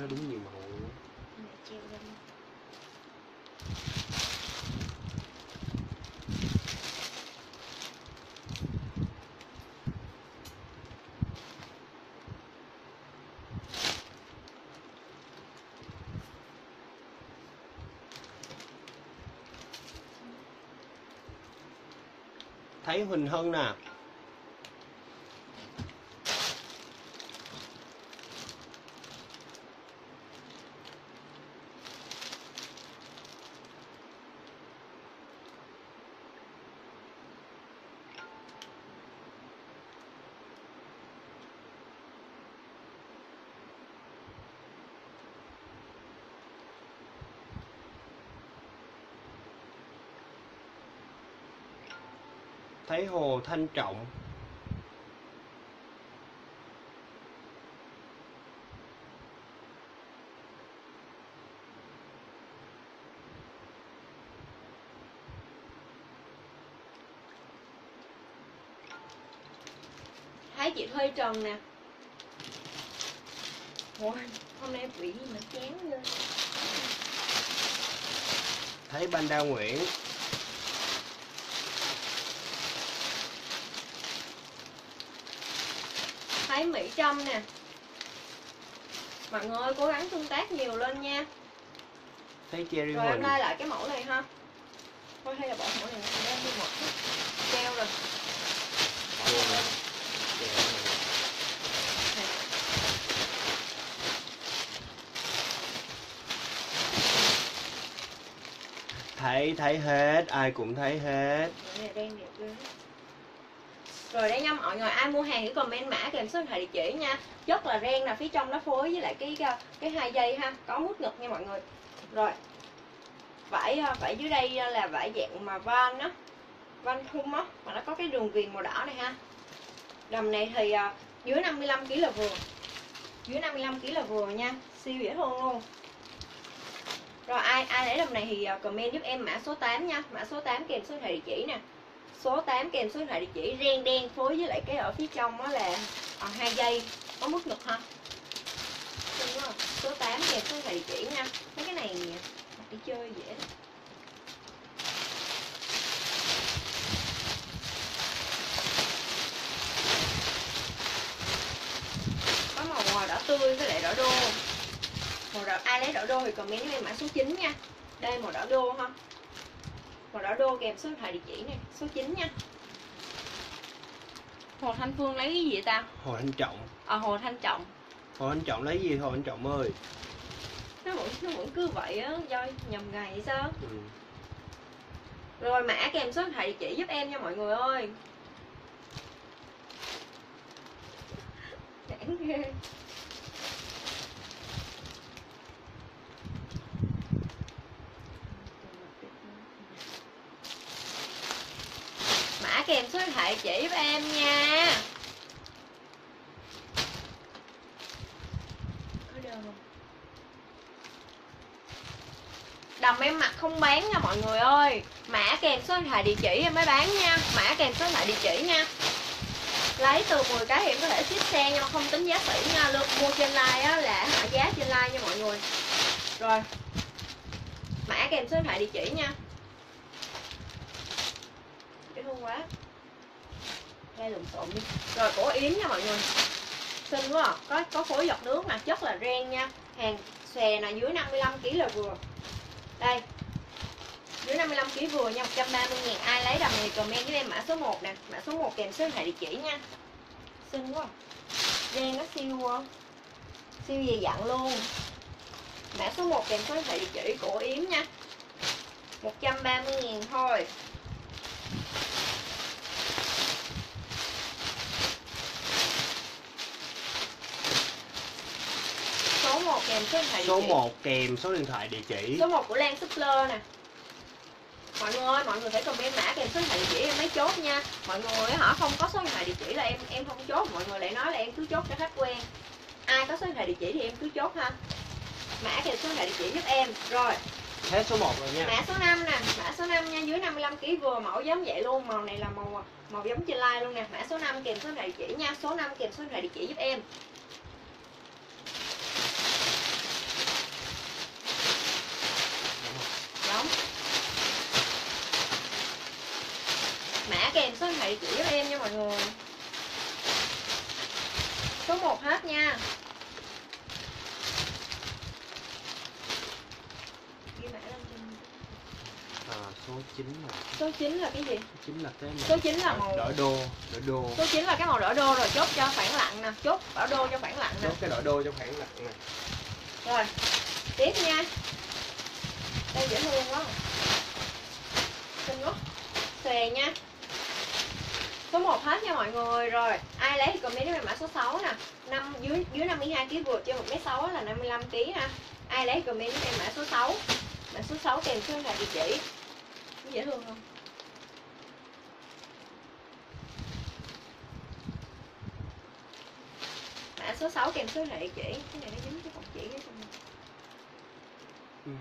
nó đúng nhiều màu luôn thấy Huỳnh Hân nè thấy Hồ Thanh Trọng. Thấy chị Thuê Trần nè. Ôi, hôm nay bị gì mà chán lên thấy Banda Nguyễn Thấy Mỹ Trâm nè. Mọi người ơi, cố gắng tương tác nhiều lên nha. Thấy Cherry Rồi em Huỳnh like lại cái mẫu này ha. Thôi hay là bỏ mẫu này ra đi một chút. Treo rồi. Bỏ Treo lên. thấy thấy hết. Ai cũng thấy hết. Đen đẹp ghê. Rồi đây nha mọi người, ai mua hàng thì comment mã kèm số điện thoại địa chỉ nha. Chất là ren là phía trong nó phối với lại cái ờ, cái hai dây ha, Có mút ngực nha mọi người. Rồi, Vải ờ, vải dưới đây ờ, là vải dạng mà van á, Van thun á, Mà nó có cái đường viền màu đỏ này ha. Đầm này thì dưới 55kg là vừa, Dưới 55kg là vừa nha, Siêu dễ thương luôn. Rồi ai ai lấy đầm này thì comment giúp em mã số 8 nha, Mã số 8 kèm số điện thoại địa chỉ nè số 8 kèm số điện thoại địa chỉ ren đen phối với lại cái ở phía trong đó là à, hai dây có mức ngực ha Đúng quá số 8 kèm số điện thoại địa chỉ nha. Mấy cái này mặc đi chơi dễ lắm. có màu à, đỏ tươi với lại đỏ đô. Màu đỏ ai lấy đỏ đô thì comment với em mã số 9 nha. Đây màu đỏ đô ha màu đỏ đô kèm số điện thoại địa chỉ này số 9 nha. Hồ Thanh Phương lấy cái gì vậy ta? Hồ Thanh Trọng. À Hồ Thanh Trọng. Hồ Thanh Trọng lấy gì? Hồ Thanh Trọng ơi. Nó vẫn nó vẫn cứ vậy á, do nhầm ngày hay sao? ừ. Rồi mã kèm số điện thoại địa chỉ giúp em nha mọi người ơi. Chán ghê Mã kèm số điện thoại chỉ giúp em nha? Đầm em mặc không bán nha mọi người ơi. Mã kèm số điện thoại địa chỉ em mới bán nha. Mã kèm số điện thoại địa chỉ nha. Lấy từ 10 cái thì em có thể ship xe nhưng mà không tính giá sỉ nha. Luôn mua trên like á là hạ giá trên like nha mọi người. Rồi. Mã kèm số điện thoại địa chỉ nha quá. Đây lùm xộn đi. Rồi, cổ yếm nha mọi người. Xinh quá à. Có có phối giọt nước nè, Chất là ren nha. Hàng xòe nè, dưới 55kg là vừa. Đây. Dưới 55 kg vừa nha 130 ngàn ai lấy đầm này comment với em mã số 1 nè. Mã số 1 kèm số điện thoại địa chỉ nha. Xinh quá à. ren nó siêu không? Siêu dày dặn luôn. Mã số 1 kèm số điện thoại địa chỉ cổ yếm nha. 130 ngàn thôi số 1 kèm số điện thoại số chỉ? 1 kèm số điện thoại địa chỉ. Số 1 của Lan Supler nè. Mọi người ơi mọi người phải comment mã kèm số điện thoại địa chỉ em mới chốt nha. Mọi người hả? Không có số điện thoại địa chỉ là em em không chốt. Mọi người lại nói là em cứ chốt cho khách quen. Ai có số điện thoại địa chỉ thì em cứ chốt ha. Mã kèm số điện thoại địa chỉ giúp em. Rồi. Hết số 1 rồi nha. Mã số 5 nè. Mã số 5 nha. Dưới 55 kg vừa mẫu giống vậy luôn. Màu này là màu màu giống trên like luôn nè. Mã số 5 kèm số điện thoại địa chỉ nha. Số 5 kèm số điện thoại địa chỉ giúp em kèm số điện thoại địa chỉ giúp em nha mọi người. Số 1 hết nha. À, số 9 là số 9 là cái gì? Chính là cái số 9 là màu đỏ đô đỏ đô. Số 9 là cái màu đỏ đô rồi chốt cho khoảng lặng nè chốt đỏ đô cho khoảng lặng nè. Chốt cái đỏ đô cho khoảng lặng này rồi tiếp nha. Đây dễ thương quá. Xinh quá xòe nha số 1 hết nha mọi người. Rồi, ai lấy thì comment với mã số 6 nè. Năm, dưới dưới 52 kg vượt trên 1 m 6 là 55 kg ha. Ai lấy thì comment với em mã số 6 mã số 6 kèm số là địa chỉ. Dễ thương không? Mã số 6 kèm số hệ chỉ. Cái này nó dính cái cọc chỉ cái trong này. ừ.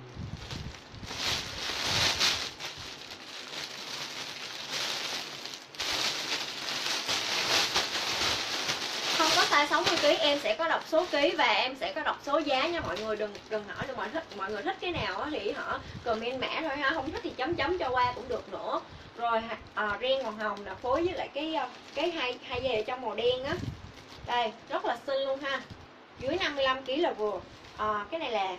không có ký em sẽ có đọc số ký và em sẽ có đọc số giá nha. Mọi người đừng đừng hỏi được mọi thích mọi người thích cái nào thì họ comment mã thôi ha. Không thích thì chấm chấm cho qua cũng được nữa. Rồi à, ren màu hồng là phối với lại cái ờ, cái hai hai dây ở trong màu đen á. Đây rất là xinh luôn ha. Dưới 55 kg là vừa. À, cái này là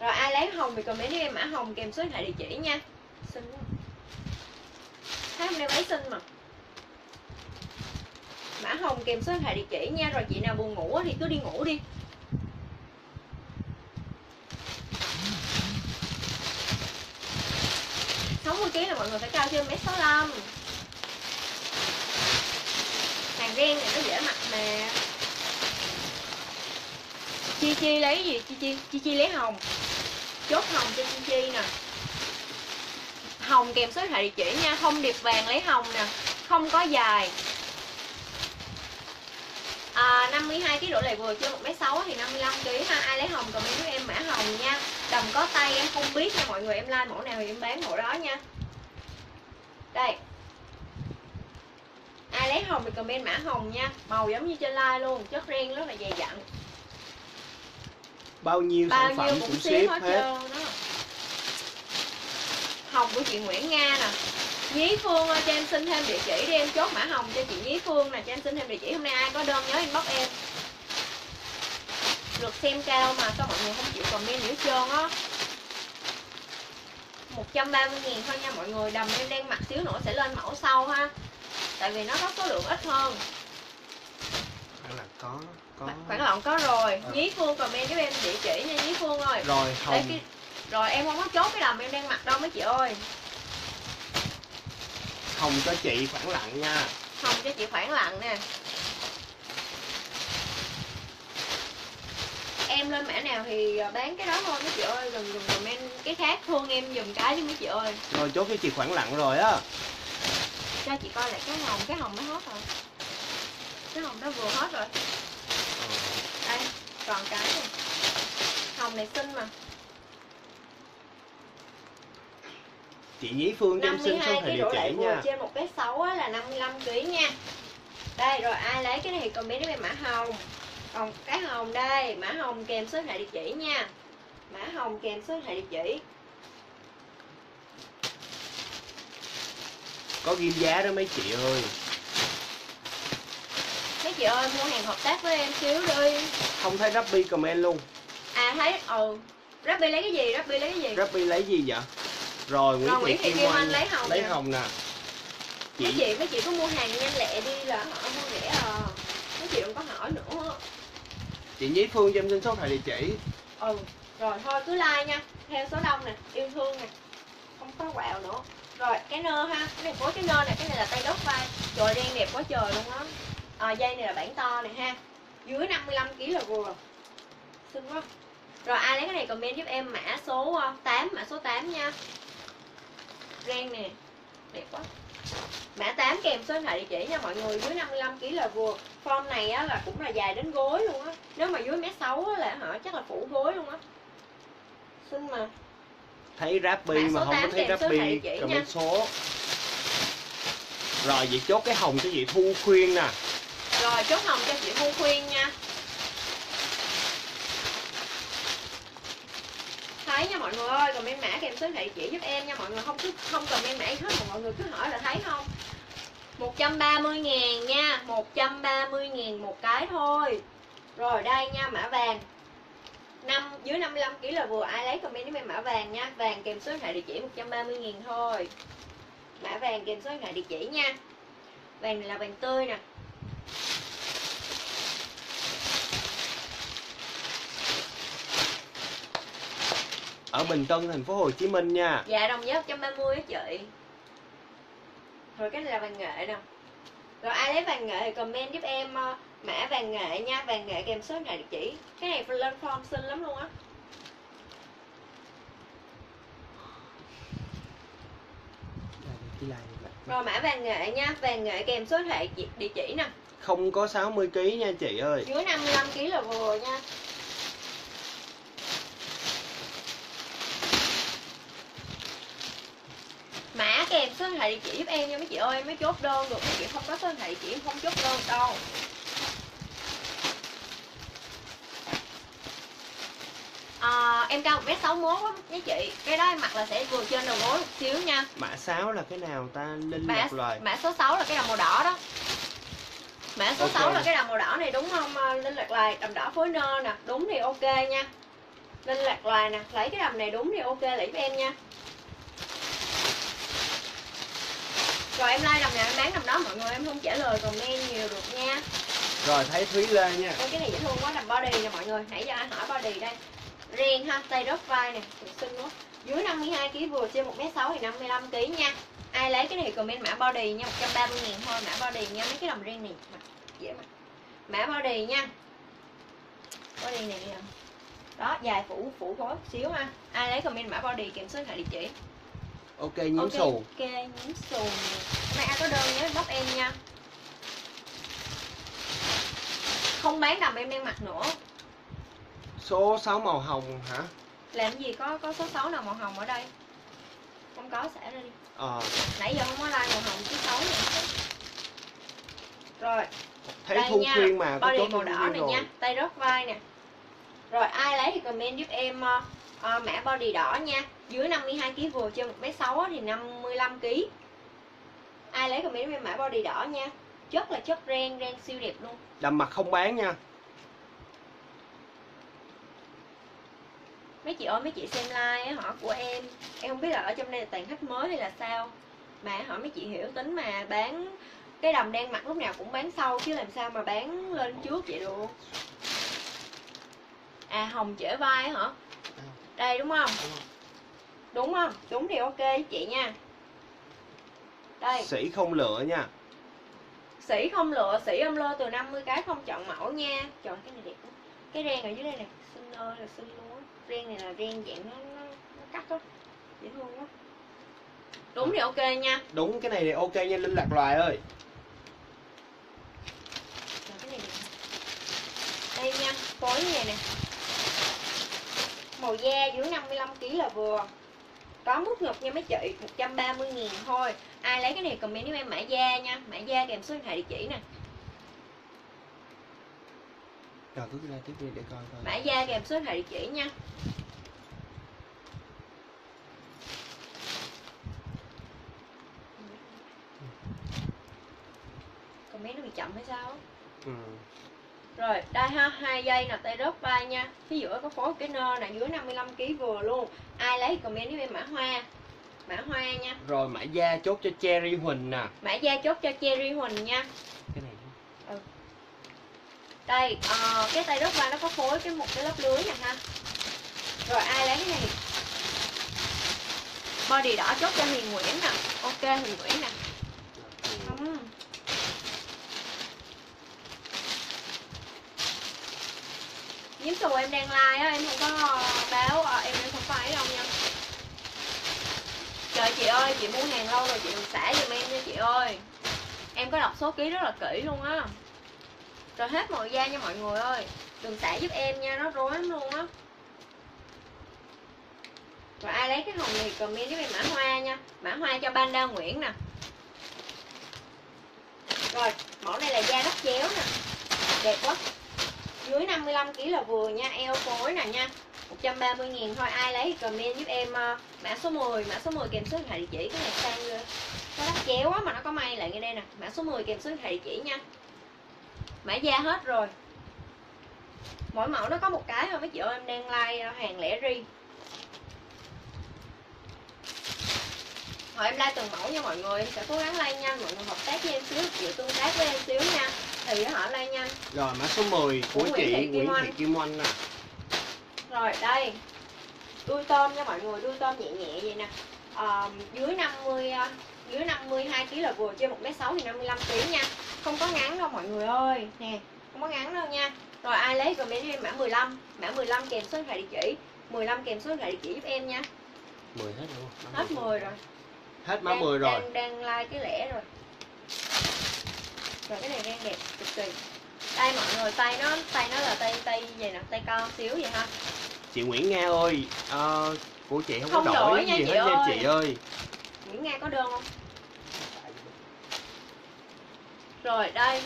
rồi ai lấy hồng thì comment với em mã hồng kèm số điện thoại địa chỉ nha. Xinh quá. Thấy hôm nay váy xinh mà mã hồng kèm số điện thoại địa chỉ nha. Rồi chị nào buồn ngủ thì cứ đi ngủ đi. Sáu mươi kg là mọi người phải cao trên mét sáu hàng ren này nó dễ mặc mà. Chi chi lấy gì? Chi chi chi chi lấy hồng. Chốt hồng cho chi chi nè. Hồng kèm số điện thoại địa chỉ nha. Không điệp vàng lấy hồng nè. Không có dài à, 52 kg độ lại vừa trên 1m6 thì 55 kg ha. Ai lấy hồng comment với em mã hồng nha. Đầm có tay em không biết nha. Mọi người em like mẫu nào thì em bán mẫu đó nha. Đây. Ai lấy hồng thì comment mã hồng nha. Màu giống như trên like luôn. Chất ren rất là dày dặn. Bao nhiêu bao sản nhiêu phẩm cũng cũng ship ship hết hết. trơn đó hồng của chị Nguyễn Nga nè Nhí Phương ơi, cho em xin thêm địa chỉ đi em chốt mã hồng cho chị Nhí Phương nè cho em xin thêm địa chỉ. Hôm nay ai có đơn nhớ inbox em. Lượt xem cao mà sao mọi người không chịu comment nữa trơn á. 130 nghìn thôi nha mọi người Đầm em đang mặc xíu nữa sẽ lên mẫu sau ha. Tại vì nó có số lượng ít hơn. Khoảng là có có. Khoảng lọn có rồi. Ờ. Nhí Phương comment giúp em địa chỉ nha Nhí Phương ơi. Rồi Để hồng. cái... Rồi em không có chốt cái đầm em đang mặc đâu mấy chị ơi hồng cho chị khoảng lặng nha. Không cho chị khoảng lặng nè. Em lên mã nào thì à, bán cái đó thôi mấy chị ơi Đừng dùng comment cái khác thương em dùm cái chứ mấy chị ơi. Rồi chốt cho chị khoảng lặng rồi á. Cho chị coi lại cái hồng Cái hồng nó hết rồi. Cái hồng đó vừa hết rồi. Ờ, Đây còn cái này Hồng này xinh mà chị nhí phương cho em xin số 52 thời địa chỉ nha. trên một cái 6 á, là 55 kg nha. Đây rồi ai lấy cái này comment với em mã hồng. Còn cái hồng đây mã hồng kèm số thoại địa chỉ nha. Mã hồng kèm số thoại địa chỉ. Có ghim giá đó mấy chị ơi. Mấy chị ơi mua hàng hợp tác với em xíu đi. Không thấy Rappi comment luôn. À thấy ừ. Rappi lấy cái gì Rappi lấy cái gì? Rappi lấy gì vậy rồi Nguyễn Rồi, Thị Nguyễn Thị Kim Kim Oanh lấy hồng lấy nè. hồng nè. Mấy chị chị mấy chị có mua hàng nhanh lẹ đi là họ mua rẻ à. Mấy chị đừng có hỏi nữa. Chị nhí phương cho em xin số thời địa chỉ. Ừ rồi thôi cứ like nha. Theo số đông nè yêu thương nè. Không có quạo nữa. Rồi cái nơ ha. Cái này phối cái nơ này cái này là tay đốt vai. Trời đen đẹp quá trời luôn á. À, dây này là bản to này ha. Dưới 55 kg là vừa. Xinh quá. Rồi ai lấy cái này comment giúp em mã số ờ, 8 mã số 8 nha ren nè. Đẹp quá. Mã 8 kèm số điện thoại địa chỉ nha mọi người dưới 55 kg là vừa. Form này á là cũng là dài đến gối luôn á. Nếu mà dưới mét 6 á là họ chắc là phủ gối luôn á. Xinh mà. Thấy Rappi Mã mà không có thấy chỉ nha. comment số. Rồi vậy chốt cái hồng cho chị Thu Khuyên nè. Rồi chốt hồng cho chị Thu Khuyên nha thấy nha mọi người ơi. Comment mã kèm số điện thoại chỉ giúp em nha mọi người. Không cứ, không comment mã hết mà mọi người cứ hỏi là thấy không? 130 ngàn nha. 130 ngàn một cái thôi. Rồi, đây nha, mã vàng. Năm, dưới 55 kg là vừa ai lấy comment với em mã vàng nha. Vàng kèm số điện thoại địa chỉ 130 ngàn thôi. Mã vàng kèm số điện thoại địa chỉ nha. Vàng này là vàng tươi nè. Ở Bình Tân, thành phố Hồ Chí Minh nha. dạ đồng giá 130 á chị. Rồi cái này là vàng nghệ nè. Rồi ai lấy vàng nghệ thì comment giúp em ờ, mã vàng nghệ nha vàng nghệ kèm số điện thoại địa chỉ. Cái này lên form xinh lắm luôn á. Rồi mã vàng nghệ nha vàng nghệ kèm số điện thoại địa- địa chỉ nè. Không có 60 kg nha chị ơi. dưới 55 kg là vừa nha mã kèm số điện thoại địa chỉ giúp em nha mấy chị ơi em mới chốt đơn được mấy chị không có số điện thoại địa chỉ em không chốt đơn đâu à, em cao 1m61 á mấy chị cái đó em mặc là sẽ vừa trên đầu gối một xíu nha Mã 6 là cái nào ta? Linh mã, loài. mã số 6 là cái đầm màu đỏ đó mã số Ok. 6 là cái đầm màu đỏ này đúng không ờ, linh lạc loài đầm đỏ phối nơ nè đúng thì ok nha linh lạc loài nè lấy cái đầm này đúng thì ok lấy giúp em nha rồi em like đầm nào em bán đầm đó mọi người em không trả lời comment nhiều được nha. Rồi thấy Thúy Lê nha. Ôi, cái này dễ thương quá đầm body nè mọi người. Nãy giờ ai hỏi body đây? Ren ha tay rớt vai nè xinh quá. Dưới 52 kg vừa trên 1m6 thì 55 kg nha. Ai lấy cái này comment mã body nha 130 ngàn thôi mã body nha mấy cái đầm ren này. Mặc dễ mặc mã body nha. Body này nè. Đó dài phủ phủ gối xíu ha. Ai lấy comment mã body kèm số điện thoại địa chỉ Ok, nhiễm ok xù. ok nhiễm xù nay ai có đơn nhớ bóc em nha. Không bán đầm em đang mặc nữa. Số 6 màu hồng hả? làm gì có có số 6 nào màu hồng ở đây? Không có xả ra đi. Ờ, nãy giờ không có like màu hồng chứ xấu này. Rồi. Thấy Đây Thu nha, Khuyên mà có body màu đỏ này rồi. nha tay rớt vai nè. Rồi ai lấy thì comment giúp em ờ, ờ, mã body đỏ nha dưới 52 kg vừa trên 1m6 á thì 55 kg ai lấy comment em mã body đỏ nha. Chất là chất ren ren siêu đẹp luôn. Đầm mặt không bán nha. mấy chị ơi mấy chị xem like họ của em. Em không biết là ở trong đây là toàn khách mới hay là sao? Mà họ mấy chị hiểu tính mà bán cái đầm đen mặc lúc nào cũng bán sau chứ làm sao mà bán lên trước vậy được? À hồng trễ vai hả? Đây đúng không? Đúng không đúng thì ok chị nha. Đây. Sĩ không lựa nha. sĩ không lựa sĩ âm lô từ 50 cái không chọn mẫu nha. Trời cái này đẹp quá. Cái ren ở dưới đây nè. Xinh ơi là xinh luôn á ren này là ren dạng nó, nó, nó cắt á. Dễ thương quá. Đúng thì ok nha. Đúng cái này thì ok nha Linh lạc loài ơi. Này đây nha phối như này nè. Màu da dưới 55 kg là vừa có mút ngực nha mấy chị? 130 nghìn thôi. Ai lấy cái này comment giúp em mã da nha. Mã da kèm số điện thoại địa chỉ nè. Rồi cứ ra tiếp đi để coi coi. mã da kèm số điện thoại địa chỉ nha. Comment nó bị chậm hay sao? Ừ. rồi đây ha hai dây nè tay rớt vai nha. Phía giữa có phối cái nơ nè dưới 55 kg vừa luôn. Ai lấy comment với em mã hoa? Mã hoa nha. Rồi mã da chốt cho Cherry Huỳnh nè. mã da chốt cho cherry huỳnh nha. Cái này đây ờ, cái tay rớt vai nó có phối cái một cái lớp lưới nè ha. Rồi ai lấy cái này? Body đỏ chốt cho Hiền Nguyễn nè. Ok Hiền Nguyễn nè. Không những xù em đang like á, em không có báo, à, em em không có ấy đâu nha. Trời chị ơi, chị mua hàng lâu rồi chị đừng xả giùm em nha chị ơi. Em có đọc số ký rất là kỹ luôn á. Rồi hết màu da nha mọi người ơi. Đừng xả giúp em nha, nó rối lắm luôn á. Rồi ai lấy cái hồng này comment giúp em mã hoa nha. Mã hoa cho Panda Nguyễn nè. Rồi, mẫu này là da rất chéo nè. Đẹp quá dưới 55 kg là vừa nha eo phối nè nha. 130 000 thôi ai lấy thì comment giúp em uh, mã số 10 mã số 10 kèm số điện thoại địa chỉ cái này sang ghê. nó đắt chéo quá mà nó có may lại ngay đây nè. Mã số 10 kèm số điện thoại địa chỉ nha. Mã da hết rồi. Mỗi mẫu nó có một cái thôi mấy chị ơi em đang like ờ, hàng lẻ ri. Rồi em like từng mẫu nha mọi người. Em sẽ cố gắng like nhanh. Mọi người hợp tác với em xíu Chịu tương tác với em xíu nha. Thì họ like nhanh. Rồi mã số 10 của Của chị Thị Nguyễn. Thị Kim Oanh nè. Rồi đây. Đuôi tôm nha mọi người Đuôi tôm nhẹ nhẹ vậy nè. Ờ, Dưới 50 ờ, Dưới 52 kg là vừa Trên 1m6 thì 55 kg nha. Không có ngắn đâu mọi người ơi. Nè Không có ngắn đâu nha. Rồi ai lấy comment cho em mã 15 Mã 15 kèm số điện thoại địa chỉ. 15 kèm số điện thoại địa chỉ giúp em nha. 10 hết luôn Hết 10 rồi Hết mã đang, 10 rồi. đang, đang like cái lẻ rồi. Rồi cái này đang đẹp cực kỳ. Đây mọi người tay nó tay nó là tay tay gì nè? Tay con xíu vậy ha? Chị Nguyễn Nga ơi ờ, Của chị không, Không có đổi đổi nha gì chị hết nha ơi. chị ơi. Nguyễn Nga có đơn không? Rồi đây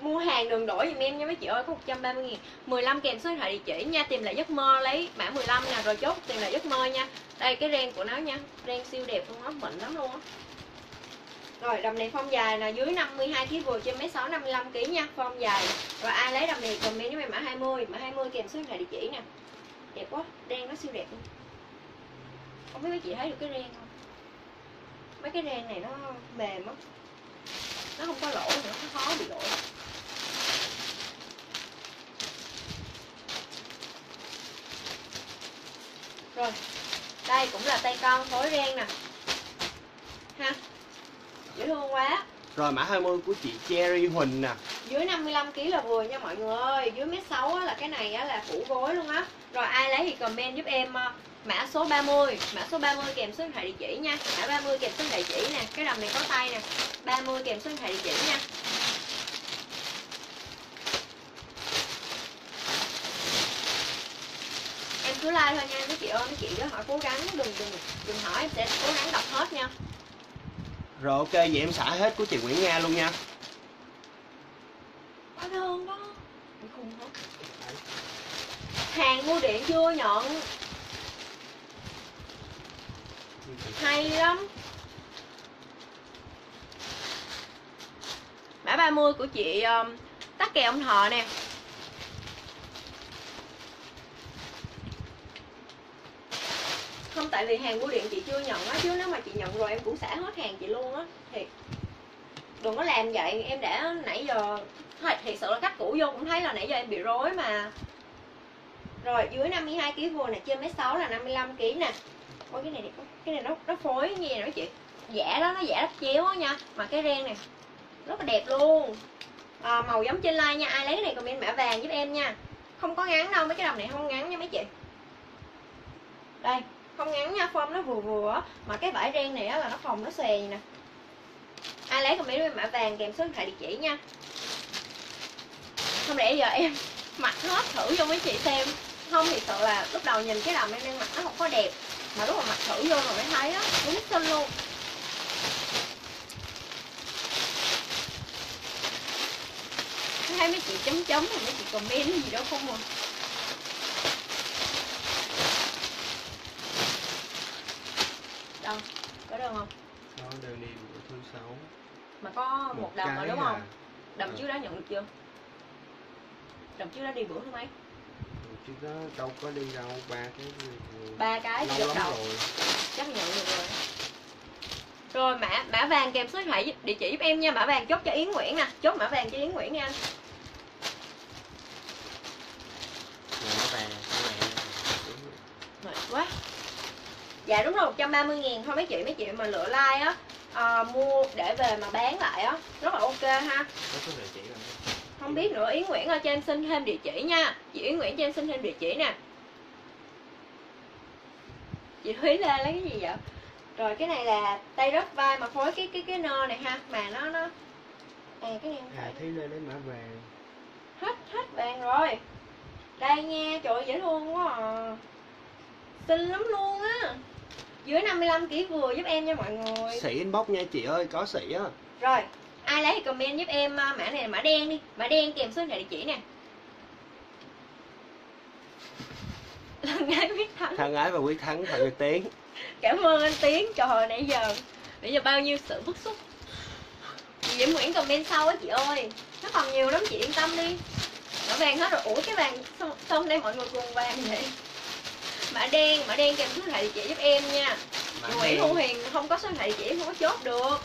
mua hàng đừng đổi giùm em nha mấy chị ơi, có 130 nghìn. 15 kèm số điện thoại địa chỉ nha, tìm lại giấc mơ lấy mã 15 nè, rồi chốt, tìm lại giấc mơ nha. Đây, cái ren của nó nha ren siêu đẹp luôn á mịn lắm luôn á. Rồi, đầm này phong dài là dưới 52 kg vừa trên mấy 6 55 kg nha phong dài. Rồi, ai lấy đầm này comment với em mã 20 mã 20 kèm số điện thoại địa chỉ nè. Đẹp quá, đen nó siêu đẹp luôn. Không biết mấy chị thấy được cái ren không? Mấy cái ren này nó mềm á. Nó không có lỗ nữa, nó khó bị lỗ. Rồi đây cũng là tay con phối ren nè. Ha dễ thương quá. Rồi mã 20 của chị Cherry Huỳnh nè. Dưới 55 kg là vừa nha mọi người ơi. Dưới mét 6 á, là cái này á, là phủ gối luôn á. Rồi ai lấy thì comment giúp em ờ, mã số 30 mã số 30 kèm số điện thoại địa chỉ nha. Mã 30 kèm số điện thoại địa chỉ nè. Cái đầm này có tay nè. 30 kèm số điện thoại địa chỉ nha cứ like thôi nha mấy chị ơi mấy chị đó hỏi cố gắng đừng đừng đừng hỏi em sẽ cố gắng đọc hết nha. Rồi ok vậy em xả hết của chị Nguyễn Nga luôn nha. Quá thương đó khùng hàng mua điện chưa nhận? Hay lắm. Mã 30 của chị um, tắc kè ông thọ nè không tại vì hàng bưu điện chị chưa nhận á chứ nếu mà chị nhận rồi em cũng xả hết hàng chị luôn á thiệt đừng có làm vậy. Em đã nãy giờ thôi thiệt sự là khách cũ vô cũng thấy là nãy giờ em bị rối mà. Rồi dưới 52 kg vừa nè trên mấy 6 là 55 kg nè. Ôi cái này đẹp cái này nó nó phối nghe nói chị giả đó nó giả đắp chéo á nha mà cái ren này rất là đẹp luôn. À, màu giống trên like nha ai lấy cái này comment mã vàng giúp em nha. Không có ngắn đâu mấy cái đầm này không ngắn nha mấy chị. Đây không ngắn nha, form nó vừa vừa á. Mà cái vải ren này á là nó phòng nó xòe nè. Ai lấy comment với mã vàng kèm số điện thoại địa chỉ nha. Không lẽ giờ em mặc hết thử cho mấy chị xem. Không thì sợ là lúc đầu nhìn cái đầm em đang mặc nó không có đẹp. Mà lúc mà mặc thử vô rồi mới thấy á, đúng xinh luôn. Thấy mấy chị chấm chấm rồi, mấy chị comment gì đâu không à. Đâu có đơn không? Đó đơn đi bữa thứ sáu. Mà có một, đầm mà đúng à. không đầm Ừ. trước đó nhận được chưa? Đầm trước đó đi bữa thứ mấy? Trước đó đâu có đi đâu. Ba cái ba cái lâu lắm đầu rồi. Chắc nhận được rồi. Rồi mã mã vàng kèm số điện thoại địa chỉ giúp em nha. Mã vàng chốt cho yến nguyễn nè. Chốt mã vàng cho yến nguyễn nha anh. Về cái này mệt quá dạ đúng rồi 130 ngàn thôi mấy chị mấy chị mà lựa like á à, mua để về mà bán lại á rất là ok ha. Không biết nữa yến nguyễn ơi cho em xin thêm địa chỉ nha. Chị yến nguyễn cho em xin thêm địa chỉ nè. Chị thúy lê lấy cái gì vậy? Rồi cái này là tay rớt vai mà phối cái cái cái nơ này ha mà nó nó à cái này không À phải. Thấy lên lấy mã vàng. Hết hết vàng rồi. Đây nha trời ơi, dễ thương quá à. Xinh lắm luôn á dưới 55 kg vừa giúp em nha mọi người. Sĩ inbox nha chị ơi có sĩ á. Rồi ai lấy thì comment giúp em à, mã này là mã đen đi. Mã đen kèm số thoại địa chỉ nè. Thân ái biết thắng. Thân ái và quyết thắng thật được tiếng cảm ơn anh tiến trời ơi nãy giờ nãy giờ bao nhiêu sự bức xúc. Chị Diễm Nguyễn comment sau á chị ơi. Nó còn nhiều lắm chị yên tâm đi. Mã vàng hết rồi. Ủa cái vàng xong, xong đây mọi người cùng vàng vậy mã đen mã đen kèm số điện thoại địa chỉ giúp em nha. Nguyễn. Thu Huyền không có số điện thoại địa chỉ không có chốt được.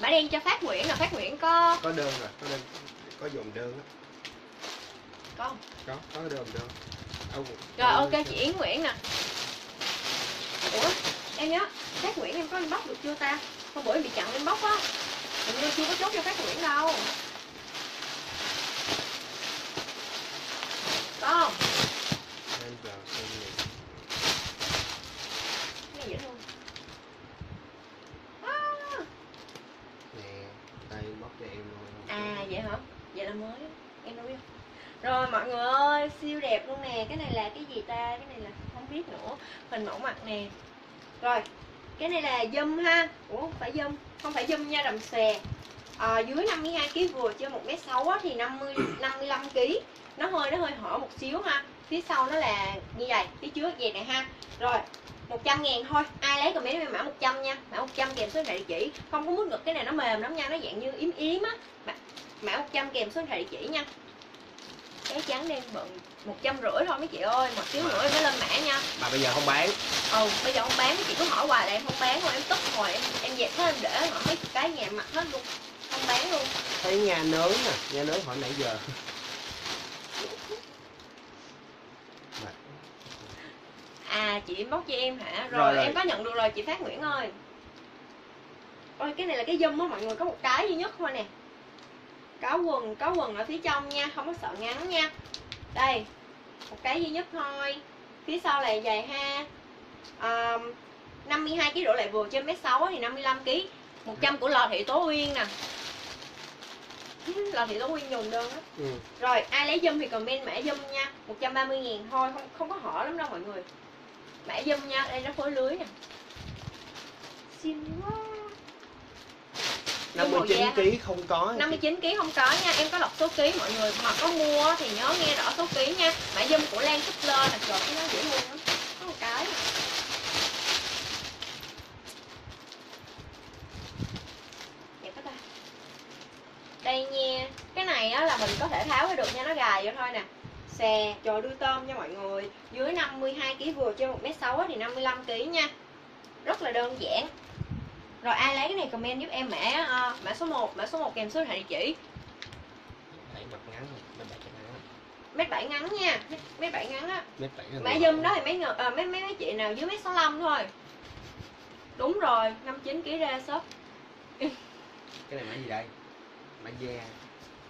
Mã đen cho Phát Nguyễn là Phát Nguyễn có có đơn rồi có đơn. Có dồn đơn á. Có không? có có đơn đơn. Ông- rồi ok chị Yến Nguyễn nè. Ủa em nhớ Phát Nguyễn em có inbox được chưa ta? Hôm bữa em bị chặn inbox á. Hình như chưa có chốt cho Phát Nguyễn đâu. Có không Nên vào xem này. cái này dễ thương à, nè đây bóc cho em luôn à vậy hả? Vậy là mới em đâu biết. Rồi mọi người ơi siêu đẹp luôn nè. Cái này là cái gì ta? Cái này là không biết nữa. Hình mẫu mặt nè. Rồi cái này là dâm ha. Ủa phải dâm? Không phải dâm nha đầm xòe à, ờ, dưới 52 kg vừa cho một mét sáu thì 50 55 kg nó hơi nó hơi hở một xíu ha. Phía sau nó là như vậy phía trước vậy nè ha. Rồi 100 ngàn thôi. Ai lấy comment em mã 100 nha. Mã 100 kèm số điện địa chỉ. Không có mút ngực cái này nó mềm lắm nha. Nó dạng như yếm yếm á mã, mã 100 kèm số điện thoại địa chỉ nha. Cái trắng đen bận một trăm rưỡi thôi mấy chị ơi một xíu nữa em mới lên mã nha. Mà bây giờ không bán. Ừ bây giờ không bán mấy chị cứ hỏi hoài là em không bán rồi em tức rồi em em dẹp hết em để họ mấy cái nhà mặt hết luôn không bán luôn. Thấy nhà nướng nè nhà nướng hỏi nãy giờ. À chị inbox cho em hả? Rồi, Rồi, rồi. em có nhận được rồi chị Phát Nguyễn ơi. Ôi cái này là cái dâm á mọi người có một cái duy nhất thôi nè có quần có quần ở phía trong nha không có sợ ngắn nha. Đây một cái duy nhất thôi. Phía sau là giày ha. Um, 52 kg độ lại vừa trên mét 6 thì 55 kg 100 của lò thị tố uyên nè. Lò thị tố uyên dùng đơn á. Ừ. rồi ai lấy dâm thì comment mã dâm nha. 130 ngàn thôi không không có hở lắm đâu mọi người. Mã dâm nha đây nó phối lưới nè. Xinh quá 59 da kg không có 59 kg không có nha em có lọc số ký mọi người mà có mua thì nhớ nghe rõ số ký nha. Mã dâm của Lan Súp Lơ nè trời cái nó dễ thương lắm. Có một cái đẹp quá ta. Đây nha cái này á là mình có thể tháo ra được nha nó gài vô thôi nè. Xè trời đuôi tôm nha mọi người. Dưới 52 kg vừa trên 1 m 6 thì 55 kg nha. Rất là đơn giản rồi ai lấy cái này comment giúp em mã ờ, mã số 1 mã số 1 kèm số điện thoại địa chỉ. Mét bảy ngắn nha mét- bảy ngắn á. Mã người dâm đó thì mấy ngờ à, mấy mấy mấy chị nào dưới mét 65 thôi. Đúng rồi 59 kg ra shop. Cái này mã gì đây? Mã da.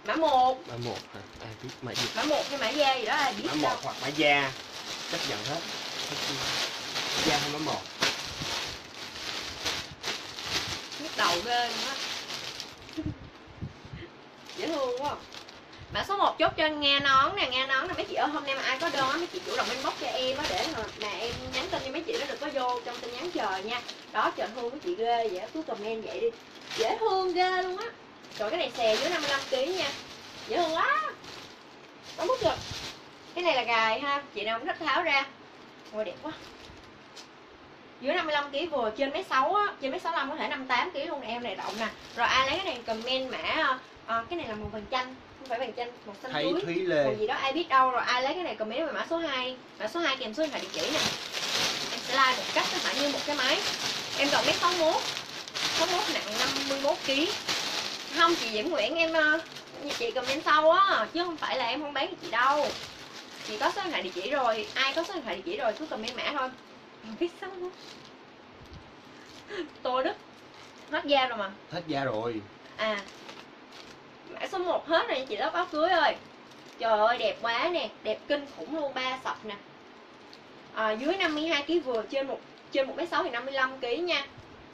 Mã 1 mã một hả? Ai biết mã gì? Mã 1 hay mã da gì đó là biết mã một hoặc mã da. Chấp nhận hết. Da hay mã một nhức đầu ghê luôn á. Dễ thương quá. Mã số 1 chốt cho nghe nón nè nghe nón nè mấy chị ơi hôm nay mà ai có đơn á mấy chị chủ động inbox cho em á để mà, em nhắn tin cho mấy chị nó được có vô trong tin nhắn chờ nha. Đó trời thương mấy chị ghê vậy cứ comment vậy đi. Dễ thương ghê luôn á. Rồi cái này xè dưới 55 kg nha. Dễ thương quá. Có bút được. Cái này là gài ha chị nào cũng thích tháo ra. Ngồi đẹp quá dưới 55 kg vừa trên mấy 6 á trên mấy 65 có thể 58 kg luôn em này rộng nè. Rồi ai lấy cái này comment mã ờ, cái này là màu vàng chanh không phải vàng chanh màu xanh thấy túi. Lê. Màu gì đó ai biết đâu rồi ai lấy cái này comment về mã số 2 mã số 2 kèm số điện thoại địa chỉ nè. Em sẽ like một cách chẳng hạn như một cái máy. Em rộng mét 61 61 nặng 51 kg không chị Diễm Nguyễn em ờ, chị comment sau á chứ không phải là em không bán cho chị đâu. Chị có số điện thoại địa chỉ rồi ai có số điện thoại địa chỉ rồi cứ comment mã thôi không biết sao nữa tô đức hết da rồi mà. Hết da rồi. À. Mã số 1 hết rồi chị lớp áo cưới ơi. Trời ơi đẹp quá nè. Đẹp kinh khủng luôn ba sọc nè. À, dưới 52 kg vừa trên một trên một m sáu thì 55 kg nha.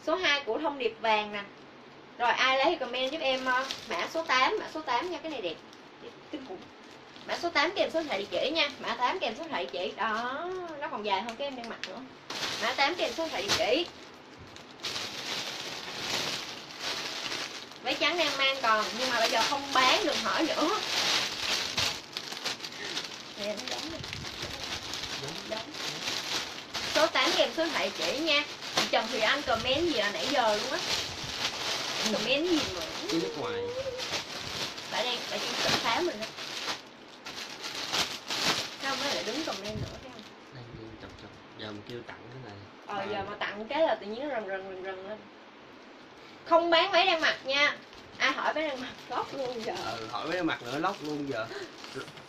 Số 2 của thông điệp vàng nè. Rồi ai lấy thì comment giúp em ờ, mã số 8 mã số 8 nha cái này đẹp, đẹp kinh khủng mã số 8 kèm số thoại địa chỉ nha. Mã 8 kèm số thoại địa chỉ. Đó nó còn dài hơn cái em đang mặc nữa. Mã 8 kèm số thoại địa chỉ. Váy trắng đang mang còn nhưng mà bây giờ không bán đừng hỏi nữa. Nè nó số 8 kèm số địa chỉ nha. Chị Trần Thùy Anh comment gì là nãy giờ luôn á. Comment gì mà tiếng nước ngoài. Bà đang bà đang tự phá mình đó mới lại đứng comment nữa thấy không? Đang đi chọc chọc giờ mình kêu tặng cái này. Ờ giờ mà tặng cái là tự nhiên nó rần rần rần rần lên. Không bán váy đang mặc nha. Ai hỏi váy đang mặc lót luôn giờ? Ừ hỏi mấy mặt nữa lóc luôn giờ.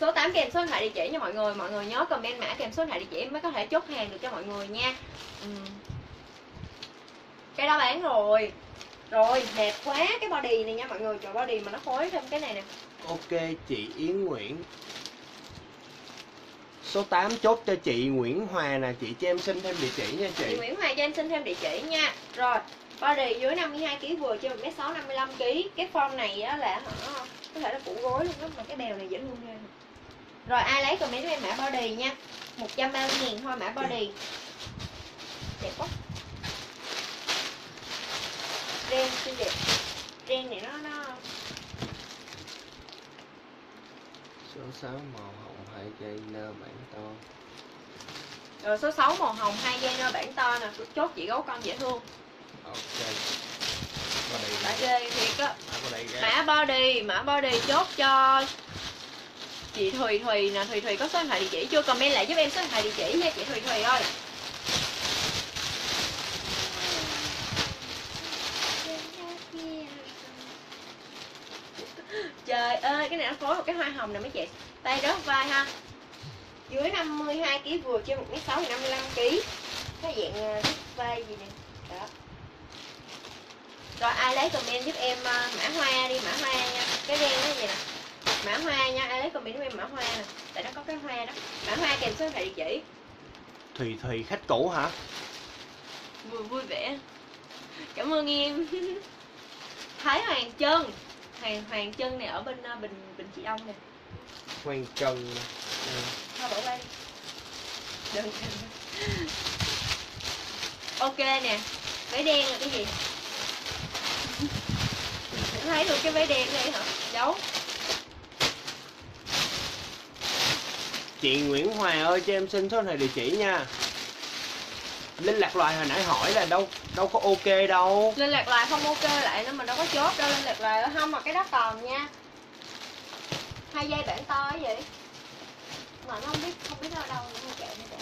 Số 8 kèm số điện thoại địa chỉ nha mọi người. Mọi người nhớ comment mã kèm số điện thoại địa chỉ mới có thể chốt hàng được cho mọi người nha. Ừ. cái đó bán rồi. Rồi đẹp quá cái body này nha mọi người. Trời body mà nó phối thêm cái này nè. Ok chị Yến Nguyễn số 8 chốt cho chị Nguyễn Hòa nè. Chị cho em xin thêm địa chỉ nha chị. Chị Nguyễn Hòa cho em xin thêm địa chỉ nha. Rồi, body dưới 52 kg vừa trên 1m6 55 kg cái form này á là hả? Có thể là củ gối luôn đó, mà cái bèo này dễ luôn nha rồi, ai lấy comment cho em mã body nha. 130 000 thôi, mã body. Đẹp quá. Ren xinh đẹp. Ren này nó nó số 6 màu hồng hai dây nơ bản to. Rồi số 6 màu hồng hai dây nơ bản to nè. Chốt chị gấu con dễ thương. Ok. Body. Đã ghê thiệt á. Mã body ra mã body mã body chốt cho chị Thùy Thùy nè. Thùy Thùy có số điện thoại địa chỉ chưa? Comment lại giúp em số điện thoại địa chỉ nha chị Thùy Thùy ơi trời ơi cái này nó phối một cái hoa hồng nè mấy chị. Tay đó vai ha. Dưới 52 kg vừa trên 1m6 thì 55 kg cái dạng ờ, đít vai gì nè? Đó. Rồi ai lấy comment giúp em ờ, mã hoa đi mã hoa nha. Cái đen nó gì nè. Mã hoa nha ai lấy comment giúp em mã hoa nè. Tại nó có cái hoa đó. Mã hoa kèm số điện thoại địa chỉ. Thùy Thùy khách cũ hả? Vui vui vẻ. Cảm ơn em. Thái hoàng trân hoàng hoàng trân này ở bên bình bình trị đông nè. Hoàng Trần. Ừ. thôi bỏ qua đi đừng. Ok nè váy đen là cái gì? Thấy được cái váy đen đây hả? Đâu chị Nguyễn Hòa ơi cho em xin số này địa chỉ nha Linh lạc loài hồi nãy hỏi là đâu đâu có ok đâu. Linh lạc loài không ok lại nữa mình đâu có chốt đâu linh lạc loài không mà cái đó còn nha. Hai dây bản to cái gì mà nó không biết không biết ở đâu nữa không kệ nó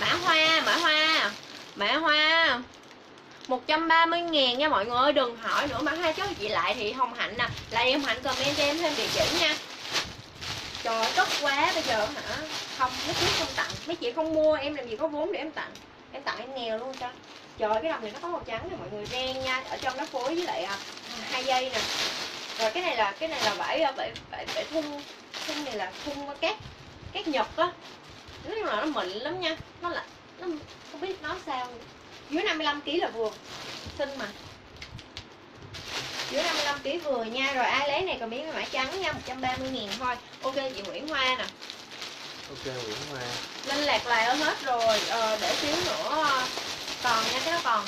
mã hoa mã hoa mã hoa. 130 ngàn nha mọi người ơi đừng hỏi nữa. Mã hai chốt chị lại thì Hồng Hạnh nè. Lại đi Hồng Hạnh comment cho em thêm địa chỉ nha. Trời ơi, quá bây giờ hả? Không mấy chị không tặng. Mấy chị không mua em làm gì có vốn để em tặng. Em tặng em nghèo luôn cho. Trời cái đầm này nó có màu trắng nè mọi người. Ren nha ở trong nó phối với lại à, hai dây nè. Rồi cái này là cái này là vải vải vải, vải thun. Thun này là thun à, cát cát nhật á. Nói chung là nó mịn lắm nha. Nó là nó không biết nói sao. Dưới 55 kg là vừa. Xinh mà. Dưới 55 kg vừa nha. Rồi ai lấy này còn miếng mã trắng nha 130 000 thôi. Ok chị Nguyễn Hoa nè ok Nguyễn Hoa linh lạc loài ở hết rồi. Ờ, để xíu nữa ờ, còn nha các còn.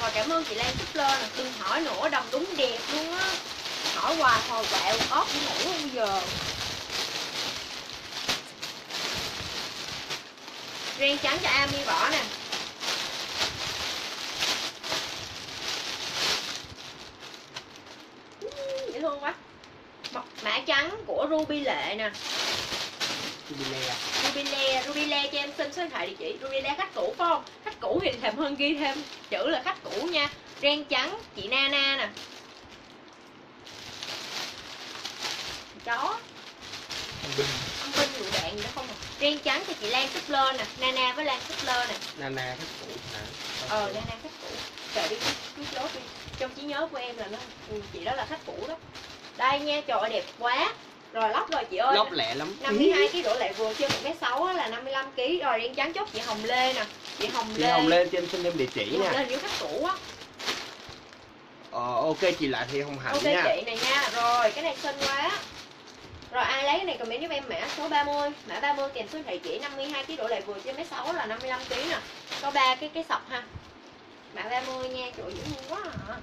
Rồi cảm ơn chị Lan Súp lên đừng hỏi nữa đồng đúng đẹp luôn á. Hỏi hoài hồi quẹo ớt đi ngủ không bây giờ. Riêng trắng cho Ami bỏ nè. Dễ thương quá. Mã trắng của Ruby Lệ nè. Jubilee Ruby Le, Ruby Le cho em xin số điện thoại địa chỉ. Ruby Le khách cũ phải không? Khách cũ thì thèm hơn ghi thêm. Chữ là khách cũ nha. Ren trắng, chị Nana nè. Chó, Anh Bình. Ông Vinh lựu đạn gì đó không à? Ren trắng cho chị Lan Súp Lơ nè. Nana với Lan Súp Lơ nè. Nana khách cũ hả? Ờ, Nana khách cũ. Trời đi, cứ chốt đi. Trong trí nhớ của em là nó ừ, chị đó là khách cũ đó. Đây nha, trời ơi đẹp quá Rồi lóc rồi chị ơi. Lóc lẹ lắm. 52 kg đổ lại vừa trên 1m6 á là 55 kg rồi đen trắng chốt chị Hồng Lê nè. Chị Hồng chị Lê. Hồng lên cho em xin thêm địa chỉ chị Hồng nha. Lê nếu khách cũ á. Ờ, ok chị lại thì Hồng Hạnh ok nha. chị này nha. Rồi cái này xinh quá rồi ai lấy cái này comment giúp em mã số 30 mã 30 kèm số địa chỉ 52 kg đổ lại vừa trên 1m6 là 55 kg nè. Có ba cái cái sọc ha. Mã 30 nha trời ơi, thương quá à.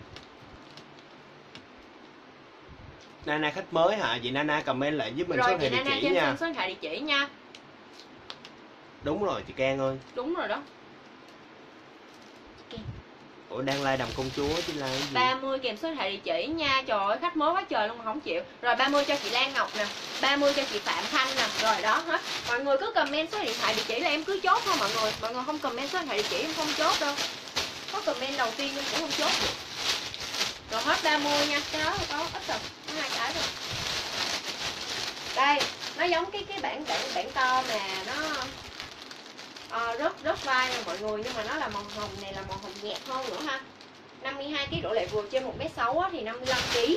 Nana khách mới hả? Chị Nana comment lại giúp mình số rồi chị này địa Nana chỉ cho em nha. xin số điện thoại địa chỉ nha. Đúng rồi chị Can ơi. Đúng rồi đó. Ủa đang like đầm công chúa chứ like cái gì? 30 kèm số điện thoại địa chỉ nha. Trời ơi khách mới quá trời luôn mà không chịu. Rồi 30 cho chị Lan Ngọc nè. 30 cho chị Phạm Thanh nè. Rồi đó hết. Mọi người cứ comment số điện thoại địa chỉ là em cứ chốt thôi mọi người. Mọi người không comment số điện thoại địa chỉ em không chốt đâu. Có comment đầu tiên nhưng cũng không chốt được. Rồi hết 30 nha. Cái đó có ít rồi hai cái rồi đây nó giống cái cái bản bản bản to mà nó ờ, rất rất vai nha mọi người nhưng mà nó là màu hồng này là màu hồng nhạt hơn nữa ha. 52 kg độ lệ vừa trên 1m6 á, thì 55 kg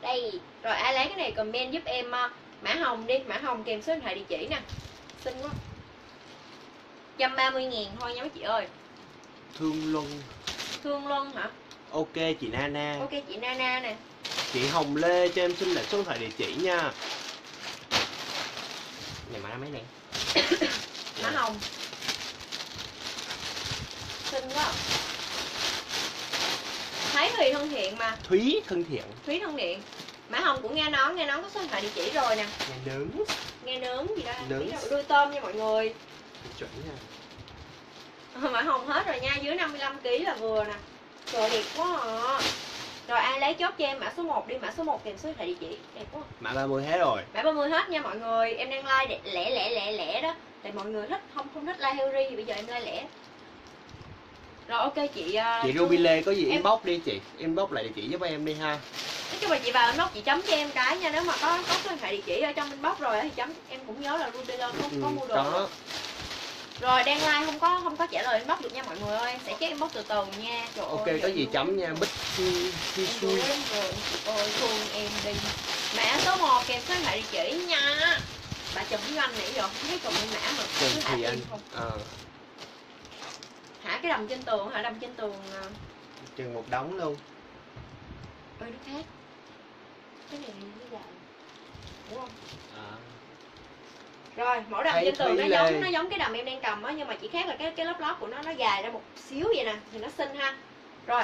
đây rồi ai lấy cái này comment giúp em ờ, mã hồng đi mã hồng kèm số điện thoại địa chỉ nè. Xinh quá. 130 ngàn thôi nha mấy chị ơi. Thương luân. Thương Luân hả? Ok chị Nana. Ok chị Nana nè chị Hồng Lê cho em xin lại số điện thoại địa chỉ nha. Này mã mấy này. Mã hồng. Xinh quá. Thấy Thùy thân thiện mà. Thúy thân thiện. Thúy thân thiện. Mã hồng cũng nghe nón nghe nón có số điện thoại địa chỉ rồi nè. Nhà nướng. Nghe nướng gì đó. Nướng. Đuôi tôm nha mọi người. Chuẩn nha. Mã hồng hết rồi nha dưới 55 kg là vừa nè. Trời đẹp quá à. Rồi ai lấy chốt cho em mã số 1 đi. Mã số 1 kèm số điện thoại địa chỉ. Đẹp quá. Mã 30 hết rồi. Mã 30 hết nha mọi người. Em đang like để lẻ lẻ lẻ lẻ đó. Tại mọi người thích không không thích like ri thì bây giờ em like lẻ. Rồi ok chị à, chị Ruby Lê có gì em- inbox đi chị? Inbox lại địa chỉ giúp em đi ha. Nói chung là chị vào inbox chị chấm cho em cái nha. Nếu mà có có số điện thoại địa chỉ ở trong inbox rồi thì chấm. Em cũng nhớ là Ruby Lân có, ừ, có mua đồ. có rồi đang like không có không có trả lời inbox được nha mọi người ơi. Sẽ check inbox từ từ nha. Trời ok ơi, có gì chấm nha. Bích chi xui. ơi thương em đi. Mã số 1 kèm số thoại địa chỉ nha. Bà Trần Thúy Anh nãy giờ không thấy comment mã mà cứ hạ em không? ờ. Hả cái đầm trên tường hả? Đầm trên tường à, chừng một đống luôn. Ơi nó khác. Cái này nó dài. Đúng không. Rồi mẫu đầm trên tường nó Thúy giống Lê. nó giống cái đầm em đang cầm á nhưng mà chỉ khác là cái cái lớp lót của nó nó dài ra một xíu vậy nè thì nó xinh ha. Rồi.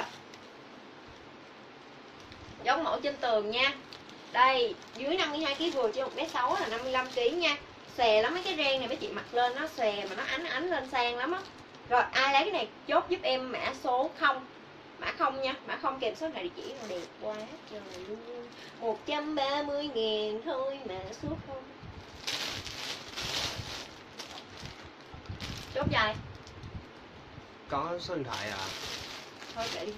Giống mẫu trên tường nha. Đây dưới 52 kg vừa trên 1m6 là 55 kg nha. Xòe lắm mấy cái ren này mấy chị mặc lên nó xòe mà nó ánh ánh lên sang lắm á. Rồi ai lấy cái này chốt giúp em mã số 0 mã không nha mã không kèm số thoại địa chỉ đẹp quá trời luôn. 130 ngàn thôi mã số không chốt dài có số điện thoại à? Thôi kệ đi.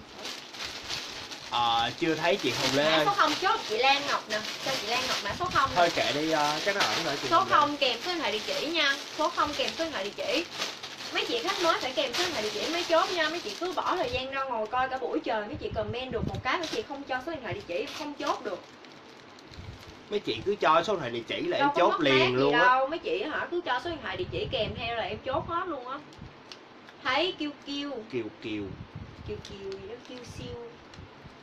Ờ, chưa thấy chị Hồng Lê mã số không chốt chị Lan Ngọc nè. Cho chị Lan Ngọc mã số không thôi kệ đi ờ, chắc là ổn rồi chị số Hồng Lê. 0 kèm số điện thoại địa chỉ nha. Số 0 kèm số điện thoại địa chỉ. Mấy chị khách mới phải kèm số điện thoại địa chỉ mới chốt nha. Mấy chị cứ bỏ thời gian ra ngồi coi cả buổi trời. Mấy chị comment được một cái mấy chị không cho số điện thoại địa chỉ không chốt được mấy chị cứ cho số điện thoại địa chỉ là em đâu có chốt liền luôn á. đâu. Mấy chị hả cứ cho số điện thoại địa chỉ kèm theo là em chốt hết luôn á. Thấy kêu kêu kiều kiều. Kêu kêu gì đó kêu siêu.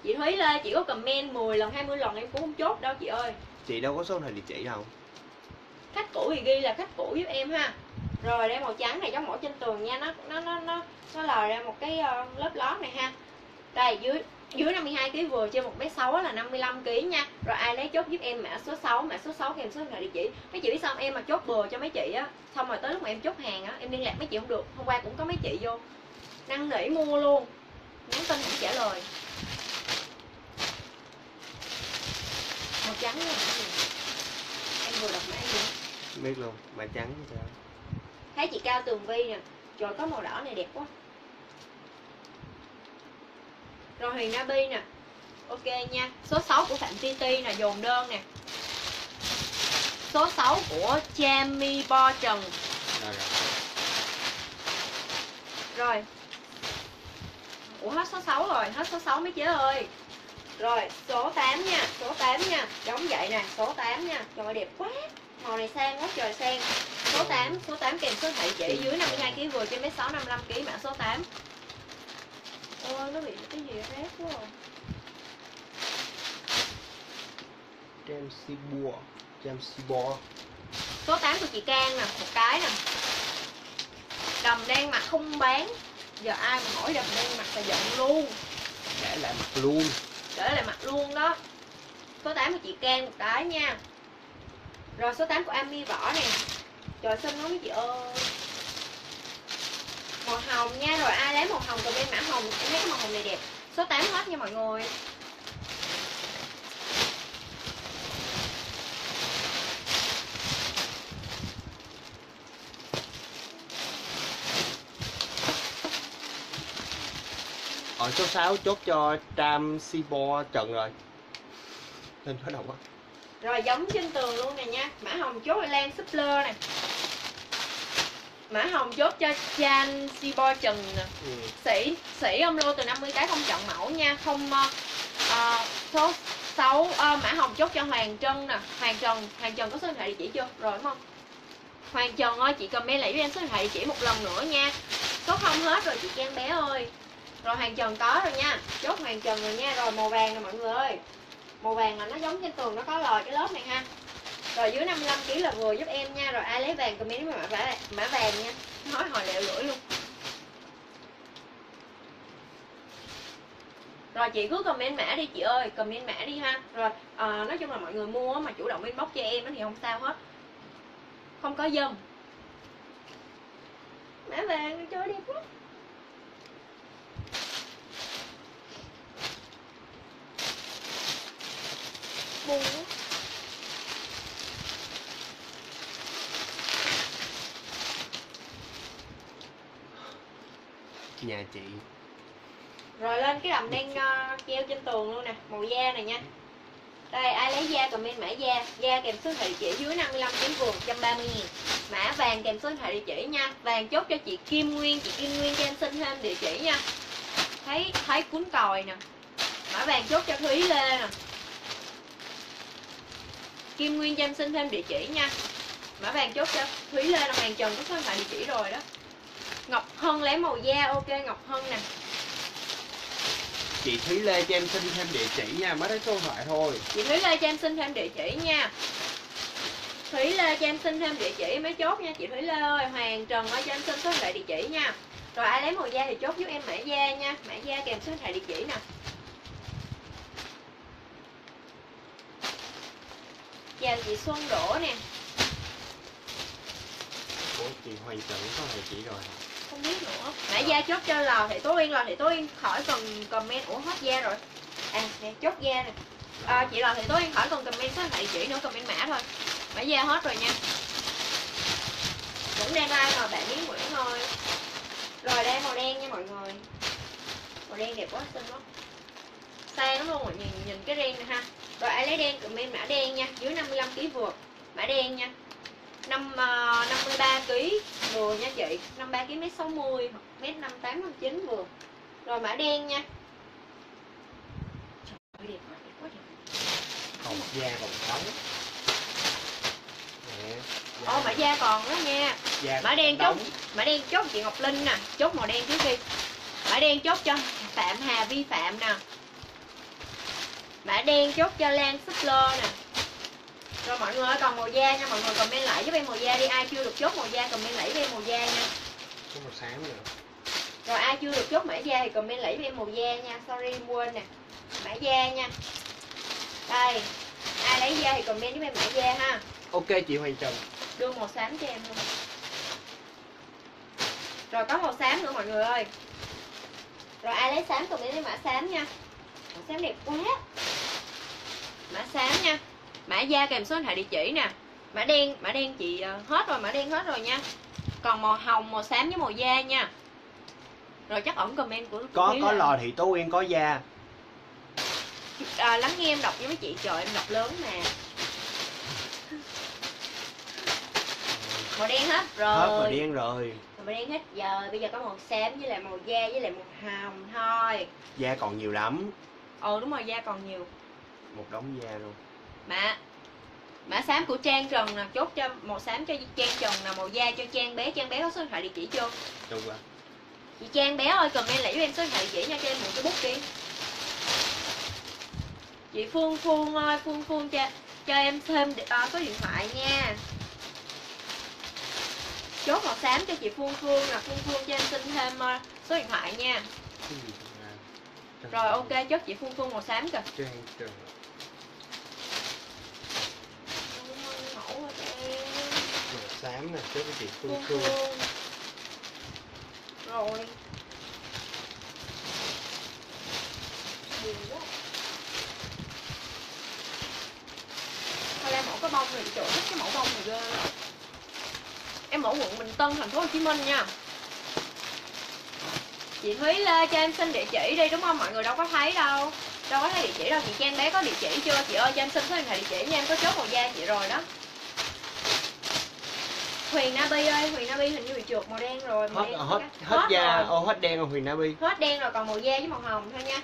Chị Thúy Lê chị có comment 10 lần 20 lần em cũng không chốt đâu chị ơi. Chị đâu có số điện thoại địa chỉ đâu. Khách cũ thì ghi là khách cũ giúp em ha. Rồi đây màu trắng này giống mẫu trên tường nha. Nó nó nó nó nó lòi ra một cái ờ, lớp lót này ha. Đây dưới dưới 52 kg vừa trên 1m6 là 55 kg nha. Rồi ai lấy chốt giúp em mã số 6 mã số 6 kèm số điện thoại địa chỉ. Mấy chị biết sao em mà chốt bừa cho mấy chị á xong rồi tới lúc mà em chốt hàng á em liên lạc mấy chị không được. Hôm qua cũng có mấy chị vô năn nỉ mua luôn. Nhắn tin không trả lời. Màu trắng gì em vừa đọc mã gì? Biết luôn mà trắng sao? Thấy chị cao tường vi nè. Trời có màu đỏ này đẹp quá rồi huyền nabi nè. Ok nha. Số 6 của phạm ti nè dồn đơn nè. Số 6 của Jamie Bo Trần rồi rồi. Rồi ủa hết số 6 rồi hết số 6 mấy chế ơi? Rồi số 8 nha số 8 nha. Giống vậy nè số 8 nha. Trời đẹp quá. Màu này sang quá trời sang. Số 8 số 8 kèm số thị chỉ dưới 52 kg vừa trên mấy 6 55 kg mã số 8 ôi nó bị cái gì rét quá à. James Sibua James Sibua số 8 của chị Can nè một cái nè. Đầm đen mặt không bán. Giờ ai mà hỏi đầm đen mặt là giận luôn. Để lại mặt luôn. Để lại mặt luôn đó. Số 8 của chị Can một cái nha. Rồi số 8 của Ami Võ nè. Trời xinh lắm chị ơi màu hồng nha rồi ai lấy màu hồng comment mã hồng? Em thấy cái màu hồng này đẹp. Số 8 hết nha mọi người. Ở số 6 chốt cho Tram Sibo Trần rồi. Nên bắt đầu quá. Rồi giống trên tường luôn nè nha. Mã hồng chốt là Lan Suppler nè mã hồng chốt cho Chan Sibo Trần nè. Ừ. sĩ sĩ ông lô từ 50 cái không chọn mẫu nha. Không uh, số 6 uh, mã hồng chốt cho Hoàng Trân nè. Hoàng Trần Hoàng Trần có số điện thoại địa chỉ chưa? Rồi đúng không? Hoàng Trần ơi chị comment lại với em số điện thoại địa chỉ một lần nữa nha. Số không hết rồi chị Trang bé ơi. Rồi Hoàng Trần có rồi nha. Chốt Hoàng Trần rồi nha. Rồi màu vàng nè mọi người ơi. Màu vàng là nó giống trên tường nó có lòi cái lớp này ha rồi dưới 55 kg là vừa giúp em nha. Rồi ai lấy vàng comment mã vàng mã vàng nha. Nói hồi lẹo lưỡi luôn. Rồi chị cứ comment mã đi chị ơi comment mã đi ha. Rồi à, nói chung là mọi người mua mà chủ động inbox cho em thì không sao hết. Không có dâm. Mã vàng chơi đẹp quá. Buồn quá. Nhà chị. Rồi lên cái đầm đen uh, treo trên tường luôn nè màu da này nha. Đây ai lấy da comment mã da. Da kèm số điện thoại địa chỉ dưới 55 kg vườn 130 nghìn. Mã vàng kèm số điện thoại địa chỉ nha. Vàng chốt cho chị Kim Nguyên chị Kim Nguyên cho em xin thêm địa chỉ nha. Thấy thấy cuốn còi nè. Mã vàng chốt cho Thúy Lê nè. Kim Nguyên cho em xin thêm địa chỉ nha. Mã vàng chốt cho Thúy Lê là hàng Trần có số điện thoại địa chỉ rồi đó. Ngọc Hân lấy màu da ok Ngọc Hân nè. Chị Thúy Lê cho em xin thêm địa chỉ nha mới lấy số điện thoại thôi. Chị Thúy Lê cho em xin thêm địa chỉ nha. Thúy Lê cho em xin thêm địa chỉ mới chốt nha chị Thúy Lê ơi. Hoàng Trần ơi cho em xin số điện thoại địa chỉ nha. Rồi ai lấy màu da thì chốt giúp em mã da nha. Mã da kèm số điện thoại địa chỉ nè. Chào chị Xuân Đỗ nè. Ủa chị Hoàng Trần có địa chỉ rồi hả? Không biết nữa. Nãy da chốt cho lò thì tố yên lò thì tố yên khỏi cần comment. Ủa hết da rồi. À nè chốt da nè. À, chị lò thì tố yên khỏi cần comment số điện địa chỉ nữa comment mã thôi. Mã da hết rồi nha. Vẫn đang like mà bạn miếng Nguyễn thôi rồi đây màu đen nha mọi người. Màu đen đẹp quá xinh lắm sang lắm luôn mọi người nhìn, nhìn cái đen này ha. Rồi ai lấy đen comment mã đen nha. Dưới 55 kg vừa mã đen nha năm uh, 53 kg vừa nha chị. 53 kg mét 60 hoặc mét 58 59 vừa rồi mã đen nha. Trời ơi, đẹp quá, đẹp quá, đẹp. còn da còn da- Ô mã da còn đó nha. Da mã đen chốt mã đen chốt chị Ngọc Linh nè. Chốt màu đen trước đi. Mã đen chốt cho Phạm Hà vi phạm nè. Mã đen chốt cho Lan Suppler nè rồi mọi người ơi, còn màu da nha mọi người comment lại giúp em màu da đi. Ai chưa được chốt màu da comment lại giúp em màu da nha. Có màu xám nữa. Rồi ai chưa được chốt mã da thì comment lại giúp em màu da nha. Sorry em quên nè. Mã da nha. Đây ai lấy da thì comment giúp em mã da ha. Ok chị Hoàng Trần. Đưa màu xám cho em luôn. Rồi có màu xám nữa mọi người ơi. Rồi ai lấy xám comment lấy mã xám nha. Mã xám đẹp quá. Mã xám nha mã da kèm số điện thoại địa chỉ nè. Mã đen mã đen chị ờ, hết rồi mã đen hết rồi nha. Còn màu hồng màu xám với màu da nha. Rồi chắc ổng comment của có có là- lò thì Tố Uyên có da. À, lắng nghe em đọc với mấy chị trời em đọc lớn mà. Màu đen hết rồi hết màu đen rồi. Màu đen hết giờ bây giờ có màu xám với lại màu da với lại màu hồng thôi. Da còn nhiều lắm. Ồ đúng rồi da còn nhiều. Một đống da luôn mã. Mã xám của trang trần nè chốt cho màu xám cho trang trần nè màu da cho trang bé. Trang bé có số điện thoại địa chỉ chưa? Qua chị trang bé ơi comment lại giúp em số điện thoại địa chỉ nha cho em mượn cái bút đi. Chị phương phương ơi phương phương cho cho em thêm ờ, số điện thoại nha. Chốt màu xám cho chị phương phương nè phương phương cho em xin thêm ờ, số điện thoại nha. Rồi ok chốt chị phương phương màu xám kìa Trang Trần mẫu ở đây. màu xám nè chốt với chị Phương Phương Rồi. Thôi em mẫu cái bông này chỗ thích cái mẫu bông này ghê. Em mẫu quận Bình Tân, thành phố Hồ Chí Minh nha. Chị Thúy Lê cho em xin địa chỉ đi đúng không? Mọi người đâu có thấy đâu. Đâu có thấy địa chỉ đâu, chị Trang bé có địa chỉ chưa? Chị ơi cho em xin số điện thoại địa chỉ nha, em có chốt màu da chị rồi đó Huyền Nabi ơi, Huyền Nabi hình như bị trượt màu đen rồi màu hết đen hết cái- hết da ô hết đen rồi Huyền Nabi. Hết đen rồi còn màu da với màu hồng thôi nha.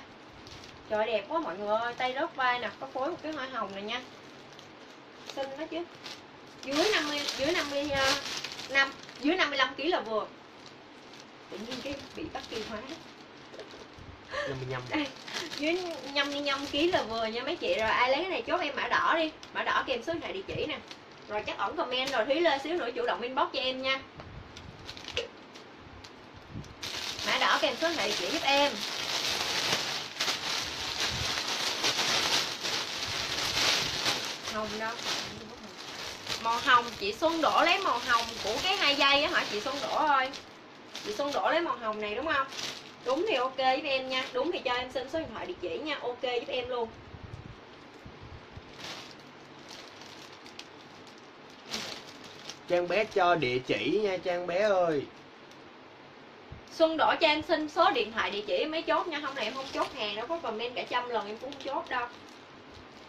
Trời đẹp quá mọi người ơi, tay rớt vai nè, có phối một cái hoa hồng này nha. Xinh đó chứ. Dưới 50, dưới 50 uh, năm, dưới 55 kg là vừa. Tự nhiên cái bị tắc kỳ hóa. 55 dưới 55 kg là vừa nha mấy chị. Rồi ai lấy cái này chốt em mã đỏ đi. Mã đỏ kèm số điện thoại địa chỉ nè rồi chắc ẩn comment rồi thúy lên xíu nữa chủ động inbox cho em nha. Mã đỏ kèm số địa chỉ giúp em. Hồng đâu? Màu hồng chị xuân đổ lấy màu hồng của cái hai dây á hả? Chị xuân đổ ơi. Chị xuân đổ lấy màu hồng này đúng không? Đúng thì ok giúp em nha. Đúng thì cho em xin số điện thoại địa chỉ nha. Ok giúp em luôn Trang bé cho địa chỉ nha Trang bé ơi. Xuân đổ cho em xin số điện thoại địa chỉ mấy chốt nha hôm nay em không chốt hàng đâu có comment cả trăm lần em cũng không chốt đâu.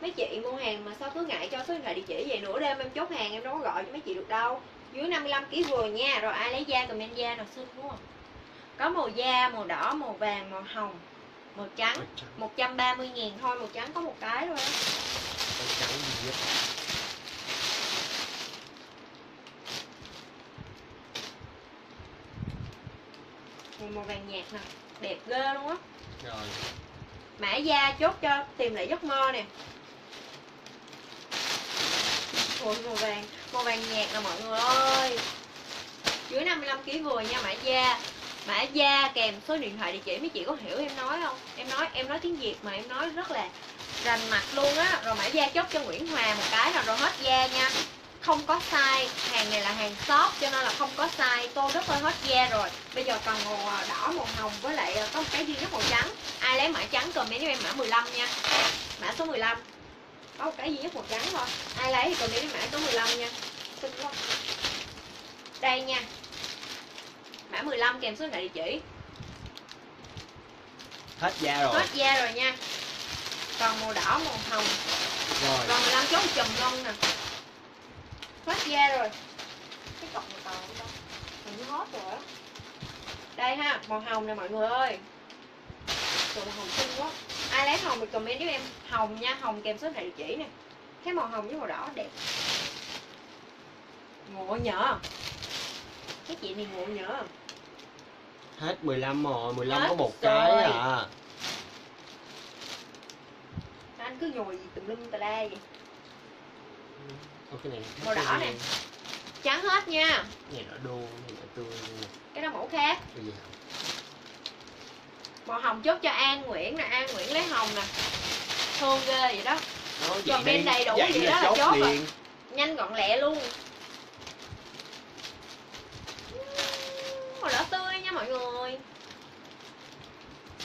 Mấy chị mua hàng mà sao cứ ngại cho số điện thoại địa chỉ vậy? Nửa đêm em chốt hàng em đâu có gọi cho mấy chị được đâu. Dưới 55 kg vừa nha rồi ai lấy da comment da nào xinh đúng không có màu da màu đỏ màu vàng màu hồng màu trắng 130 ngàn thôi màu trắng có một cái thôi á. Con trắng gì hết màu vàng nhạt nè. Đẹp ghê luôn á. Rồi. Mã da chốt cho tìm lại giấc mơ nè. Ôi, màu vàng màu vàng nhạt nè mọi người ơi. Dưới 55 kg vừa nha mã da. Mã da kèm số điện thoại địa chỉ mấy chị có hiểu em nói không? Em nói em nói tiếng việt mà em nói rất là rành mặt luôn á. Rồi mã da chốt cho Nguyễn Hòa một cái rồi rồi hết da nha không có size hàng này là hàng shop cho nên là không có size. Tô rất hơi hết da rồi. Bây giờ còn màu đỏ màu hồng với lại à, có một cái duy nhất màu trắng. Ai lấy mã trắng comment cho em mã 15 nha. Mã số 15 có một cái duy nhất màu trắng thôi. Ai lấy thì comment với mã số 15 nha. Xinh quá. Đây nha. Mã 15 kèm số điện thoại địa chỉ. Hết da rồi. Hết da rồi nha. Còn màu đỏ màu hồng. Rồi. Còn 15 chốt chùm lông nè hết da rồi. Cái cọc này còn không hình như hết rồi á. Đây ha màu hồng nè mọi người ơi. Trời màu hồng xinh quá. Ai lấy hồng thì comment giúp em. Hồng nha hồng kèm số thoại địa chỉ nè. Cái màu hồng với màu đỏ đẹp. Ngộ nhở cái chị này ngộ nhở Hết 15 rồi 15 Hết có một cái à. Anh cứ nhồi gì tùm lum tà la vậy Ô, cái này Màu đỏ nè. trắng hết nha. Này đỏ đô Này đỏ tươi nè cái đó mẫu khác. Giờ. Màu hồng chốt cho an nguyễn nè an nguyễn lấy hồng nè. Thương ghê vậy đó. Vậy bên đầy đủ Vậy gì đó là chốt chốt rồi. liền. Nhanh gọn lẹ luôn. Màu đỏ tươi nha mọi người.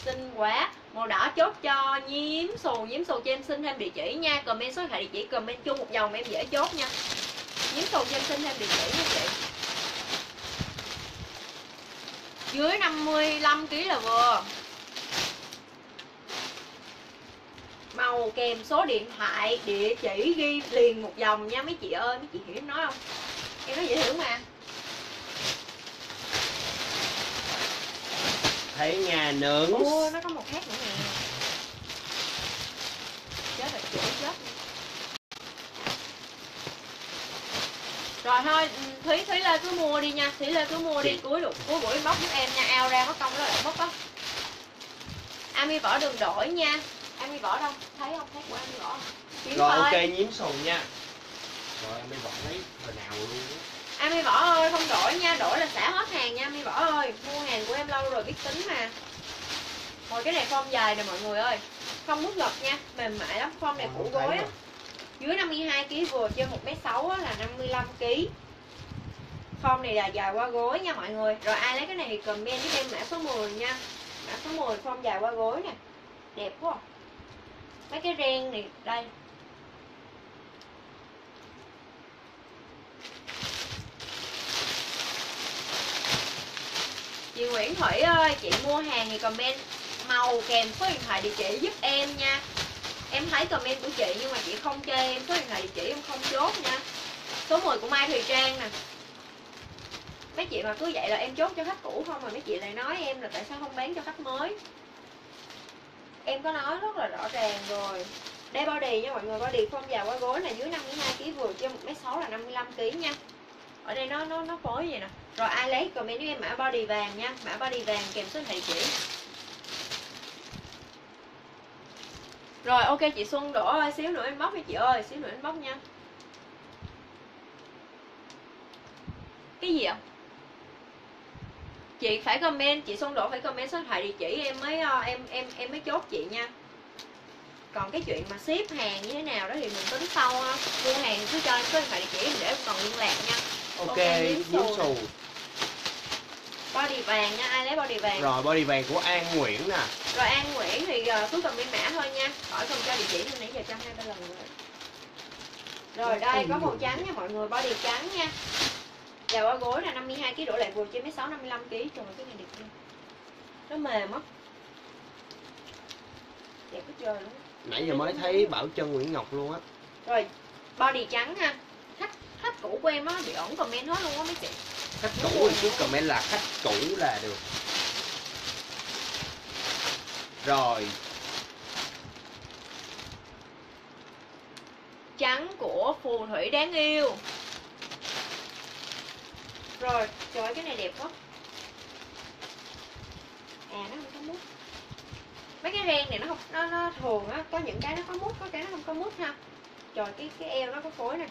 Xinh quá màu đỏ chốt cho nhiễm xù. Nhiễm xù cho em xin thêm địa chỉ nha. Comment số điện thoại địa chỉ, comment chung một dòng em dễ chốt nha. Nhiễm xù cho em xin thêm địa chỉ nha chị. Dưới 55 kg là vừa. Màu kèm số điện thoại, địa chỉ ghi liền một dòng nha. Mấy chị ơi, mấy chị hiểu em nói không? Em nói dễ hiểu mà. Thấy nhà nướng. Ủa nó có một khác nữa nè. Chết rồi chửi chết. Rồi thôi ừ, Thúy Thúy Lê cứ mua đi nha. Thúy Lê cứ mua đi. Cuối được cuối buổi inbox giúp em nha. Ao ra mất công đó lại mất á Ami vỏ đừng đổi nha. Ami vỏ đâu? Thấy không? Thấy của Ami vỏ? Kiếm Rồi thôi. ok nhiễm xù nha. Rồi mới bỏ lấy hồi nào luôn á. Ami vỏ ơi không đổi nha đổi là xả hết hàng nha Ami vỏ ơi mua hàng của em lâu rồi biết tính mà. Rồi cái này form dài nè mọi người ơi. Không mút gập nha mềm mại lắm form này thấy gối á. dưới 52 kg vừa trên 1m6 á là 55 kg form này là dài qua gối nha mọi người. Rồi ai lấy cái này thì comment giúp em mã số 10 nha. Mã số 10 form dài qua gối nè. Đẹp quá. Mấy cái ren này đây chị Nguyễn Thủy ơi, chị mua hàng thì comment màu kèm số điện thoại địa chỉ giúp em nha. Em thấy comment của chị nhưng mà chị không cho em số điện thoại địa chỉ, em không chốt nha. Số 10 của Mai Thùy Trang nè. Mấy chị mà cứ vậy là em chốt cho khách cũ không mà mấy chị lại nói em là tại sao không bán cho khách mới. Em có nói rất là rõ ràng rồi. Đây body nha mọi người, body phong dài qua gối là dưới 52 kg vừa trên 1 m 6 là 55 kg nha. Ở đây nó nó nó phối vậy nè rồi ai lấy? Comment với em mã body vàng nha. Mã body vàng kèm số điện thoại địa chỉ. Rồi ok chị Xuân đổ ơi. Xíu nữa inbox đi chị ơi. Xíu nữa inbox nha. Cái gì ạ? Chị phải comment chị Xuân đổ phải comment số điện thoại địa chỉ em mới ờ, em em em mới chốt chị nha. Còn cái chuyện mà ship hàng như thế nào đó thì mình tính sau ha. mua hàng cứ cho em số điện thoại địa chỉ để em còn liên lạc nha. Ok, Ok, liếm liếm xù. xù body vàng nha ai lấy body vàng? Rồi body vàng của An Nguyễn nè. Rồi An Nguyễn thì cứ comment mã thôi nha. Khỏi không cho địa chỉ nãy giờ cho hai ba lần rồi. Rồi đây có màu trắng nha mọi người body trắng nha. Dài qua gối là 52 kg độ lại vừa trên mấy 6 55 kg trời cái này đẹp nha. Nó mềm á. Đẹp quá trời luôn nãy giờ mới thấy Bảo Trân Nguyễn Ngọc luôn á. Rồi body trắng ha khách cũ của em á bị ẩn comment hết luôn á mấy chị. Khách cũ thì cứ comment là khách cũ là được. Rồi. Trắng của phù thủy đáng yêu. Rồi trời ơi, cái này đẹp quá. À nó không có mút. Mấy cái ren này nó không nó, nó thường á có những cái nó có mút có cái nó không có mút ha. Trời cái cái eo nó có phối nè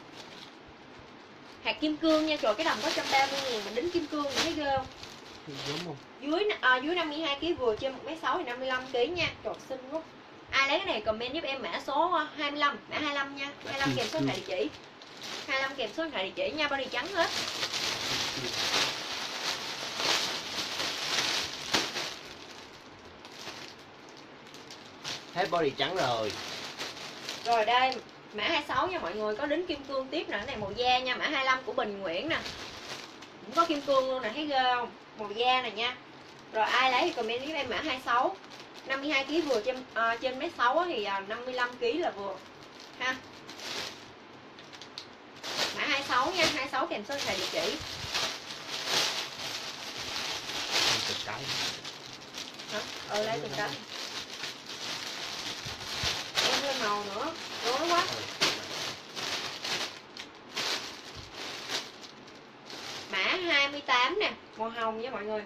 hạt kim cương nha trời cái đầm có 130 nghìn mà đính kim cương thì thấy ghê không? Dưới à, dưới 52 kg vừa trên 1 m 6 thì 55 kg nha. Trời xinh quá. Ai lấy cái này comment giúp em mã số ờ, 25 mã 25 nha. 25 kèm số điện thoại địa chỉ. 25 kèm số điện thoại địa chỉ nha body trắng hết. Hết body trắng rồi. Rồi đây mã 26 nha mọi người có đính kim cương tiếp nè cái này màu da nha mã 25 của Bình Nguyễn nè. Cũng có kim cương luôn nè thấy ghê không? Màu da này nha. Rồi ai lấy thì comment giúp em mã 26 52 kg vừa trên à, trên mét 6 thì à, 55 kg là vừa. Ha. Mã 26 nha 26 kèm số điện thoại địa chỉ. Từng cái. Hả? Ờ lấy từng cái. Em lên màu nữa rối quá mã 28 nè màu hồng nha mọi người.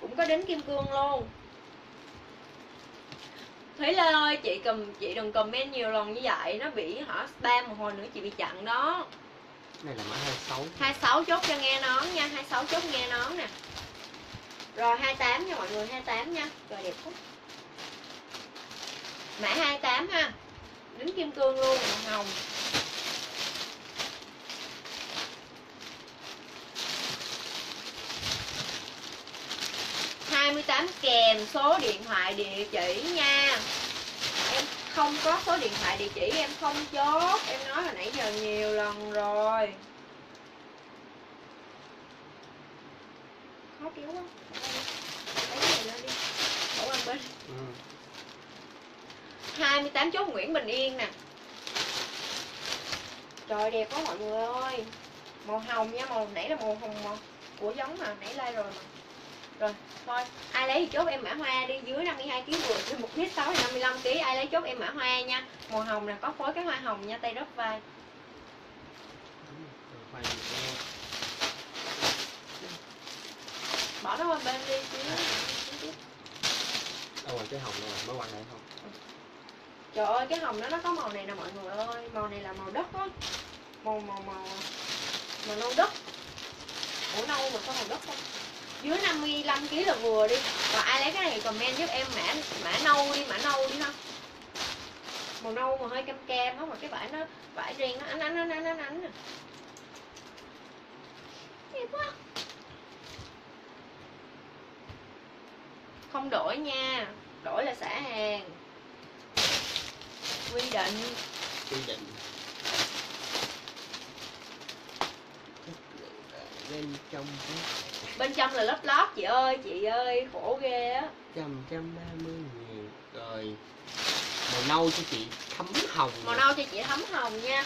Cũng có đính kim cương luôn. Thúy Lê ơi chị cầm chị đừng comment nhiều lần như vậy nó bị hả spam một hồi nữa chị bị chặn đó. Này là mã 26 26 chốt cho nghe nón nha 26 chốt nghe nón nè. Rồi 28 nha mọi người 28 nha. Rồi đẹp quá. Mã 28 ha đính kim cương luôn, màu hồng. Hai mươi tám kèm số điện thoại địa chỉ nha. Em không có số điện thoại địa chỉ, em không chốt. Em nói hồi nãy giờ nhiều lần rồi. Khó kéo quá. Lấy cái này lên đi. Bỏ qua bên. Ừ. 28 chốt Nguyễn Bình Yên nè. Trời đẹp quá mọi người ơi. Màu hồng nha, màu nãy là màu hồng màu Của giống mà, nãy lai rồi mà. Rồi, thôi Ai lấy thì chốt em mã hoa đi. Dưới 52kg vừa trên 1 mét 6 thì 55kg Ai lấy chốt em mã hoa nha. Màu hồng nè, có phối cái hoa hồng nha, tay rất vai. Bỏ nó qua bên đi chứ. Đâu rồi cái hồng này mới quăng lại không? Trời ơi, cái hồng đó nó có màu này nè mọi người ơi. Màu này là màu đất á. Màu, màu, màu Màu nâu đất. Ủa nâu mà có màu đất không? Dưới 55kg là vừa đi. Và ai lấy cái này thì comment giúp em mã mã nâu đi, mã nâu đi ha. Màu nâu mà hơi cam cam á Mà cái vải nó, vải riêng nó ánh ánh ánh ánh ánh ánh nè. Đẹp quá. Không đổi nha. Đổi là xả hàng quy định. Quy định. Bên trong bên trong là lớp lót chị ơi chị ơi khổ ghê á. Trăm trăm ba mươi ngàn rồi màu nâu cho chị thấm hồng. Màu nâu cho chị thấm hồng nha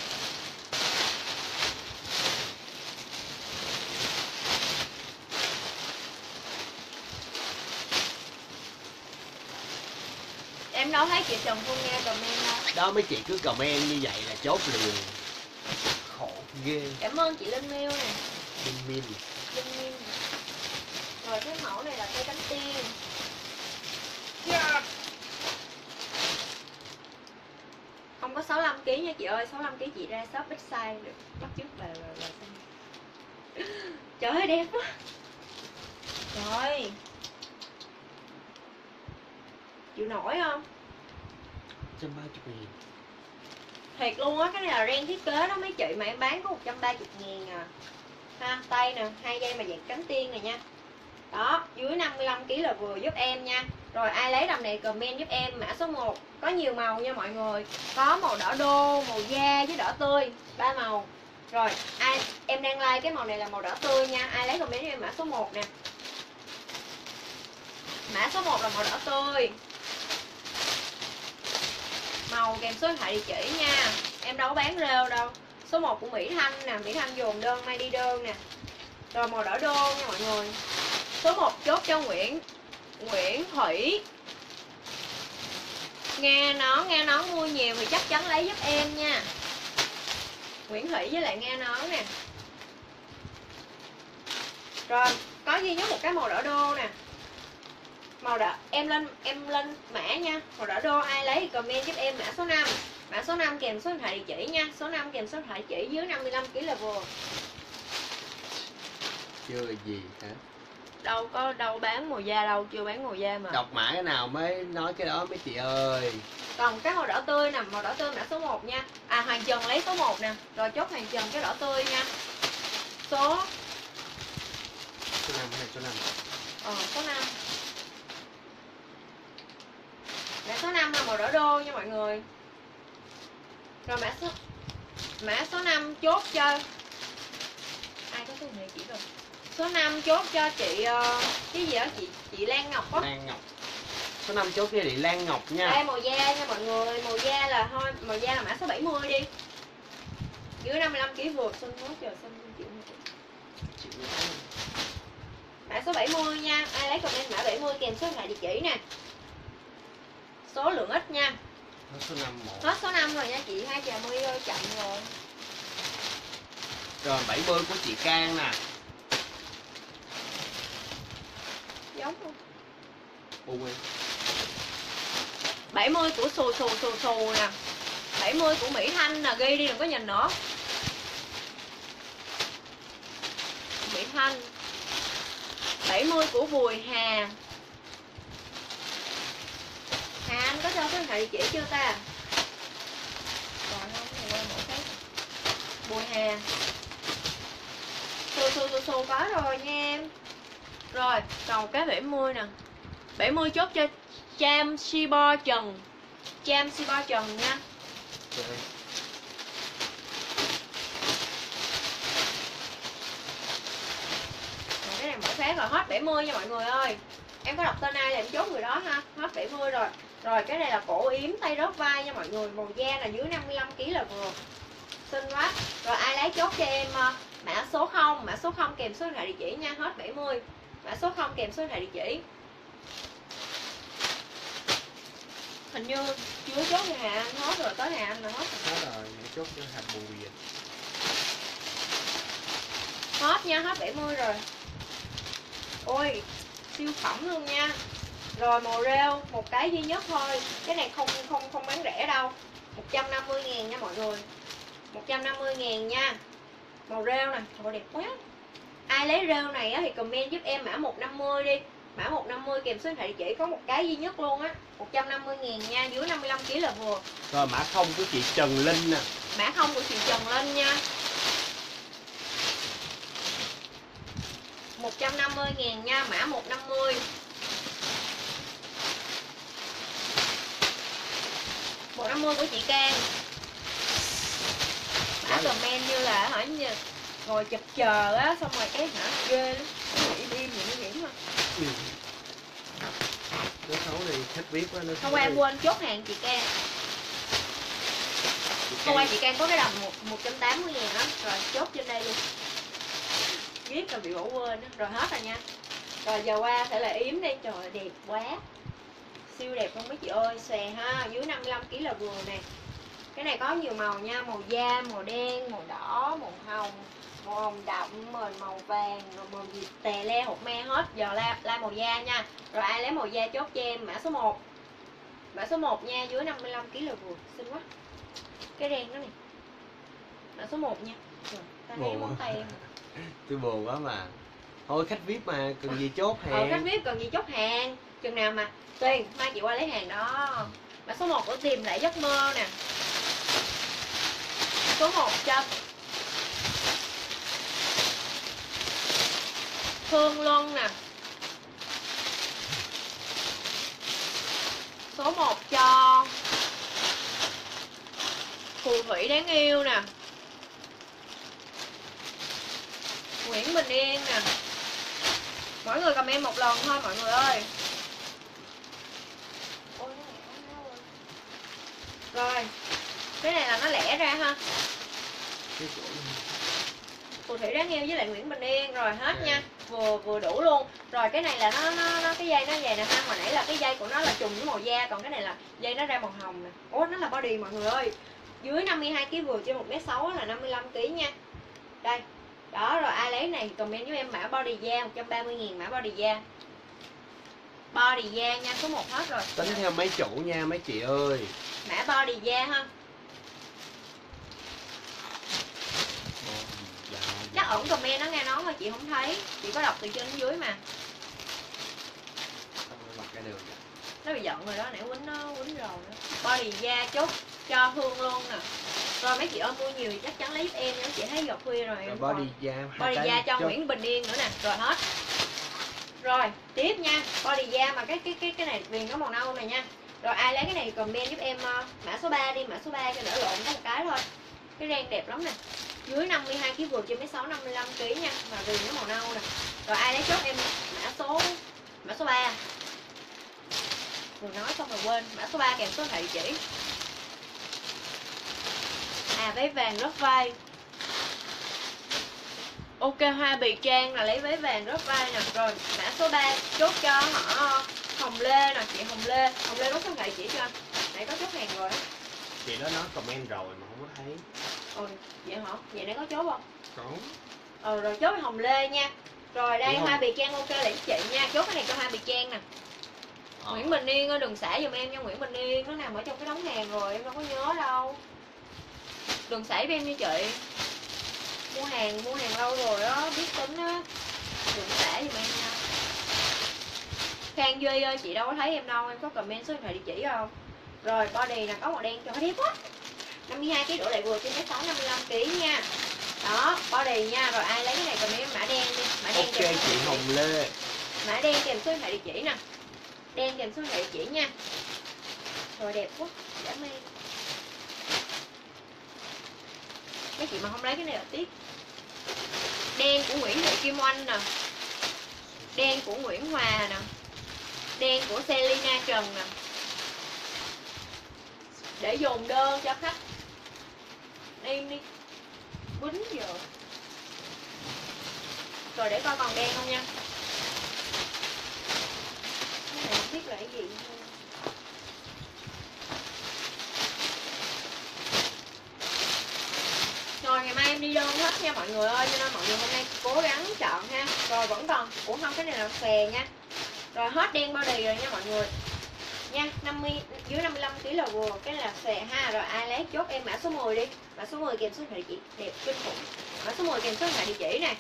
đâu thấy chị Trần Phương nghe comment đâu. Đó mấy chị cứ comment như vậy là chốt liền. Khổ ghê. Cảm ơn chị Linh Miêu nè. Min min Linh Miêu. Nè. rồi cái mẫu này là cây cánh tiên. Không có 65 kg nha chị ơi 65 kg chị ra shop big size được. Bắt trước là là, là trời ơi đẹp quá. Trời. Chịu nổi không trăm ba chục thiệt luôn á, cái này là ren thiết kế đó, mấy chị mà em bán có 130 ngàn à. Ha, tay nè, hai dây mà dạng cánh tiên này nha. Đó, dưới 55 kg là vừa giúp em nha. Rồi ai lấy đầm này comment giúp em, mã số 1 có nhiều màu nha mọi người. Có màu đỏ đô, màu da với đỏ tươi, ba màu. Rồi, ai, em đang like cái màu này là màu đỏ tươi nha. Ai lấy comment giúp em mã số 1 nè. Mã số 1 là màu đỏ tươi màu kèm số điện thoại địa chỉ nha. Em đâu có bán rêu đâu. Số 1 của Mỹ Thanh nè, Mỹ Thanh dồn đơn, may đi đơn nè. Rồi màu đỏ đô nha mọi người. Số 1 chốt cho Nguyễn Nguyễn Thủy. Nghe nó nghe nó mua nhiều thì chắc chắn lấy giúp em nha. Nguyễn Thủy với lại nghe nó nè. Rồi, có duy nhất một cái màu đỏ đô nè màu đỏ em lên em lên mã nha. Màu đỏ đô ai lấy thì comment giúp em mã số 5 mã số 5 kèm số điện thoại địa chỉ nha. Số 5 kèm số điện thoại địa chỉ dưới 55 kg là vừa chưa gì hả? Đâu có đâu bán màu da đâu chưa bán màu da mà. Đọc mã cái nào mới nói cái đó mấy chị ơi. Còn cái màu đỏ tươi nè màu đỏ tươi mã số 1 nha. À hoàng trần lấy số 1 nè. Rồi chốt hoàng trần cái đỏ tươi nha. Số số năm hay số năm. Ờ số 5 mã số 5 là màu đỏ đô nha mọi người. Rồi mã số mã số 5 chốt cho ai có số này chỉ rồi? Số 5 chốt cho chị ờ, cái gì đó chị chị Lan Ngọc á. Lan Ngọc. Số năm chốt kia chị Lan Ngọc nha. Đây màu da nha mọi người màu da là thôi màu da là mã số 70 đi. Dưới 55 kg vượt xin nói chờ xin chịu Chị mã số 70 nha. Ai lấy comment mã 70 kèm số điện thoại địa chỉ nè số lượng ít nha. Số năm một. Hết số 5 rồi nha chị hai chà mươi ơi chậm rồi. Rồi 70 của chị Can nè. Giống không? Ui 70 của xù xù xù xù nè. 70 của Mỹ Thanh nè ghi đi đừng có nhìn nữa. Mỹ Thanh. 70 của Bùi Hà Hà anh có cho thoại địa chỉ chưa ta? Còn không? Thì quay mẫu khác Bùi Hà Xù xù xù xù có rồi nha em. Rồi còn cái 70 nè. 70 chốt cho Cham Sibo Trần. Cham Sibo Trần nha. Cái này mở khác rồi. Hết 70 nha mọi người ơi em có đọc tên ai là em chốt người đó ha. Hết 70 rồi. Rồi cái này là cổ yếm tay rớt vai nha mọi người. Màu da là dưới 55 kg là vừa. Xinh quá. Rồi ai lấy chốt cho em ờ, mã số 0 mã số 0 kèm số điện thoại địa chỉ nha. Hết 70 mã số 0 kèm số điện thoại địa chỉ. Hình như chưa chốt cho Hà Anh hết rồi tới Hà Anh là hết rồi. Hết rồi, chốt cho hạt bùi hết nha hết 70 rồi. Ôi siêu phẩm luôn nha. Rồi màu rêu một cái duy nhất thôi. Cái này không không không bán rẻ đâu. 150 ngàn nha mọi người. 150 ngàn nha. Màu rêu nè trời đẹp quá. Ai lấy rêu này á thì comment giúp em mã 150 đi. Mã 150 kèm số điện thoại chỉ có một cái duy nhất luôn á. 150 ngàn nha dưới 55 kg là vừa. Rồi mã không của chị Trần Linh nè. Mã không của chị Trần lên nha 150 ngàn nha mã 150 150 của chị Can mã comment như là hỏi như ngồi chụp chờ á xong rồi cái hả ghê lắm. Im im vậy nó vậy mà. Ừ. Xấu đi, khách VIP á, nó xấu hôm qua em quên chốt hàng chị Can hôm qua chị Can có cái một 180 ngàn đó rồi chốt trên đây luôn viết là bị bỏ quên đó. rồi hết rồi nha. Rồi giờ qua sẽ là yếm đây. Trời ơi, đẹp quá. Siêu đẹp luôn mấy chị ơi. Xòe ha. Dưới 55 kg là vừa nè. Cái này có nhiều màu nha. Màu da màu đen màu đỏ màu hồng màu hồng đậm rồi màu vàng rồi màu gì. Tè le hột me hết. Giờ la la màu da nha. Rồi ai lấy màu da chốt cho em? Mã số 1 mã số 1 nha. Dưới 55 kg là vừa. Xinh quá. Cái đen đó nè. Mã số 1 nha. Rồi ta thấy Buồn móng tay em Tôi buồn quá mà. Thôi khách VIP mà, cần gì chốt ờ khách hàng biết cần gì chốt hàng? Chừng nào mà tiền mai chị qua lấy hàng đó. Mã số 1 của tìm lại giấc mơ nè. Số 1 cho Phương Luân nè. Số 1 cho Phù Thủy đáng yêu nè Nguyễn Bình Yên nè. Mỗi người comment một lần thôi mọi người ơi. Rồi Cái này là nó lẻ ra ha. Phù thủy đáng yêu với lại Nguyễn Bình Yên Rồi hết Ok. nha. Vừa vừa đủ luôn. Rồi cái này là nó nó, nó cái dây nó về nè ha. Hồi nãy là cái dây của nó là trùng với màu da Còn cái này là dây nó ra màu hồng nè. Ủa nó là body mọi người ơi. Dưới 52kg vừa trên 1m6 là 55kg nha. Đây đó rồi ai lấy này? Comment với em mã body da 130 nghìn mã body da. Body da nha số 1 hết rồi. Tính theo mấy chủ nha mấy chị ơi. Mã body da ha. Chắc ẩn comment nó nghe nói mà chị không thấy. Chị có đọc từ trên đến dưới mà. Nó bị giận rồi đó nãy quýnh nó quýnh rồi đó. Body da chốt cho hương luôn nè. Rồi mấy chị ơi mua nhiều thì chắc chắn lấy giúp em nữa chị thấy giờ khuya rồi em body da body da cho chốt. Nguyễn Bình Yên nữa nè. Rồi hết. Rồi tiếp nha. Body da mà cái cái cái cái này viền có màu nâu này nha. Rồi ai lấy cái này comment giúp em ờ, mã số 3 đi mã số 3 cho đỡ lộn có một cái thôi. Cái ren đẹp lắm nè. Dưới 52 kg vừa trên mấy 6 55 kg nha mà viền nó màu nâu nè. Rồi ai lấy chốt em mã số mã số 3 vừa nói xong rồi quên mã số 3 kèm số điện thoại địa chỉ à váy vàng rất vai. Ok hoa bì trang là lấy váy vàng rất vai nè. Rồi mã số 3 chốt cho họ hồng lê nè chị hồng lê. Hồng lê có số thoại chỉ cho anh nãy có chốt hàng rồi á. Chị đó nói comment rồi mà không có thấy. Ừ vậy hả? Vậy nãy có chốt không? Có. Ừ rồi chốt hồng lê nha. Rồi đây hoa bì trang ok để chị nha. Chốt cái này cho hoa bì trang nè. Ờ. Nguyễn Bình Yên ơi, đừng xả giùm em nha. Nguyễn Bình Yên nó nằm ở trong cái đống hàng rồi em đâu có nhớ đâu đừng xả với em nha chị. Mua hàng mua hàng lâu rồi đó biết tính á đừng xả giùm em nha Khang Duy ơi chị đâu có thấy em đâu em có comment số điện thoại địa chỉ không? Rồi body là có màu đen cho đẹp quá. 52 kg đổ lại vừa trên 6 55 kg nha. Đó body nha rồi ai lấy cái này comment mã đen đi. Mã đen Ok chị Hồng Lê. Mã đen kèm số điện thoại địa chỉ nè. Đen kèm số điện thoại địa chỉ nha. Rồi đẹp quá dã man mấy chị mà không lấy cái này là tiếc. Đen của Nguyễn Thị Kim Oanh nè. Đen của Nguyễn Hòa nè. Đen của Selina Trần nè. Để dồn đơn cho khách. Đem đi. Quýnh giờ rồi để coi còn đen không nha. Cái này không biết là cái gì nữa. rồi ngày mai em đi đơn hết nha mọi người ơi, cho nên mọi người hôm nay cố gắng chọn ha. Rồi vẫn còn, cũng không cái này là xè nha. Rồi hết đen bao body rồi nha mọi người. Nha 50 dưới 55 kg là vừa cái này là xè ha. Rồi ai lấy, chốt em mã số 10 đi. Mã số 10 kèm số điện thoại địa chỉ, đẹp, kinh khủng. Mã số 10 kèm số điện thoại địa chỉ này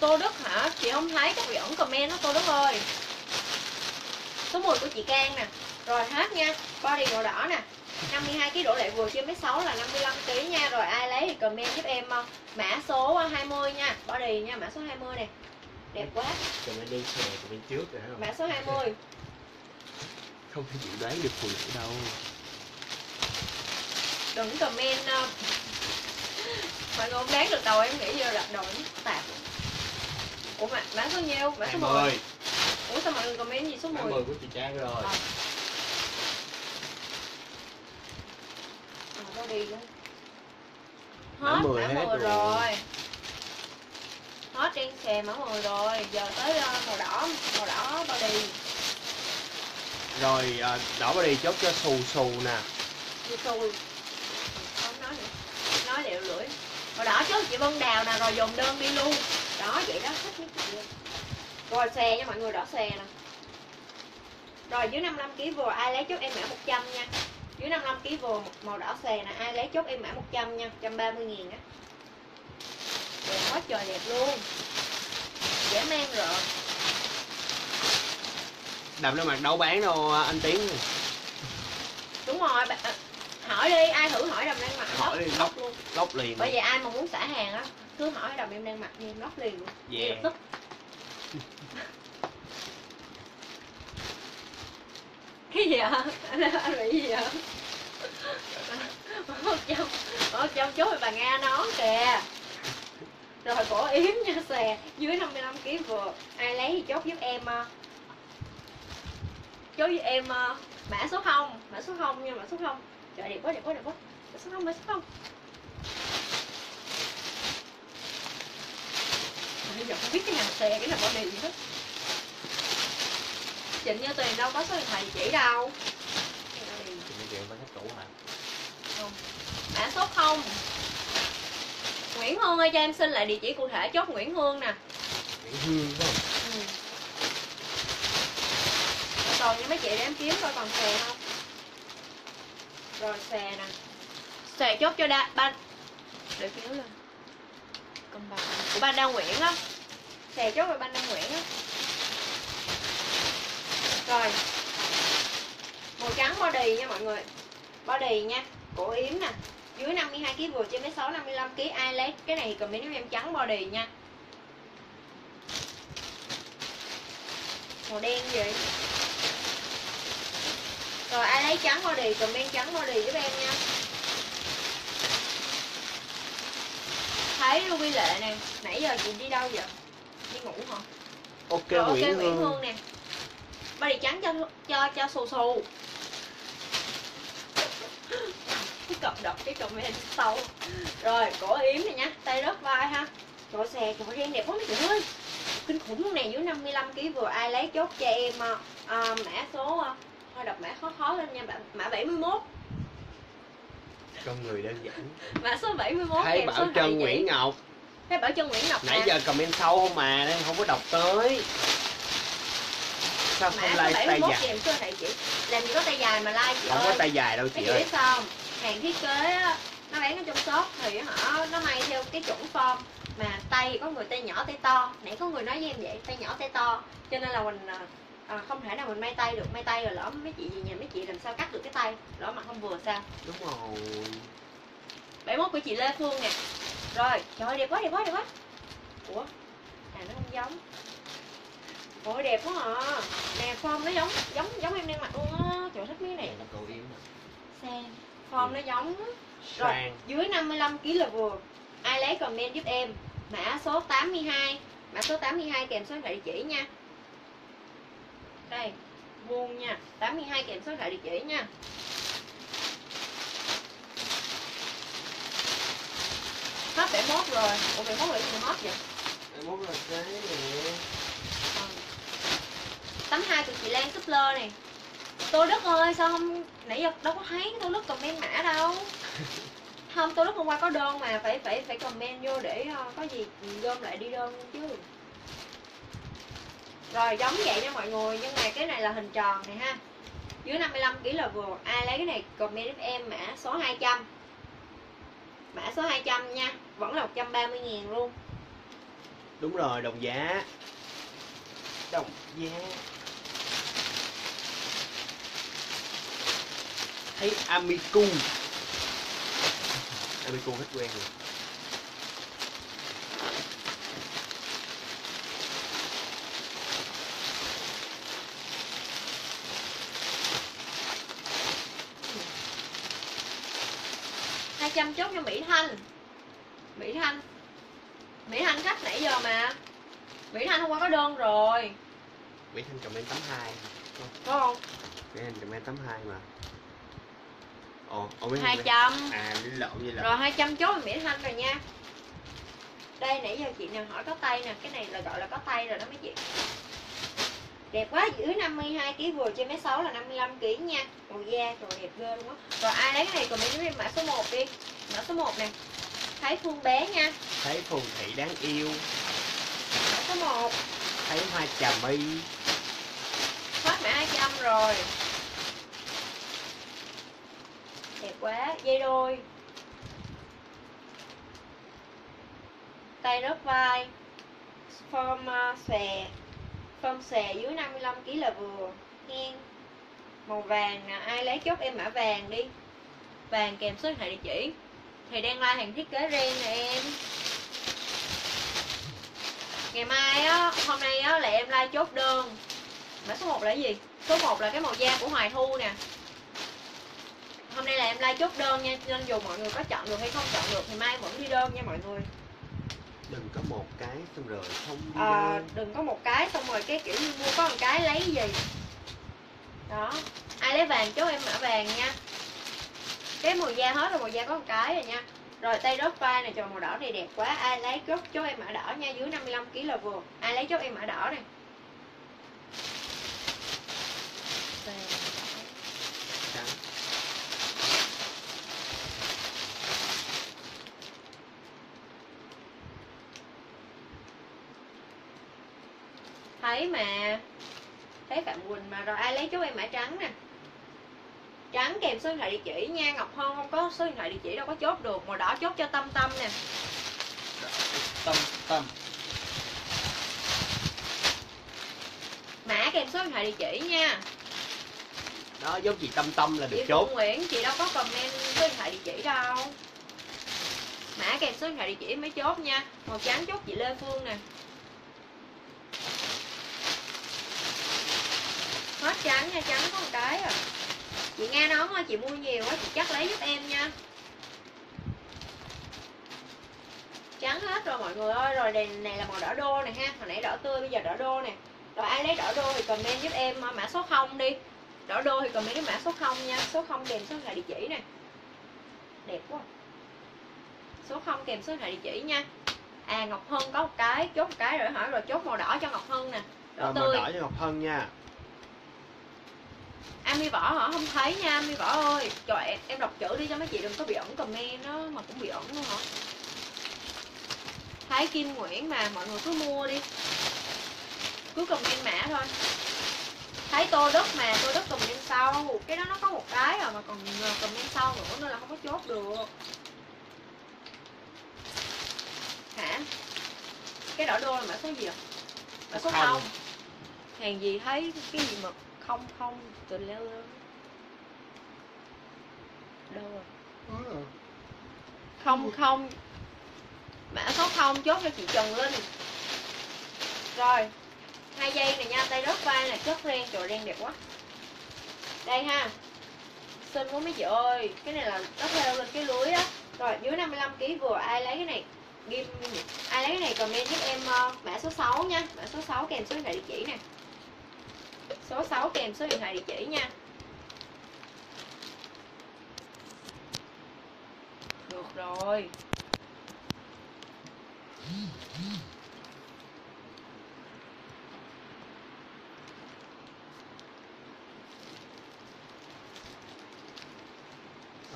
Tô Đức hả? Chị không thấy, các vị ẩn comment đó, Tô Đức ơi. Số 10 của chị Can nè. Rồi hết nha. Body màu đỏ nè. 52 kg đổ lại vừa trên mấy 6 là 55 kg nha. Rồi ai lấy thì comment giúp em ờ, mã số 20 nha. Body nha mã số 20 nè. Đẹp quá. Rồi nó đi xe của bên trước rồi không? mã số 20 Không thể dự đoán được phụ nữ đâu. Đừng comment ờ, mọi người không đáng được đầu em nghĩ giờ là đầu tạp. Ủa mà mã số nhiêu? Mã số 10 20 ủa sao mọi người comment gì số 10 20 của chị Trang rồi. Ờ. Ờ, đâu đi nữa Mã hết 10 mã hết 10 rồi. rồi. Hết đen xè mã 10 rồi. Giờ tới ờ, màu đỏ màu đỏ bao đi Rồi à, đỏ body chốt cho xù xù nè. Như xui không nói nữa. Nói liệu lưỡi. Màu đỏ trước chị Vân Đào nè rồi dùng đơn đi luôn. Đó vậy đó thích chị luôn. Rồi xè nha mọi người đỏ xè nè. Rồi dưới 55 kg vừa ai lấy chốt em mã 100 nha. Dưới 55 kg vừa màu đỏ xè nè ai lấy chốt em mã 100 nha 130 nghìn á. Đẹp quá trời đẹp luôn. Dễ mang rồi. Đập lên mặt đâu bán đâu anh Tiến đúng rồi bạn- à, hỏi đi ai thử hỏi đầm đang mặc Hỏi đi, lóc. luôn. Lóc liền. Bởi vì ai mà muốn xả hàng á cứ hỏi đầm em đang mặc thì em lóc liền. Luôn ngay Yeah. lập tức cái gì ạ anh anh bị gì ạ một trong một trong chú bà nga nón kìa. Rồi cổ yếm nha, xè. Dưới 55 kg vừa ai lấy thì chốt giúp em ờ. chốt giúp em ờ. mã số 0 mã số 0 nha mã số 0 trời, đẹp quá đẹp quá đẹp quá. Mã số 0 mã số 0 bây giờ không biết cái nào xè cái nào bỏ đi gì hết Trịnh Như Tuyền đâu có số điện thoại chỉ đâu. Chuyện bán khách cũ hả? mã số 0 Nguyễn Hương ơi cho em xin lại địa chỉ cụ thể chốt Nguyễn Hương nè. Nguyễn Hương không? ừ. Rồi còn nha mấy chị để em kiếm coi còn xè không? Rồi xè nè. Xè chốt cho đa ban Để kéo lên Cầm bạc Của ban Đa Nguyễn á? Xè chốt về ban Đa Nguyễn á. Rồi. Màu trắng body nha mọi người. Body nha. Cổ yếm nè. Dưới 52kg vừa trên mấy 6 55kg Ai lấy cái này thì comment giúp em trắng body nha. Màu đen vậy. Rồi ai lấy trắng body, comment trắng body giúp em nha. Thấy Ruby Lệ nè. Nãy giờ chị đi đâu vậy? Đi ngủ hả? Ok Rồi Nguyễn Nguyễn Hương. Nè. Body trắng cho cho cho xù xù. Cái cọc đọc cái comment sau. Rồi cổ yếm này nha. Tay rớt vai ha. Trời xè trời đen đẹp quá mấy chị ơi. Kinh khủng luôn nè dưới 55 kg vừa ai lấy chốt cho em à, à, mã số à, thôi đọc mã khó khó lên nha bạn mã 71 Con người đơn giản. Mã số 71 Thấy Bảo Trân Nguyễn chị. Ngọc. Thấy bảo trân Nguyễn Ngọc Nãy nè. giờ comment sâu không mà nên không có đọc tới. Sao mã không like tay 71 dài? số điện thoại chị. Làm gì có tay dài mà like chị Không ơi. có tay dài đâu mấy chị chị ơi. biết sao không? hàng thiết kế á, nó bán ở trong shop thì hả nó may theo cái chuẩn form mà tay có người tay nhỏ tay to. Nãy có người nói với em vậy tay nhỏ tay to. Cho nên là mình à, không thể nào mình may tay được may tay rồi lỡ mấy chị về nhà mấy chị làm sao cắt được cái tay. Lỡ mặt không vừa sao? Đúng rồi. 71 của chị Lê Phương nè. Rồi trời ơi đẹp quá đẹp quá đẹp quá. Ủa? À nó không giống. Ôi đẹp quá à. Nè form nó giống giống giống em đang mặc luôn á. Trời thích miếng này. Là cậu yếm sang. Form nó giống. Á. Sang. dưới 55 kg là vừa. Ai lấy comment giúp em. Mã số 82 mã số 82 kèm số điện thoại địa chỉ nha đây vuông nha. 82 kèm số thoại địa chỉ nha. Hết 71 rồi. Ủa 71 là gì hết vậy? Em muốn là cái Ờ. 82 của chị Lan Supler này. Tô Đức ơi sao không nãy giờ đâu có thấy Tô Đức comment mã đâu. Không Tô Đức hôm qua có đơn mà phải phải phải comment vô để ờ, có gì gom lại đi đơn chứ rồi, giống vậy nha mọi người. Nhưng mà cái này là hình tròn này ha. Dưới 55 kg là vừa. Ai lấy cái này, comment giúp em mã số 200 mã số 200 nha. Vẫn là 130.000 luôn. Đúng rồi, đồng giá. Đồng giá. Thấy Amiku. Amiku hết quen rồi. Hai trăm chốt cho Mỹ Thanh. Mỹ Thanh. Mỹ Thanh khách nãy giờ mà. Mỹ Thanh hôm qua có đơn rồi. Mỹ Thanh comment 82 Có không? Mỹ Thanh comment 82 mà. Ồ, ồ Mỹ hai trăm. À, lộn vậy là Rồi 200 chốt Mỹ Thanh rồi nha. Đây nãy giờ chị nào hỏi có tay nè. Cái này là gọi là có tay rồi đó mấy chị Đẹp quá dưới 52 kg vừa trên mấy 6 là 55 kg nha. Màu da rồi đẹp ghê luôn á. Rồi ai lấy cái này comment với em? Mã số 1 đi. Mã số 1 nè. Thấy Phương bé nha. Thấy phù thị đáng yêu. Mã số 1 Thấy hoa trà my. Hết mã 200 rồi. Đẹp quá Dây đôi. Tay rớt vai. Form uh, xòe Form xòe dưới 55kg là vừa. Hen. Màu vàng nè, Ai lấy chốt em mã vàng đi. Vàng kèm số điện thoại địa chỉ. Thì đang like hàng thiết kế ren nè em. Ngày mai á, Hôm nay á là em like chốt đơn. Mã số 1 là cái gì? Số 1 là cái màu da của Hoài Thu nè. Hôm nay là em like chốt đơn nha, Nên dù mọi người có chọn được hay không chọn được Thì mai vẫn đi đơn nha mọi người. Đừng có một cái xong rồi không à, đơn. Đừng có một cái xong rồi cái kiểu như mua có một cái lấy gì. Đó. Ai lấy vàng chốt em mã vàng nha. Cái màu da hết rồi màu da có một cái rồi nha. Rồi tay đốt vai này tròn màu đỏ này đẹp quá. Ai lấy chốt chốt em mã đỏ nha Dưới 55kg là vừa. Ai lấy chốt em mã đỏ này Vàng. Trắng. Thấy mà. Thấy phạm quỳnh mà rồi ai lấy chốt em mã trắng nè. Trắng kèm số điện thoại địa chỉ nha ngọc hân không có số điện thoại địa chỉ đâu có chốt được. Màu đỏ chốt cho tâm tâm nè. Tâm, tâm. Mã kèm số điện thoại địa chỉ nha. Đó, giống chị Tâm Tâm là được chị chốt. Nguyễn chị đâu có comment số điện thoại địa chỉ đâu. Mã kèm số điện thoại địa chỉ mới chốt nha. Màu trắng chốt chị Lê Phương nè hết trắng nha trắng có một cái à. Chị Nga nón ơi chị mua nhiều quá chị chắc lấy giúp em nha. Trắng hết rồi mọi người ơi rồi đèn này là màu đỏ đô này ha hồi nãy đỏ tươi bây giờ đỏ đô nè. Rồi ai lấy đỏ đô thì comment giúp em mã số 0 đi. Đỏ đô thì comment với mã số 0 nha số 0 kèm số điện thoại địa chỉ nè. Đẹp quá. Số 0 kèm số điện thoại địa chỉ nha. À Ngọc Hân có một cái chốt một cái rồi hỏi rồi chốt màu đỏ cho Ngọc Hân nè. Đỏ Rồi màu tươi. đỏ cho Ngọc Hân nha Ami Võ hả? Không thấy nha Ami Võ ơi Trời em, em đọc chữ đi cho mấy chị đừng có bị ẩn comment đó Mà cũng bị ẩn luôn hả Thái Kim Nguyễn mà mọi người cứ mua đi Cứ comment mã thôi Thấy tô đất mà tô đất comment sau Cái đó nó có một cái rồi mà còn comment sau nữa Nên là không có chốt được Hả? Cái đỏ đô là mã số gì ạ? Mã số Không. 0 Hàng gì thấy cái gì mà không không từ leo lên. Đâu rồi? Không không. Mã số không chốt cho chị Trần Linh rồi. Hai dây này nha tay rớt vai này chất ren trời ren đẹp quá. Đây ha. Xinh quá mấy chị ơi cái này là nó theo lên cái lưới á. Rồi dưới 55 kg vừa ai lấy cái này? Ghim. Ai lấy cái này comment giúp em ờ, mã số 6 nha. Mã số 6 kèm số điện thoại địa chỉ nè số 6 kèm số điện thoại địa chỉ nha. Được rồi.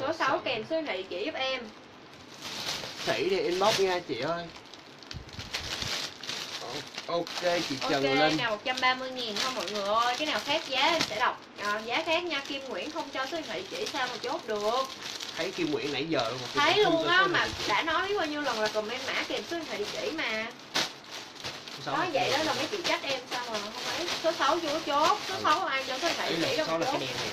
Số 6 kèm số điện thoại địa chỉ giúp em. Sĩ thì inbox nha chị ơi Ok chị Trần Linh. nào 130 nghìn thôi mọi người ơi. Cái nào khác giá em sẽ đọc. À, Giá khác nha, Kim Nguyễn không cho số điện thoại chỉ sao mà chốt được. Thấy Kim Nguyễn nãy giờ luôn Thấy luôn á, mà đã nói bao nhiêu lần là comment mã kèm số điện thoại chỉ mà. Sáu Nói vậy đó là mấy chị trách em sao mà không ấy. Số 6 chưa có chốt, số 6 ai cho số điện thoại chỉ đâu chốt đen này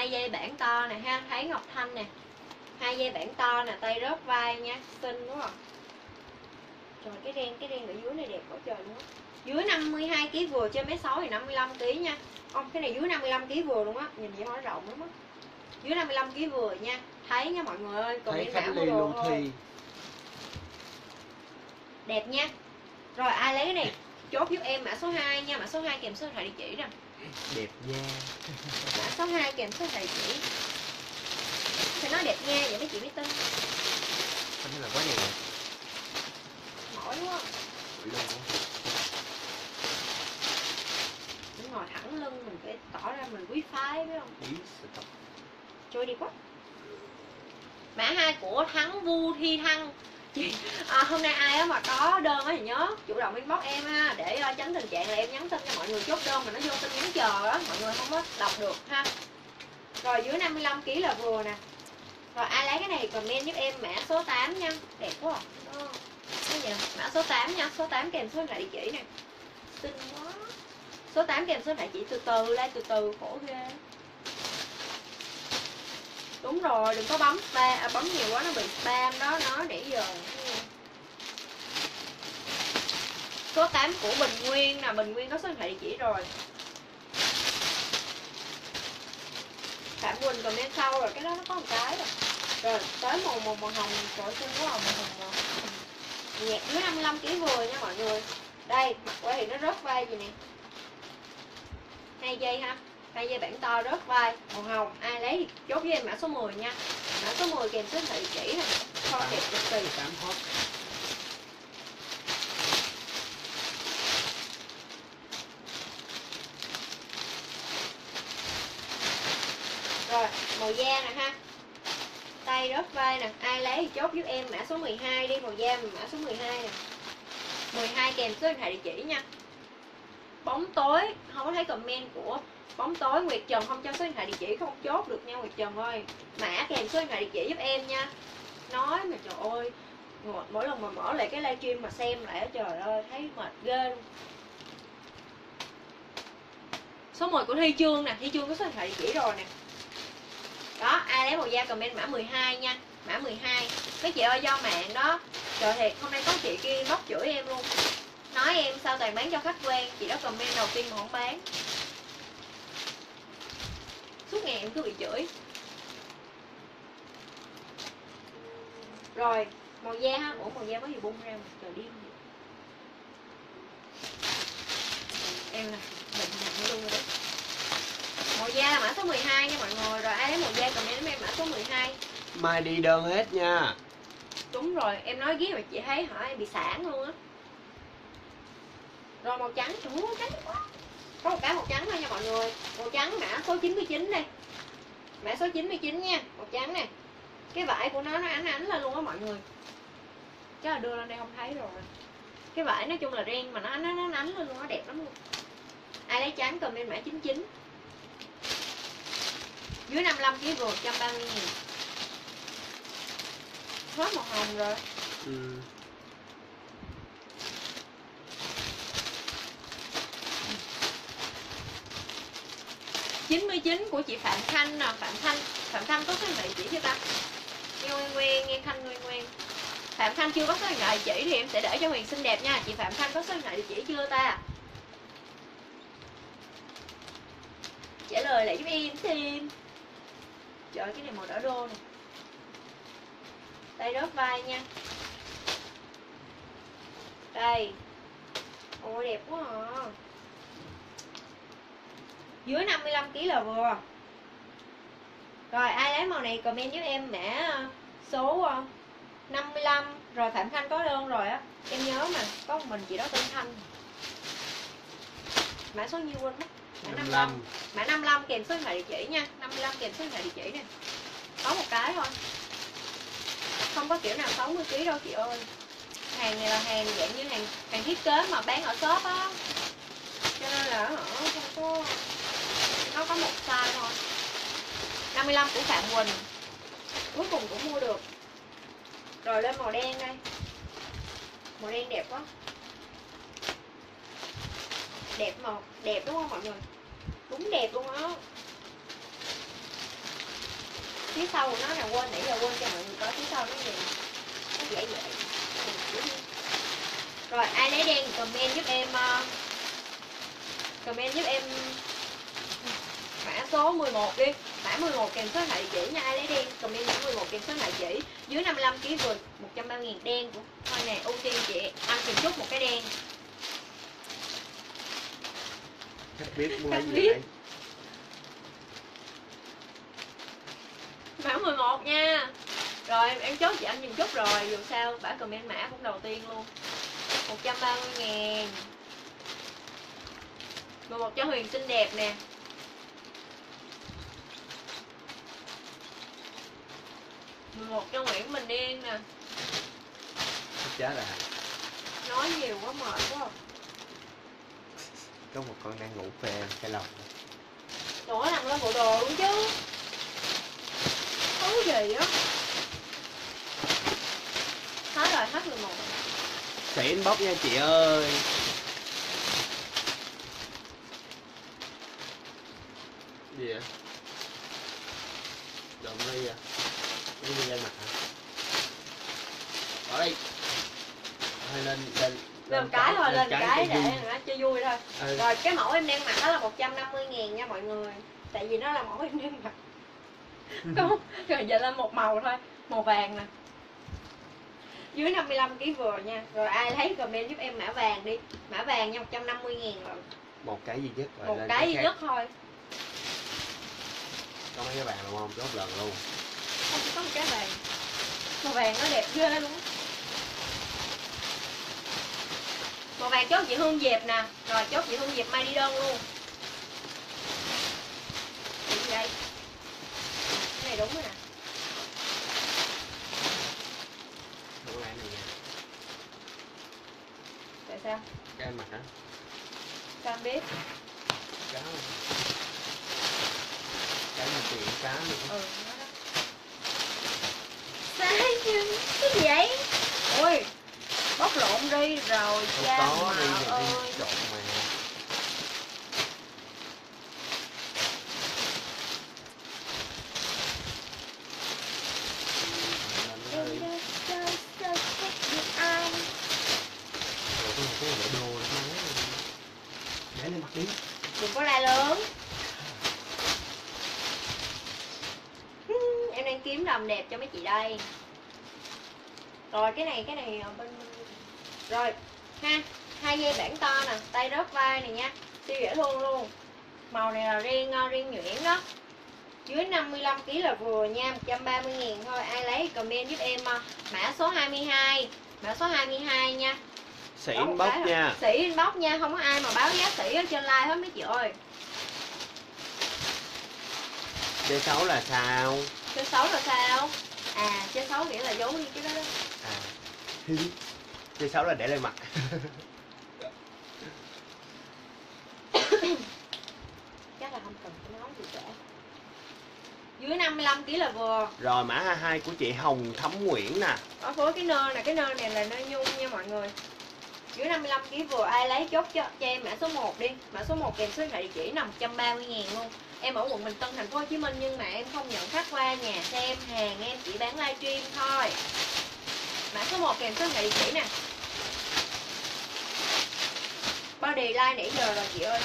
hai dây bản to thấy ngọc thanh nè. Hai dây bản to nè tay rớt vai nha xinh đúng không? Trời cái ren cái ren ở dưới này đẹp quá trời luôn á. Dưới 52 kg vừa trên mấy 6 thì 55 kg nha. Không cái này dưới 55 kg vừa luôn á nhìn vậy hỏi rộng lắm á. Dưới 55 kg vừa nha. Thấy nha mọi người ơi còn thấy khánh ly thôi. thi đẹp nha. Rồi ai lấy cái này? Chốt giúp em mã số 2 nha mã số 2 kèm số điện thoại địa chỉ nè. Đẹp nha. Mã số 2 kèm số điện thoại địa chỉ nói đẹp nha vậy mấy chị mới tin. Anh thấy là quá đẹp. Mỏi đúng không luôn mình ngồi thẳng lưng mình phải tỏ ra mình quý phái phải không? Trôi đi quá. Mã hai của thắng vu thi thăng. Chị à, hôm nay ai mà có đơn á thì nhớ. Chủ động inbox em ha để ờ, tránh tình trạng là em nhắn tin cho mọi người chốt đơn mà nó vô tin nhắn chờ á mọi người không có đọc được ha. Rồi dưới 55 kg là vừa nè rồi ai lấy cái này comment giúp em mã số 8 nha. Đẹp quá. À. Cái gì? mã số 8 nha. Số 8 kèm số điện thoại địa chỉ nè. Xinh quá. Số 8 kèm số điện thoại địa chỉ từ từ lấy từ từ khổ ghê. Đúng rồi đừng có bấm spam à, bấm nhiều quá nó bị spam đó nó để giờ. Số 8 của Bình Nguyên nè Bình Nguyên có số điện thoại địa chỉ rồi Phạm Quỳnh comment sau rồi cái đó nó có một cái rồi. Rồi tới màu màu màu hồng trời xinh quá à, màu hồng màu hồng. nhạc dưới 55 kg vừa nha mọi người. Đây mặt quá thì nó rớt vai gì nè? Hai giây ha hai dây bản to rớt vai. Màu hồng. Ai lấy thì chốt với em mã số 10 nha. Mã số 10 kèm số địa chỉ nè. Kho đẹp cực kỳ. Tám hot rồi màu da nè ha. Tay rớt vai nè, ai lấy thì chốt giúp em mã số 12 đi, màu da mã số 12 nè. 12 kèm số điện thoại địa chỉ nha. Bóng tối, không có thấy comment của bóng tối Nguyệt Trần không cho số điện thoại địa chỉ không chốt được nha Nguyệt Trần ơi. Mã kèm số điện thoại địa chỉ giúp em nha. Nói mà trời ơi mỗi lần mà mở lại cái livestream mà xem lại trời ơi, thấy mệt ghê luôn. Số 10 của Thi Chương nè, Thi Chương có số điện thoại địa chỉ rồi nè đó, ai lấy màu da comment mã 12 nha. Mã 12 mấy chị ơi, do mạng đó. Trời thiệt, hôm nay có chị kia bóc chửi em luôn. Nói em sao toàn bán cho khách quen. Chị đó comment đầu tiên mà không bán. Suốt ngày em cứ bị chửi. Rồi, màu da ha. Ủa, màu da có gì bung ra mà trời điên vậy? Em nè, bệnh nặng luôn rồi đấy màu da mã số 12 nha mọi người. Rồi ai lấy màu da comment em mã số 12 mai đi đơn hết nha. Đúng rồi em nói ghét mà chị thấy hả em bị sản luôn á. Rồi màu trắng trời ơi, trắng quá. Có một cái màu trắng thôi nha mọi người. Màu trắng mã số 99 đây. Mã số 99 nha màu trắng nè. Cái vải của nó nó ánh ánh lên luôn á mọi người. Chắc là đưa lên đây không thấy rồi. Cái vải nói chung là ren mà nó ánh ánh ánh ánh lên luôn nó đẹp lắm luôn. Ai lấy trắng comment mã 99 dưới 55 kg vừa 130 nghìn. Hết màu hồng rồi. Ừ. chín mươi chín của chị Phạm Thanh nè. Phạm Thanh Phạm Thanh có số điện thoại chỉ chưa ta? Nghe quen quen nghe Thanh quen quen. Phạm Thanh chưa có số điện thoại chỉ thì em sẽ để cho Huyền xinh đẹp nha. Chị Phạm Thanh có số điện thoại địa chỉ chưa ta? Trả lời lại giúp em xem trời ơi, cái này màu đỏ đô nè. Đây rớt vai nha. Đây. Ôi đẹp quá à. Dưới 55 kg là vừa. Rồi ai lấy màu này comment giúp em mã ờ, số ờ, 55 rồi Phạm Thanh có đơn rồi á. Em nhớ mà có một mình chị đó tên Thanh mã số nhiêu quên mất. 55 55 mã 55 kèm số điện thoại địa chỉ nha. 55 kèm số điện thoại địa chỉ nè. Có một cái thôi. Không có kiểu nào 60 kg đâu chị ơi. Hàng này là hàng dạng như hàng hàng thiết kế mà bán ở shop á. Cho nên là hả không có nó có một size thôi. 55 của Phạm Quỳnh. Cuối cùng cũng mua được. Rồi lên màu đen đây. Màu đen đẹp quá đẹp mà đẹp đúng không mọi người? Đúng đẹp luôn á. Phía sau của nó là quên để giờ quên cho mọi người coi phía sau nó gì nó dễ dễ. Rồi ai lấy đen comment giúp em uh, comment giúp em mã số 11 đi. Mã 11 kèm số hệ chỉ nha ai lấy đen comment mã 11 kèm số hệ chỉ dưới 55 kg vừa 130 000 đen của thôi nè ưu tiên chị ăn chừng chút một cái đen. Khách biết mua Khách gì biết. đây? mã 11 nha. Rồi em, chốt chị anh dùm chút rồi. Dù sao bả comment mã cũng đầu tiên luôn. 130 ngàn. 11 cho Huyền xinh đẹp nè. mười một cho Nguyễn Bình Yên nè. Chết à Nói nhiều quá mệt quá Có một con đang ngủ phê cái lòng Tụi nó nằm lên bộ đồ luôn chứ Thú gì á Hết rồi, hết 11 Sẽ inbox nha chị ơi Gì vậy? Độn ly à? Đi lên mặt hả? Bỏ đi Thôi lên, lên Lên cái thôi, lên cái để nó cho vui thôi. Ừ. Rồi cái mẫu em đang mặc đó là 150 ngàn nha mọi người. Tại vì nó là mẫu em đang mặc. Không, rồi giờ lên một màu thôi Màu vàng nè. Dưới 55 kg vừa nha. Rồi ai lấy comment giúp em mã vàng đi. Mã vàng nha 150 ngàn rồi. Một cái duy nhất rồi Một cái duy nhất thôi. Có mấy cái bàn đúng không? Chốt lần luôn. Không chỉ có một cái vàng. Màu vàng nó đẹp ghê luôn á. Màu vàng chốt chị Hương Diệp nè. Rồi chốt chị Hương Diệp mai đi đơn luôn. Gì vậy? Cái này đúng rồi nè. Tại sao? Cái ăn mặt á Sao em biết? Cá Cá như chuyện cá nữa Ừ, nó đó. Sai chứ Cái gì vậy? Ôi Bóc lộn đi rồi cha có đi thì ơi. đi trộn mà Đừng có la lớn. Em đang kiếm đầm đẹp cho mấy chị đây. Rồi cái này cái này ở bên Rồi ha hai dây bản to nè tay rớt vai này nha siêu dễ thương luôn. Màu này là riêng riêng nhuyễn đó. Dưới 55 kg là vừa nha 130 ngàn thôi ai lấy comment giúp em ờ, mã số 22 mã số 22 nha. Sĩ inbox à. nha. sĩ inbox nha không có ai mà báo giá sĩ ở trên live hết mấy chị ơi. Chơi xấu là sao? Chơi xấu là sao? À chơi xấu nghĩa là giấu đi cái đó đó. À Chơi xấu là để lên mặt. Chắc là không cần phải nói gì cả. Dưới 55 kg là vừa. Rồi mã 22 của chị Hồng Thấm Nguyễn nè. Ở phối cái nơ này cái nơ này là nơ nhung nha mọi người. Dưới 55 kg vừa ai lấy chốt cho, cho em mã số 1 đi. Mã số 1 kèm số điện thoại địa chỉ nằm 130 ngàn luôn. Em ở quận Bình Tân thành phố Hồ Chí Minh nhưng mà em không nhận khách qua nhà xem hàng em chỉ bán livestream thôi. Mã số 1 kèm số điện thoại địa chỉ nè body like nãy giờ rồi chị ơi.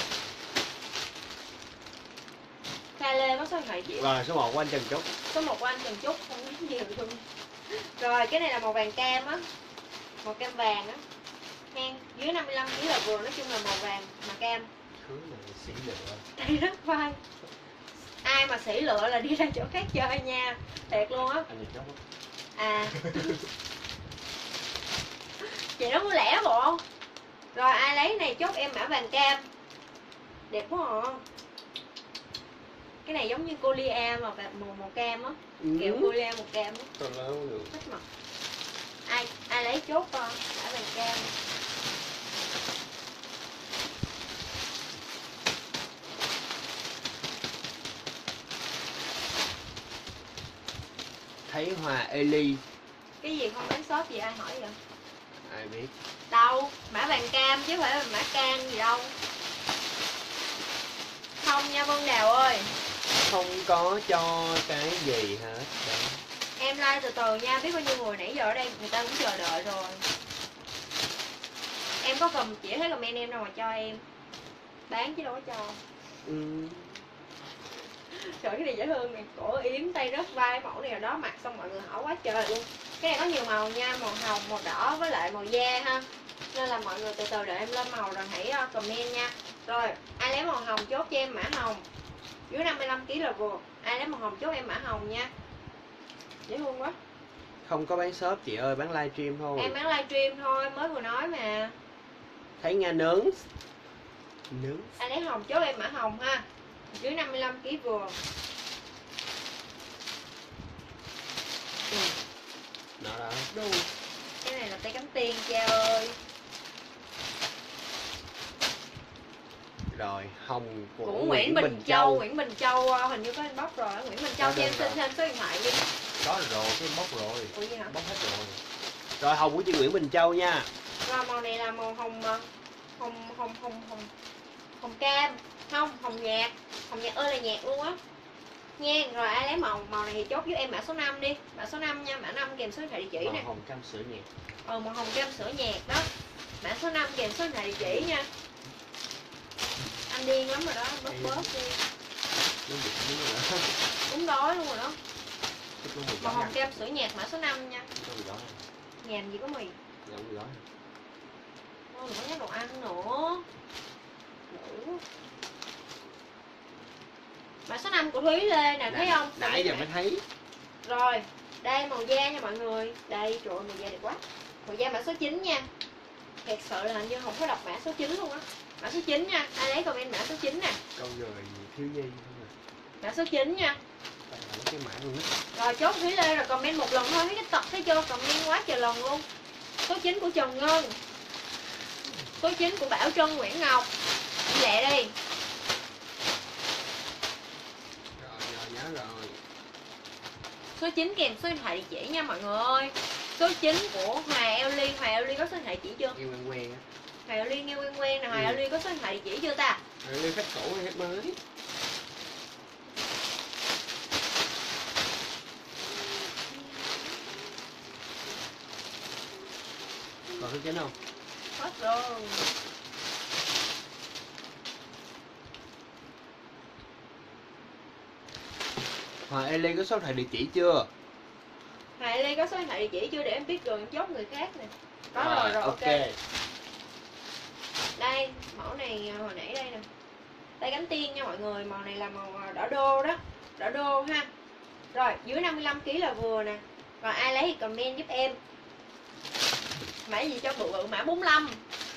Pha Lê có số điện thoại chỉ Rồi số 1 của anh Trần Trúc. Số 1 của anh Trần Trúc không biết nhiều luôn. Rồi cái này là màu vàng cam á. Màu cam vàng á. Hen dưới 55 kg là vừa nói chung là màu vàng mà cam. Thứ này xỉ lựa. Tay rất vai ai mà sỉ lựa là đi ra chỗ khác chơi nha. Thiệt luôn á. Anh nhìn à. Chị nó mua lẻ bộ rồi ai lấy này chốt em mã vàng cam. Đẹp quá à. Cái này giống như colia mà màu màu cam á. Kiểu Ừ. colia màu cam á. Thích mặt ai ai lấy chốt con mã vàng cam. Thấy Hòa Eli cái gì không bán shop gì ai hỏi vậy Ai biết? Đâu? Mã vàng cam chứ phải là mã cam gì đâu. Không nha Vân Đào ơi. Không có cho cái gì hết đó. em like từ từ nha biết bao nhiêu người nãy giờ ở đây người ta cũng chờ đợi rồi. Em có cầm chỉ thấy comment em đâu mà cho em. Bán chứ đâu có cho. Ừ. trời cái này dễ thương nè. Cổ yếm tay rớt vai mẫu này rồi đó mặc xong mọi người hỏi quá trời luôn cái này có nhiều màu nha màu hồng màu đỏ với lại màu da ha. Nên là mọi người từ từ đợi em lên màu rồi hãy uh, comment nha. Rồi ai lấy màu hồng chốt cho em mã hồng? Dưới 55 kg là vừa. Ai lấy màu hồng chốt em mã hồng nha? Dễ thương quá. Không có bán shop chị ơi bán livestream thôi. Em bán livestream thôi mới vừa nói mà. Thấy nga nướng. Nướng. Ai lấy hồng chốt em mã hồng ha? Dưới 55 kg vừa. Ừ, đó đó. Đù. Cái này là tay cắm tiên cha ơi. Rồi hồng của, của Nguyễn Bình, Châu. Nguyễn Bình Châu ờ, hình như có inbox rồi Nguyễn Bình Châu cho em xin thêm số điện thoại đi. Có rồi cái bóc rồi. Ủa gì hả? Bóc hết rồi. Rồi hồng của chị Nguyễn Bình Châu nha. Rồi màu này là màu hồng ờ, hồng hồng hồng hồng hồng cam. Không hồng nhạt hồng nhạt ơi là nhạt luôn á nha rồi ai lấy màu màu này thì chốt với em mã số 5 đi. Mã số 5 nha mã 5 kèm số điện thoại địa chỉ màu nè. hồng cam sữa nhạt. Ờ màu hồng cam sữa nhạt đó. Mã số 5 kèm số điện thoại địa chỉ nha. Anh điên lắm rồi đó bớt bớt đi. Đúng đúng đói luôn rồi đó. Màu hồng cam sữa nhạt mã số 5 nha. Nó bị gói nhà làm gì có mì gói. Thôi đừng có nhắc đồ ăn nữa. Đủ. Mã số 5 của Thúy Lê nè, thấy không? nãy giờ mới thấy. Rồi, đây màu da nha mọi người. Đây, trời ơi, màu da đẹp quá. Màu da mã số 9 nha. Thiệt sự là hình như không có đọc mã số 9 luôn á. Mã số 9 nha, ai lấy comment mã số 9 nè. Câu gì thiếu gì à? Mã số 9 nha. Cái mã luôn Rồi chốt Thúy Lê rồi comment một lần thôi. Thấy cái tật thấy chưa, comment quá trời lần luôn. Số 9 của Trần Ngân. Số 9 của Bảo Trân Nguyễn Ngọc. Lẹ đi rồi. Số 9 kèm số điện thoại địa chỉ nha mọi người. Số 9 của Hòa Eo Ly Hòa Eo Ly có số điện thoại địa chỉ chưa? nghe quen quen á. Hòa Eo Ly nghe quen quen nè. Hòa Ừ. Eo Ly có số điện thoại địa chỉ chưa ta? rồi lên khách cũ hay khách mới? Còn thứ chính không? Hết rồi Hòa Eli có số điện thoại địa chỉ chưa? Eo Ly có số điện thoại địa chỉ chưa để em biết rồi em chốt người khác nè. Có rồi rồi ok. Đây mẫu này à, hồi nãy đây nè. Tay cánh tiên nha mọi người Màu này là màu à, đỏ đô đó. Đỏ đô ha. Rồi dưới 55kg là vừa nè. Còn ai lấy thì comment giúp em. Mã gì cho bự bự mã 45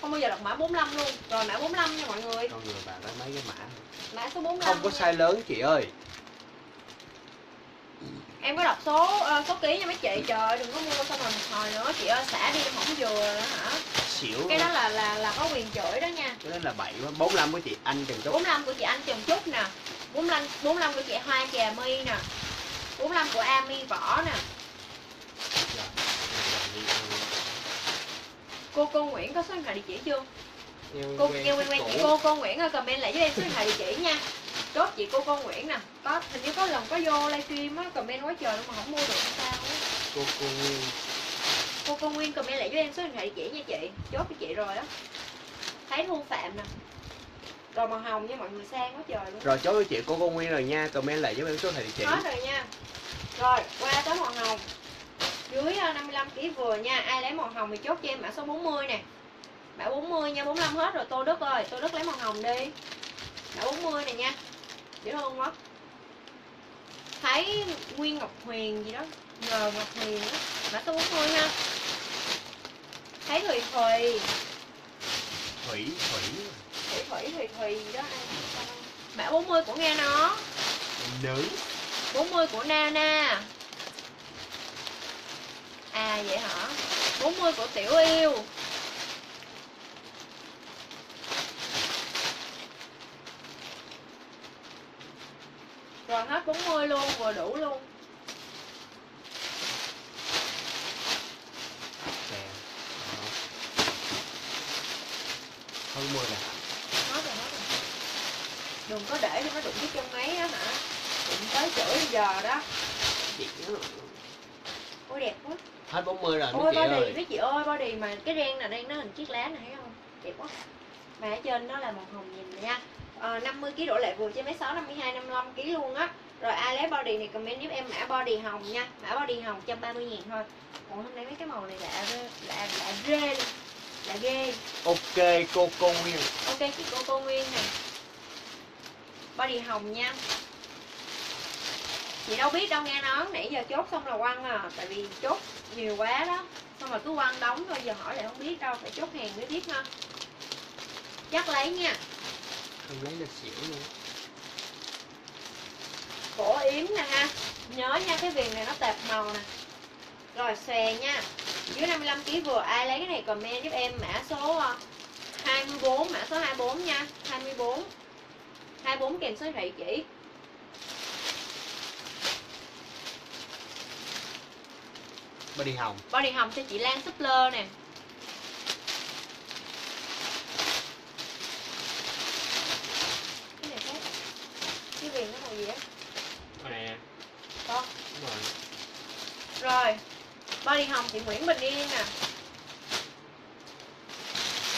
Không bao giờ đọc mã 45 luôn. Rồi mã 45 nha mọi người. Con người bà đã mấy cái mã? Mã số 45 Không có size lớn chị ơi Em có đọc số ờ, số ký nha mấy chị. Trời ơi, đừng có mua xong rồi một hồi nữa Chị ơi xả đi không vừa nữa hả? Xỉu. Cái đó là là là có quyền chửi đó nha. Cái đó là bậy quá 45 của chị Anh Trần Trúc 45 của chị Anh Trần Trúc nè. 45, 45 của chị Hoa Trà My nè. 45 của Ami Võ nè. Cô cô Nguyễn có số điện thoại địa chỉ chưa? Cô nghe quen quen chị cô cô Nguyễn ơi comment lại với em số điện thoại địa chỉ nha Chốt chị cô cô Nguyễn nè. Có Hình như có lần có vô livestream á comment quá trời luôn mà không mua được sao á. Cô cô Nguyên. Cô cô Nguyên comment lại với em số điện thoại địa chỉ nha chị. Chốt với chị rồi á. Thấy Thu Phạm nè. Rồi màu hồng nha mọi người sang quá trời luôn. Rồi chốt với chị cô cô Nguyên rồi nha. Comment lại giúp em số điện thoại địa chỉ Hết rồi nha. Rồi qua tới màu hồng. Dưới ờ, 55kg vừa nha. Ai lấy màu hồng thì chốt cho em mã số 40 nè. Mã 40 nha 45 hết rồi. Tô Đức ơi Tô Đức lấy màu hồng đi. Mã 40 này nha Dễ thương quá. Thấy Nguyên Ngọc Huyền gì đó Ngờ Ngọc Huyền đó Mã số 40 ha. Thấy Thùy Thùy. Thủy Thủy. Thủy Thủy Thùy Thùy gì đó sao. Mã 40 của Nga nó. Nữ. 40 của Nana. À vậy hả? 40 của Tiểu Yêu Rồi hết 40 luôn vừa đủ luôn. Nè. Hơn 10 là Hết rồi hết rồi. Đừng có để cho nó đụng cái chân máy á hả? Đụng tới chửi giờ đó. Ôi đẹp quá. Hết 40 rồi mấy ôi body ơi. với chị ơi body mà cái ren là ren nó hình chiếc lá này thấy không? Đẹp quá. Mà ở trên đó là màu hồng nhìn này nha à, 50 kg độ lệ vừa trên mấy 6 52 55 kg luôn á. Rồi ai lấy body này comment giúp em mã body hồng nha. Mã body hồng 130 ngàn thôi. Ủa hôm nay mấy cái màu này lạ lạ lạ ghê luôn. Lạ ghê. Ok cô cô nguyên. Ok chị cô cô nguyên nè. Body hồng nha. Chị đâu biết đâu nghe nói nãy giờ chốt xong là quăng à. Tại vì chốt nhiều quá đó. Xong rồi cứ quăng đóng thôi giờ hỏi lại không biết đâu phải chốt hàng mới biết ha chắc lấy nha không lấy là xỉu luôn cổ yếm nè ha. Nhớ nha cái viền này nó tệp màu nè. Rồi xòe nha. Dưới 55 kg vừa ai lấy cái này comment giúp em mã số ờ, 24 mã số 24 nha. 24 24 kèm số điện thoại chỉ. Body hồng. Body hồng cho chị Lan Supler nè cái này khác cái viền nó màu gì á nè con đúng rồi rồi body hồng chị Nguyễn Bình Yên nè.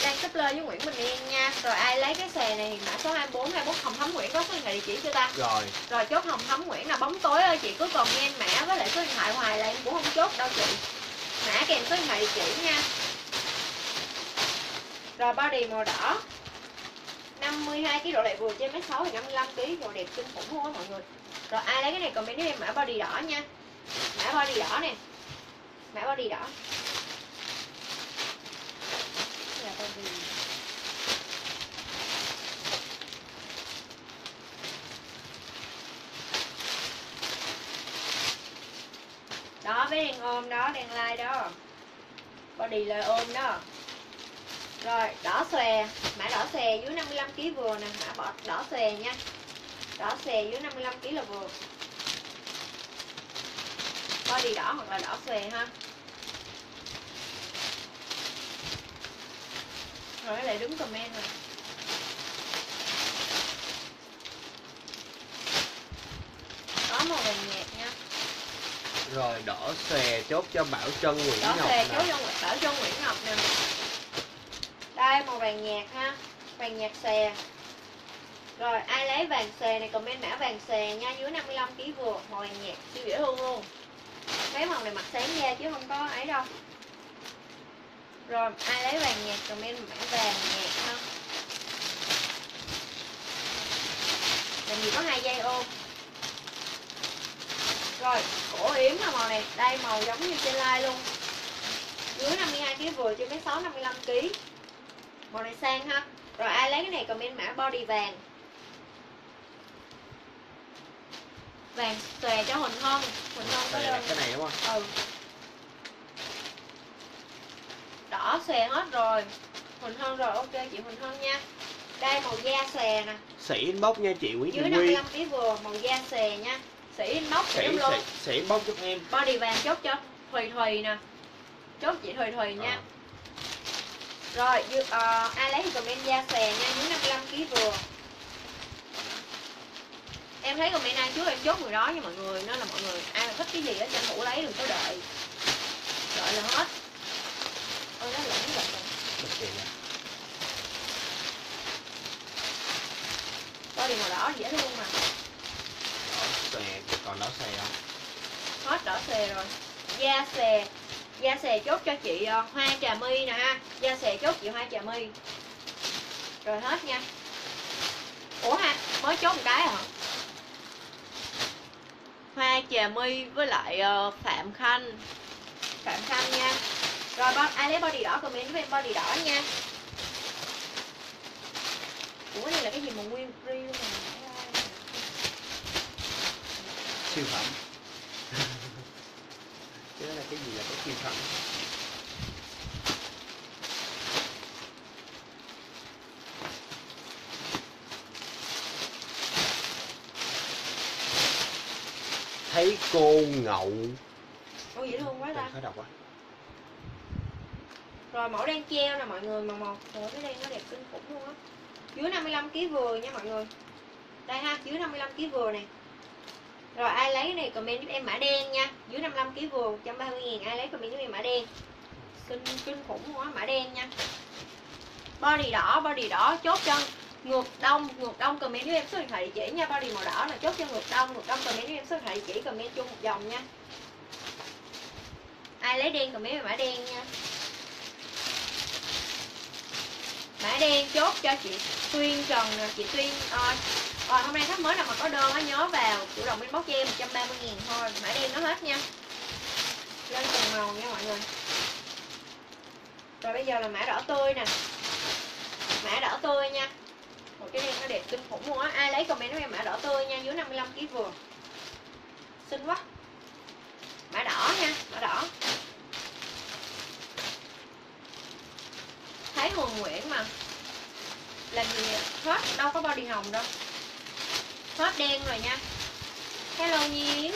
Lan Supler với Nguyễn Bình Yên nha. Rồi ai lấy cái xè này thì mã số 24 24 Hồng Thắm Nguyễn có số điện thoại địa chỉ chưa ta? Rồi. Rồi chốt Hồng Thắm Nguyễn là bóng tối ơi chị cứ comment mã với lại số điện thoại hoài là em cũng không chốt đâu chị. Mã kèm số điện thoại địa chỉ nha. Rồi body màu đỏ. 52 kg độ lại vừa trên mấy 6 thì 55 kg độ đẹp kinh khủng luôn á mọi người. Rồi ai lấy cái này comment giúp em mã body đỏ nha. Mã body đỏ nè mã body đỏ. Là body. Đó bé đang ôm đó đang like đó. Body là ôm đó. Rồi, đỏ xòe. Mã đỏ xòe dưới 55 kg vừa nè. Mã bọt đỏ xòe nha. Đỏ xòe dưới 55 kg là vừa body đỏ hoặc là đỏ xòe ha. Rồi nó lại đứng comment rồi. Có màu vàng nhạt nha. Rồi đỏ xòe chốt cho bảo trân nguyễn đó ngọc cháu John Nguyễn Bảo John Nguyễn Ngọc nè. Đây màu vàng nhạt ha. Vàng nhạt xè rồi ai lấy vàng xè này comment mã vàng xè nha. Dưới 55 kg vừa màu vàng nhạt siêu dễ thương luôn cái màu này mặt sáng da chứ không có ấy đâu. Rồi, ai lấy vàng nhạt, comment mã vàng nhạt không? Làm gì có hai dây ôm rồi, cổ yếm là màu này, đây màu giống như trên like luôn. Dưới 52 kg vừa trên mấy 6 55 kg màu này sang ha. Rồi, ai lấy cái này comment mã body vàng. Vàng xòe cho Huỳnh Hân Huỳnh Hân có đơn. cái này đúng không? Ừ. Đỏ xòe hết rồi. Huỳnh Hân rồi ok chị Huỳnh Hân nha. Đây màu da xòe nè. Sĩ inbox nha chị nguyễn thị dưới huy 55 kg vừa màu da xòe nha. Sĩ inbox sĩ em luôn. sĩ inbox giúp em. Body vàng chốt cho Thùy Thùy nè. Chốt chị Thùy Thùy nha. Ờ. rồi ờ, ai lấy thì comment da xòe nha. Dưới 55 kg vừa em thấy comment ai trước em chốt người đó nha mọi người nên là mọi người ai mà thích cái gì á tranh thủ lấy đừng có đợi. Đợi là hết. Ôi nó lẫn giật rồi body màu đỏ dễ thương mà. Đỏ xòe còn đỏ xòe không? Hết đỏ xè rồi. Da xè da xè chốt cho chị ờ, hoa trà my nè ha. Da xè chốt chị hoa trà my. Rồi hết nha. Ủa ha mới chốt một cái hả hoa trà my với lại uh, phạm khanh. Phạm khanh nha. Rồi ai lấy body đỏ comment giúp em body đỏ nha. Ủa đây là cái gì mà nguyên ri luôn mà siêu phẩm. Chứ là cái gì là cái siêu phẩm? Cô ngậu. Ủa dễ thương quá ta. Khó đọc quá. Rồi mẫu đen treo nè mọi người mà màu Trời cái đen nó đẹp kinh khủng luôn á. Dưới 55 kg vừa nha mọi người. Đây ha, dưới 55 kg vừa này rồi ai lấy cái này comment giúp em mã đen nha. Dưới 55 kg vừa 130 ngàn ai lấy comment giúp em mã đen. Kinh kinh khủng quá mã đen nha. Body đỏ body đỏ chốt chân ngược đông ngược đông comment giúp em số điện thoại địa chỉ nha. Body màu đỏ là chốt cho ngược đông ngược đông comment giúp em số điện thoại địa chỉ comment chung một dòng nha. Ai lấy đen comment với mã đen nha. Mã đen chốt cho chị Tuyên Trần nè chị Tuyên à, à, hôm nay khách mới nào mà có đơn á nhớ vào chủ động inbox cho em 130 000 thôi. Mã đen nó hết nha. Lên từng màu nha mọi người. Rồi bây giờ là mã đỏ tươi nè. Mã đỏ tươi nha cái đen nó đẹp kinh khủng luôn á. Ai lấy comment với em, mã đỏ tươi nha, dưới 55 kg vừa xinh quá. Mã đỏ nha, mã đỏ. Thấy hồn Nguyễn mà. Làm gì hết, đâu có body hồng đâu. Hết đen rồi nha. Hello Nhiên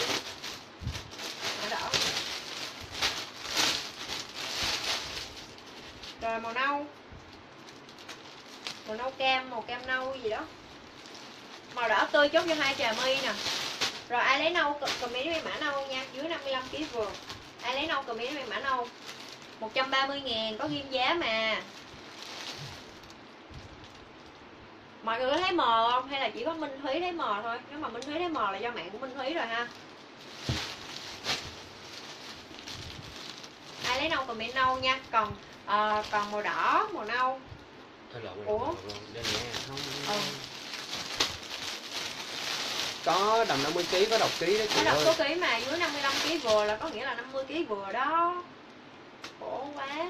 mã đỏ. Rồi màu nâu màu nâu cam màu cam nâu gì đó. Màu đỏ tươi chốt cho hai trà my nè. Rồi ai lấy nâu comment với mã nâu nha dưới 55 kg vừa. Ai lấy nâu comment với mã nâu. 130 ngàn có ghim giá mà. Mọi người có thấy mờ không? Hay là chỉ có minh thúy thấy mờ thôi? Nếu mà minh thúy thấy mờ là do mạng của minh thúy rồi ha. Ai lấy nâu comment nâu nha. Còn uh, còn màu đỏ màu nâu lộn rồi, Ủa? lộn rồi, đây nè, không Ừ. có tầm 50 kg có độc ký đó nó chị đọc ơi. số ký mà dưới 55 kg vừa là có nghĩa là 50 kg vừa đó. Khổ quá.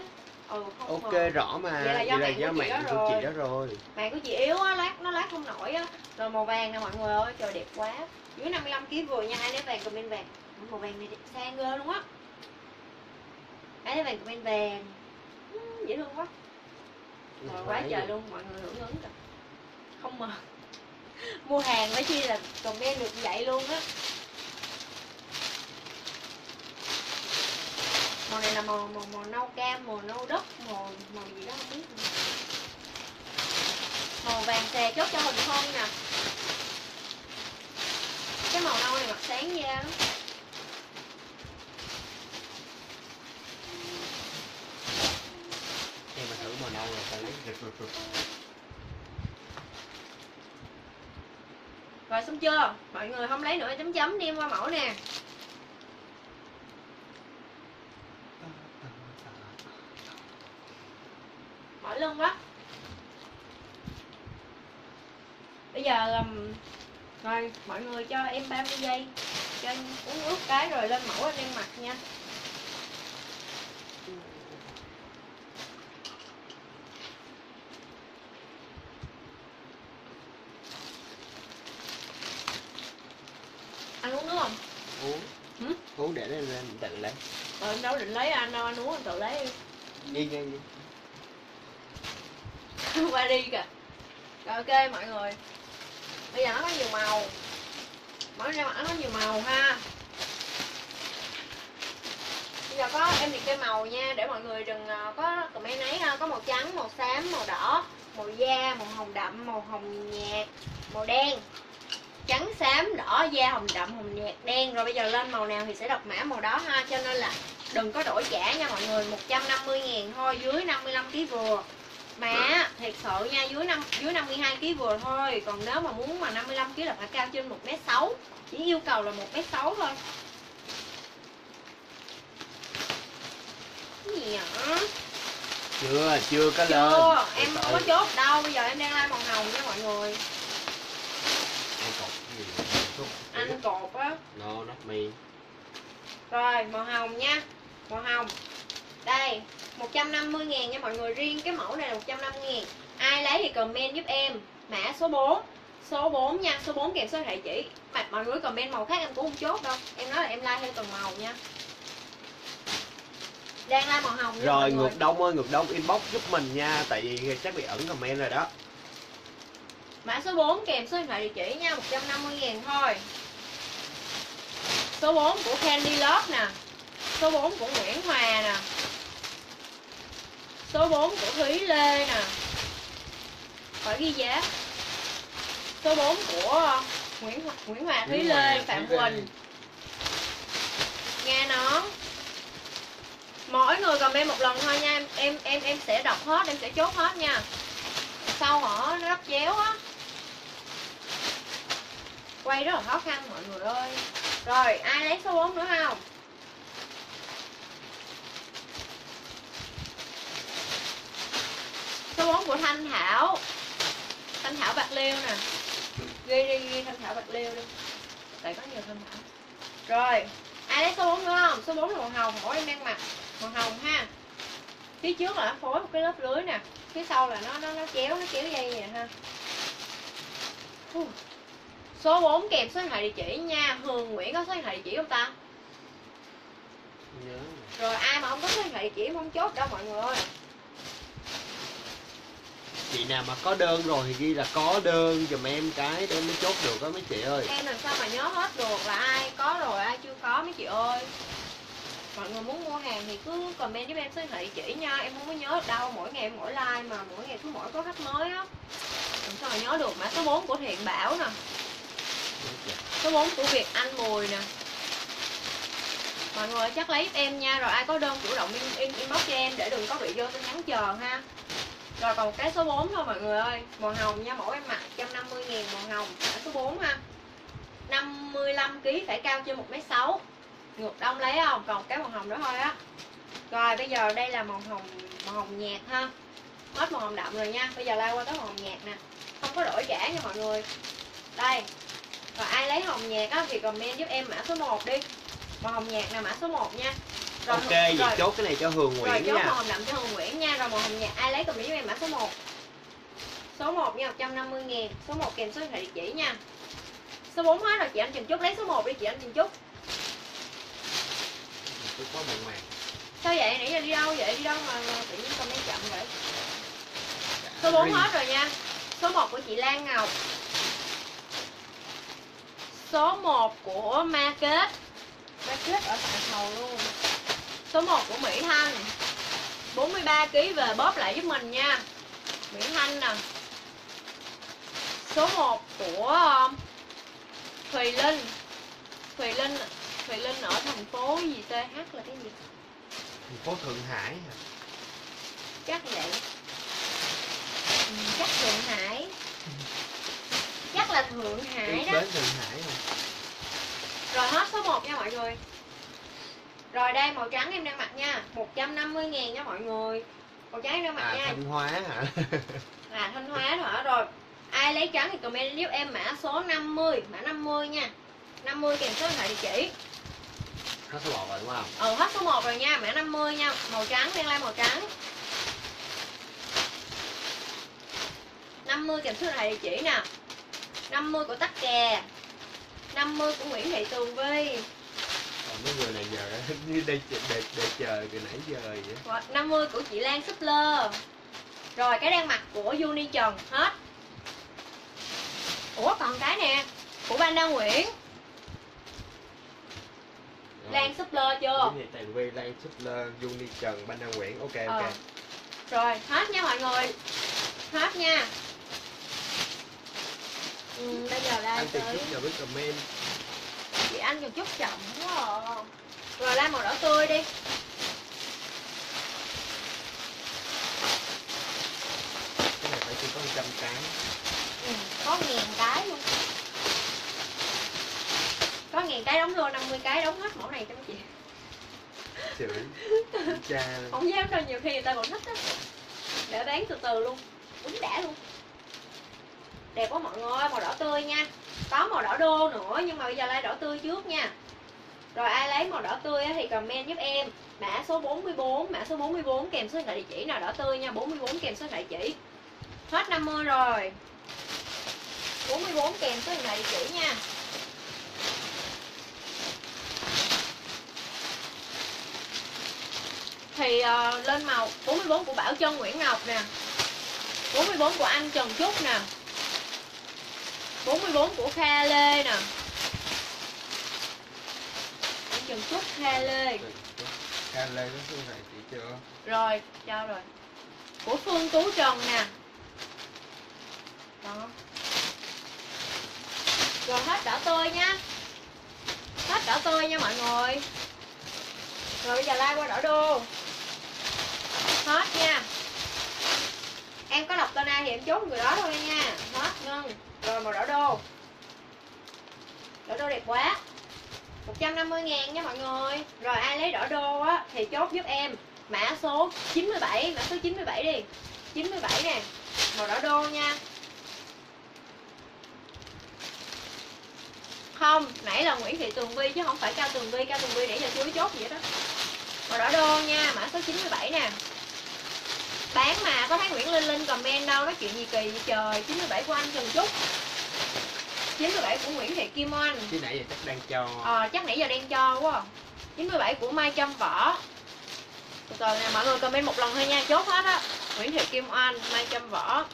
Ừ không ok mờ. rõ mà. Vậy là do vậy là mạng do của mạng của chị rồi. đó rồi. Mạng của chị yếu á lát nó lát không nổi á. Rồi màu vàng nè mọi người ơi trời đẹp quá. Dưới 55 kg vừa nha ai lấy vàng comment vàng. Màu vàng này sang ghê luôn á. Ai lấy vàng comment vàng. Dễ thương quá rồi quá trời rồi. luôn mọi người hưởng ứng kìa. Không mà mua hàng phải chi là comment được vậy luôn á. Màu này là màu màu màu nâu cam màu nâu đất màu màu gì đó không biết nữa. màu vàng xè chốt cho hình hơn nè. Cái màu nâu này mặt sáng da lắm em mà thử màu nâu rồi phải lấy rực rực rực rồi xong chưa? Mọi người không lấy nữa chấm chấm đi em qua mẫu nè. Mỏi lưng quá. Bây giờ um, rồi mọi người cho em 30 giây? Cho em uống nước cái rồi lên mẫu anh em mặc nha anh uống nước không uống Uống để lên lên tự lấy. Ờ em đâu định lấy anh đâu anh uống anh tự lấy đi. Đi đi qua đi kìa. Rồi ok mọi người. Bây giờ nó có nhiều màu. Mỗi ra nó có nhiều màu ha. Bây giờ có em liệt kê màu nha để mọi người đừng ờ, có comment ấy ha. Có màu trắng màu xám màu đỏ màu da màu hồng đậm màu hồng nhạt màu đen trắng xám đỏ da hồng đậm hồng nhạt đen. Rồi bây giờ lên màu nào thì sẽ đọc mã màu đó ha. Cho nên là đừng có đổi trả nha mọi người. 150 ngàn thôi dưới 55 kg vừa. Mà thiệt sự nha dưới năm dưới 52 kg vừa thôi. Còn nếu mà muốn mà 55 kg là phải cao trên 1m6 chỉ yêu cầu là 1m6 thôi. Cái gì hả chưa chưa có lên. chưa em không có chốt đâu. Bây giờ em đang like màu hồng nha mọi người Em cột cái gì Anh cột á. No not me Rồi màu hồng nha. Màu hồng. Đây 150 ngàn nha mọi người. Riêng cái mẫu này là 150 ngàn. Ai lấy thì comment giúp em. Mã số 4 Số 4 nha Số 4 kèm số địa chỉ. Mà mọi người comment màu khác em cũng không chốt đâu. Em nói là em like theo từng màu nha. Đang like màu hồng nha rồi ngược đông ơi ngược đông. Inbox giúp mình nha. Tại vì chắc bị ẩn comment rồi đó. Mã số 4 kèm số điện thoại địa chỉ nha 150 ngàn thôi Số 4 của Candy Love nè. Số 4 của Nguyễn Hòa nè. Số 4 của Thúy Lê nè. Phải ghi giá. Số 4 của Nguyễn Ho- Nguyễn Hòa Thúy Nguyễn Hòa, Lê Phạm Thúy. Quỳnh nghe nón. Mỗi người comment một lần thôi nha. Em em em em sẽ đọc hết em sẽ chốt hết nha. Sau họ nó rất chéo á quay rất là khó khăn mọi người ơi rồi, ai lấy số 4 nữa không? Số 4 của Thanh Thảo. Thanh Thảo Bạc Liêu nè. Ghi đi, ghi Thanh Thảo Bạc Liêu đi. Tại có nhiều Thanh Thảo. Rồi, ai lấy số 4 nữa không? Số 4 là màu hồng. Mỗi em đang mặc màu hồng ha. Phía trước là nó phối một cái lớp lưới nè. Phía sau là nó nó nó chéo nó chéo dây vậy ha. Uh số 4 kèm số điện thoại địa chỉ nha. Hường Nguyễn có số điện thoại địa chỉ không ta? Nhớ. Rồi ai mà không có số điện thoại địa chỉ không chốt đâu mọi người. Ơi chị nào mà có đơn rồi thì ghi là có đơn. Giùm em cái để em mới chốt được đó mấy chị ơi. Em làm sao mà nhớ hết được là ai có rồi ai chưa có mấy chị ơi. Mọi người muốn mua hàng thì cứ comment giúp em số điện thoại địa chỉ nha. Em không có nhớ được đâu. Mỗi ngày mỗi like mà mỗi ngày cứ mỗi có khách mới á. Làm sao mà nhớ được mã số 4 của thiện bảo nè số 4 của việt anh mùi nè. Mọi người chắc lấy em nha rồi ai có đơn chủ động in, in, inbox cho em để đừng có bị vô tin nhắn chờ ha. Rồi còn cái số 4 thôi mọi người ơi màu hồng nha mẫu em mặc 150 ngàn màu hồng mã số 4 ha. 55 kg phải cao trên 1m6 ngược đông lấy không? Còn cái màu hồng đó thôi á. Rồi bây giờ đây là màu hồng màu hồng nhạt ha. Hết màu hồng đậm rồi nha bây giờ lao qua tới màu hồng nhạt nè. Không có đổi trả nha mọi người. Đây rồi ai lấy hồng nhạt á thì comment giúp em mã số 1 đi. Màu hồng nhạt là mã số 1 nha. Rồi, ok vậy rồi, chốt cái này cho Hường rồi Nguyễn chốt màu nha. hồng đậm cho Hồng Nguyễn nha. Rồi màu hồng nhạt ai lấy comment giúp em mã số 1 số 1 nha 150 ngàn. Số 1 kèm số điện thoại địa chỉ nha. Số 4 hết rồi chị anh Trần Trúc lấy số 1 đi chị anh Trần Trúc. Tôi có mặn màng sao vậy? Nãy giờ đi đâu vậy? Đi đâu mà, mà tự nhiên comment chậm vậy? Số 4 hết rồi nha. Số 1 của chị Lan Ngọc số 1 của Ma Kết. Ma Kết ở tại Hầu luôn. Số 1 của Mỹ Thanh. 43 kg về bóp lại giúp mình nha. Mỹ Thanh nè. Số 1 của um, Thùy Linh. Thùy Linh Thùy Linh ở thành phố gì TH là cái gì? Thành phố Thượng Hải hả? chắc vậy ừ, chắc thượng hải chắc là thượng hải đó. đến Thượng Hải không? Rồi hết số 1 nha mọi người. Rồi đây màu trắng em đang mặc nha. 150 ngàn nha mọi người. Màu trắng em đang mặc à nha. Thanh Hóa hả? À thanh hóa hả? Rồi ai lấy trắng thì comment giúp em mã số 50 mã 50 nha. 50 kèm số điện thoại địa chỉ. Hết số một rồi đúng không? Ừ hết số 1 rồi nha mã 50 nha. Màu trắng đen lai màu trắng. 50 kèm số điện thoại địa chỉ nè 50 của tắc kè 50 của Nguyễn Thị Tường Vi còn mấy người này giờ như đây chờ- để, để chờ từ nãy giờ vậy? Rồi, 50 của chị Lan Supler Rồi cái đang mặc của Uni Trần hết. Ủa còn cái nè Của Banda Nguyễn. Rồi. Lan Supler chưa? Cái này Tàn Vi, Lan Súp-lơ, Juni Trần, Ban Đăng Nguyễn, ok Ờ. ok Rồi hết nha mọi người. Hết nha ừ, Bây giờ ra Anh tới chút vào với comment Chị Anh còn chút chậm quá à. Rồi ra màu đỏ tươi đi. Cái này phải chỉ có 100 cái. Ừ, Có ngàn cái luôn. Có ngàn cái đóng luôn 50 cái đóng hết mẫu này cho chị. Chửi. Cha không dám đâu nhiều khi người ta còn thích á. Để bán từ từ luôn đúng đã luôn đẹp quá mọi người màu đỏ tươi nha. Có màu đỏ đô nữa nhưng mà bây giờ lấy đỏ tươi trước nha. Rồi ai lấy màu đỏ tươi thì comment giúp em. Mã số 44 mã số 44 kèm số điện thoại địa chỉ nào đỏ tươi nha. 44 kèm số điện thoại địa chỉ. Hết 50 rồi. 44 kèm số điện thoại địa chỉ nha. Thì uh, lên màu 44 của Bảo Trân Nguyễn Ngọc nè. 44 của anh Trần Trúc nè. 44 của Kha Lê nè. Trần Trúc Kha Lê. Ca Lê có số này chị chưa? rồi cho rồi. Của Phương Tú Trần nè. Đó. Rồi hết đỏ tươi nha. Hết đỏ tươi nha mọi người. Rồi bây giờ lai qua đỏ đô. Hết nha. Em có đọc tên ai thì em chốt người đó thôi nha. Hết ngưng rồi, màu đỏ đô. Đỏ đô đẹp quá. 150 ngàn nha mọi người. Rồi, ai lấy đỏ đô á, Thì chốt giúp em. Mã số 97 Mã số 97 đi. 97 nè. Màu đỏ đô nha. Không, Nãy là Nguyễn Thị Tường Vi Chứ không phải Cao Tường Vi. Cao Tường Vi nãy giờ chưa chốt gì hết đó Màu đỏ đô nha, Mã số 97 nè. Bán mà có thấy Nguyễn Linh Linh comment đâu Nói chuyện gì kỳ vậy trời? 97 của anh Trần Trúc 97 của Nguyễn Thị Kim Oanh. Chứ nãy giờ chắc đang cho. Ờ chắc nãy giờ đang cho quá. 97 của Mai Trâm Võ. Từ từ nè mọi người comment một lần thôi nha Chốt hết á. Nguyễn Thị Kim Oanh Mai Trâm Võ.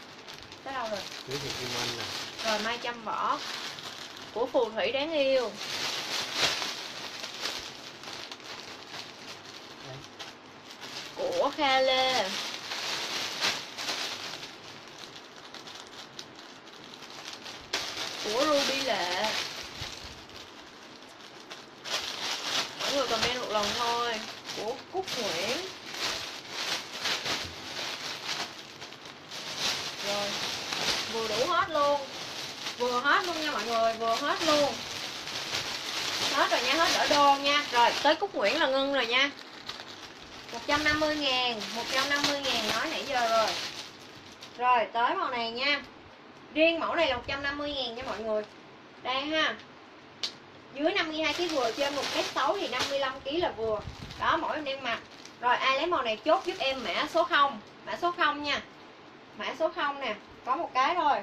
Tới đâu rồi? Nguyễn Thị Kim Anh nè. Rồi Mai Trâm Võ. Của Phù Thủy đáng yêu. Của Kha Lê Của Ruby Lệ Mọi người comment một lần thôi. Của Cúc Nguyễn. Rồi, Vừa đủ hết luôn. Vừa hết luôn nha mọi người, Vừa hết luôn. Hết rồi nha, Hết đỡ đô nha. Rồi, tới Cúc Nguyễn là ngưng rồi nha. 150 ngàn 150 ngàn nói nãy giờ rồi. Rồi, tới màu này nha. Riêng mẫu này là 150 ngàn nha mọi người. Đây ha. Dưới 52 kg vừa, trên 1m6 thì 55 kg là vừa. Đó, mỗi em đang mặc. Rồi, ai lấy màu này chốt giúp em mã số 0 Mã số 0 nha. Mã số 0 nè, Có một cái thôi.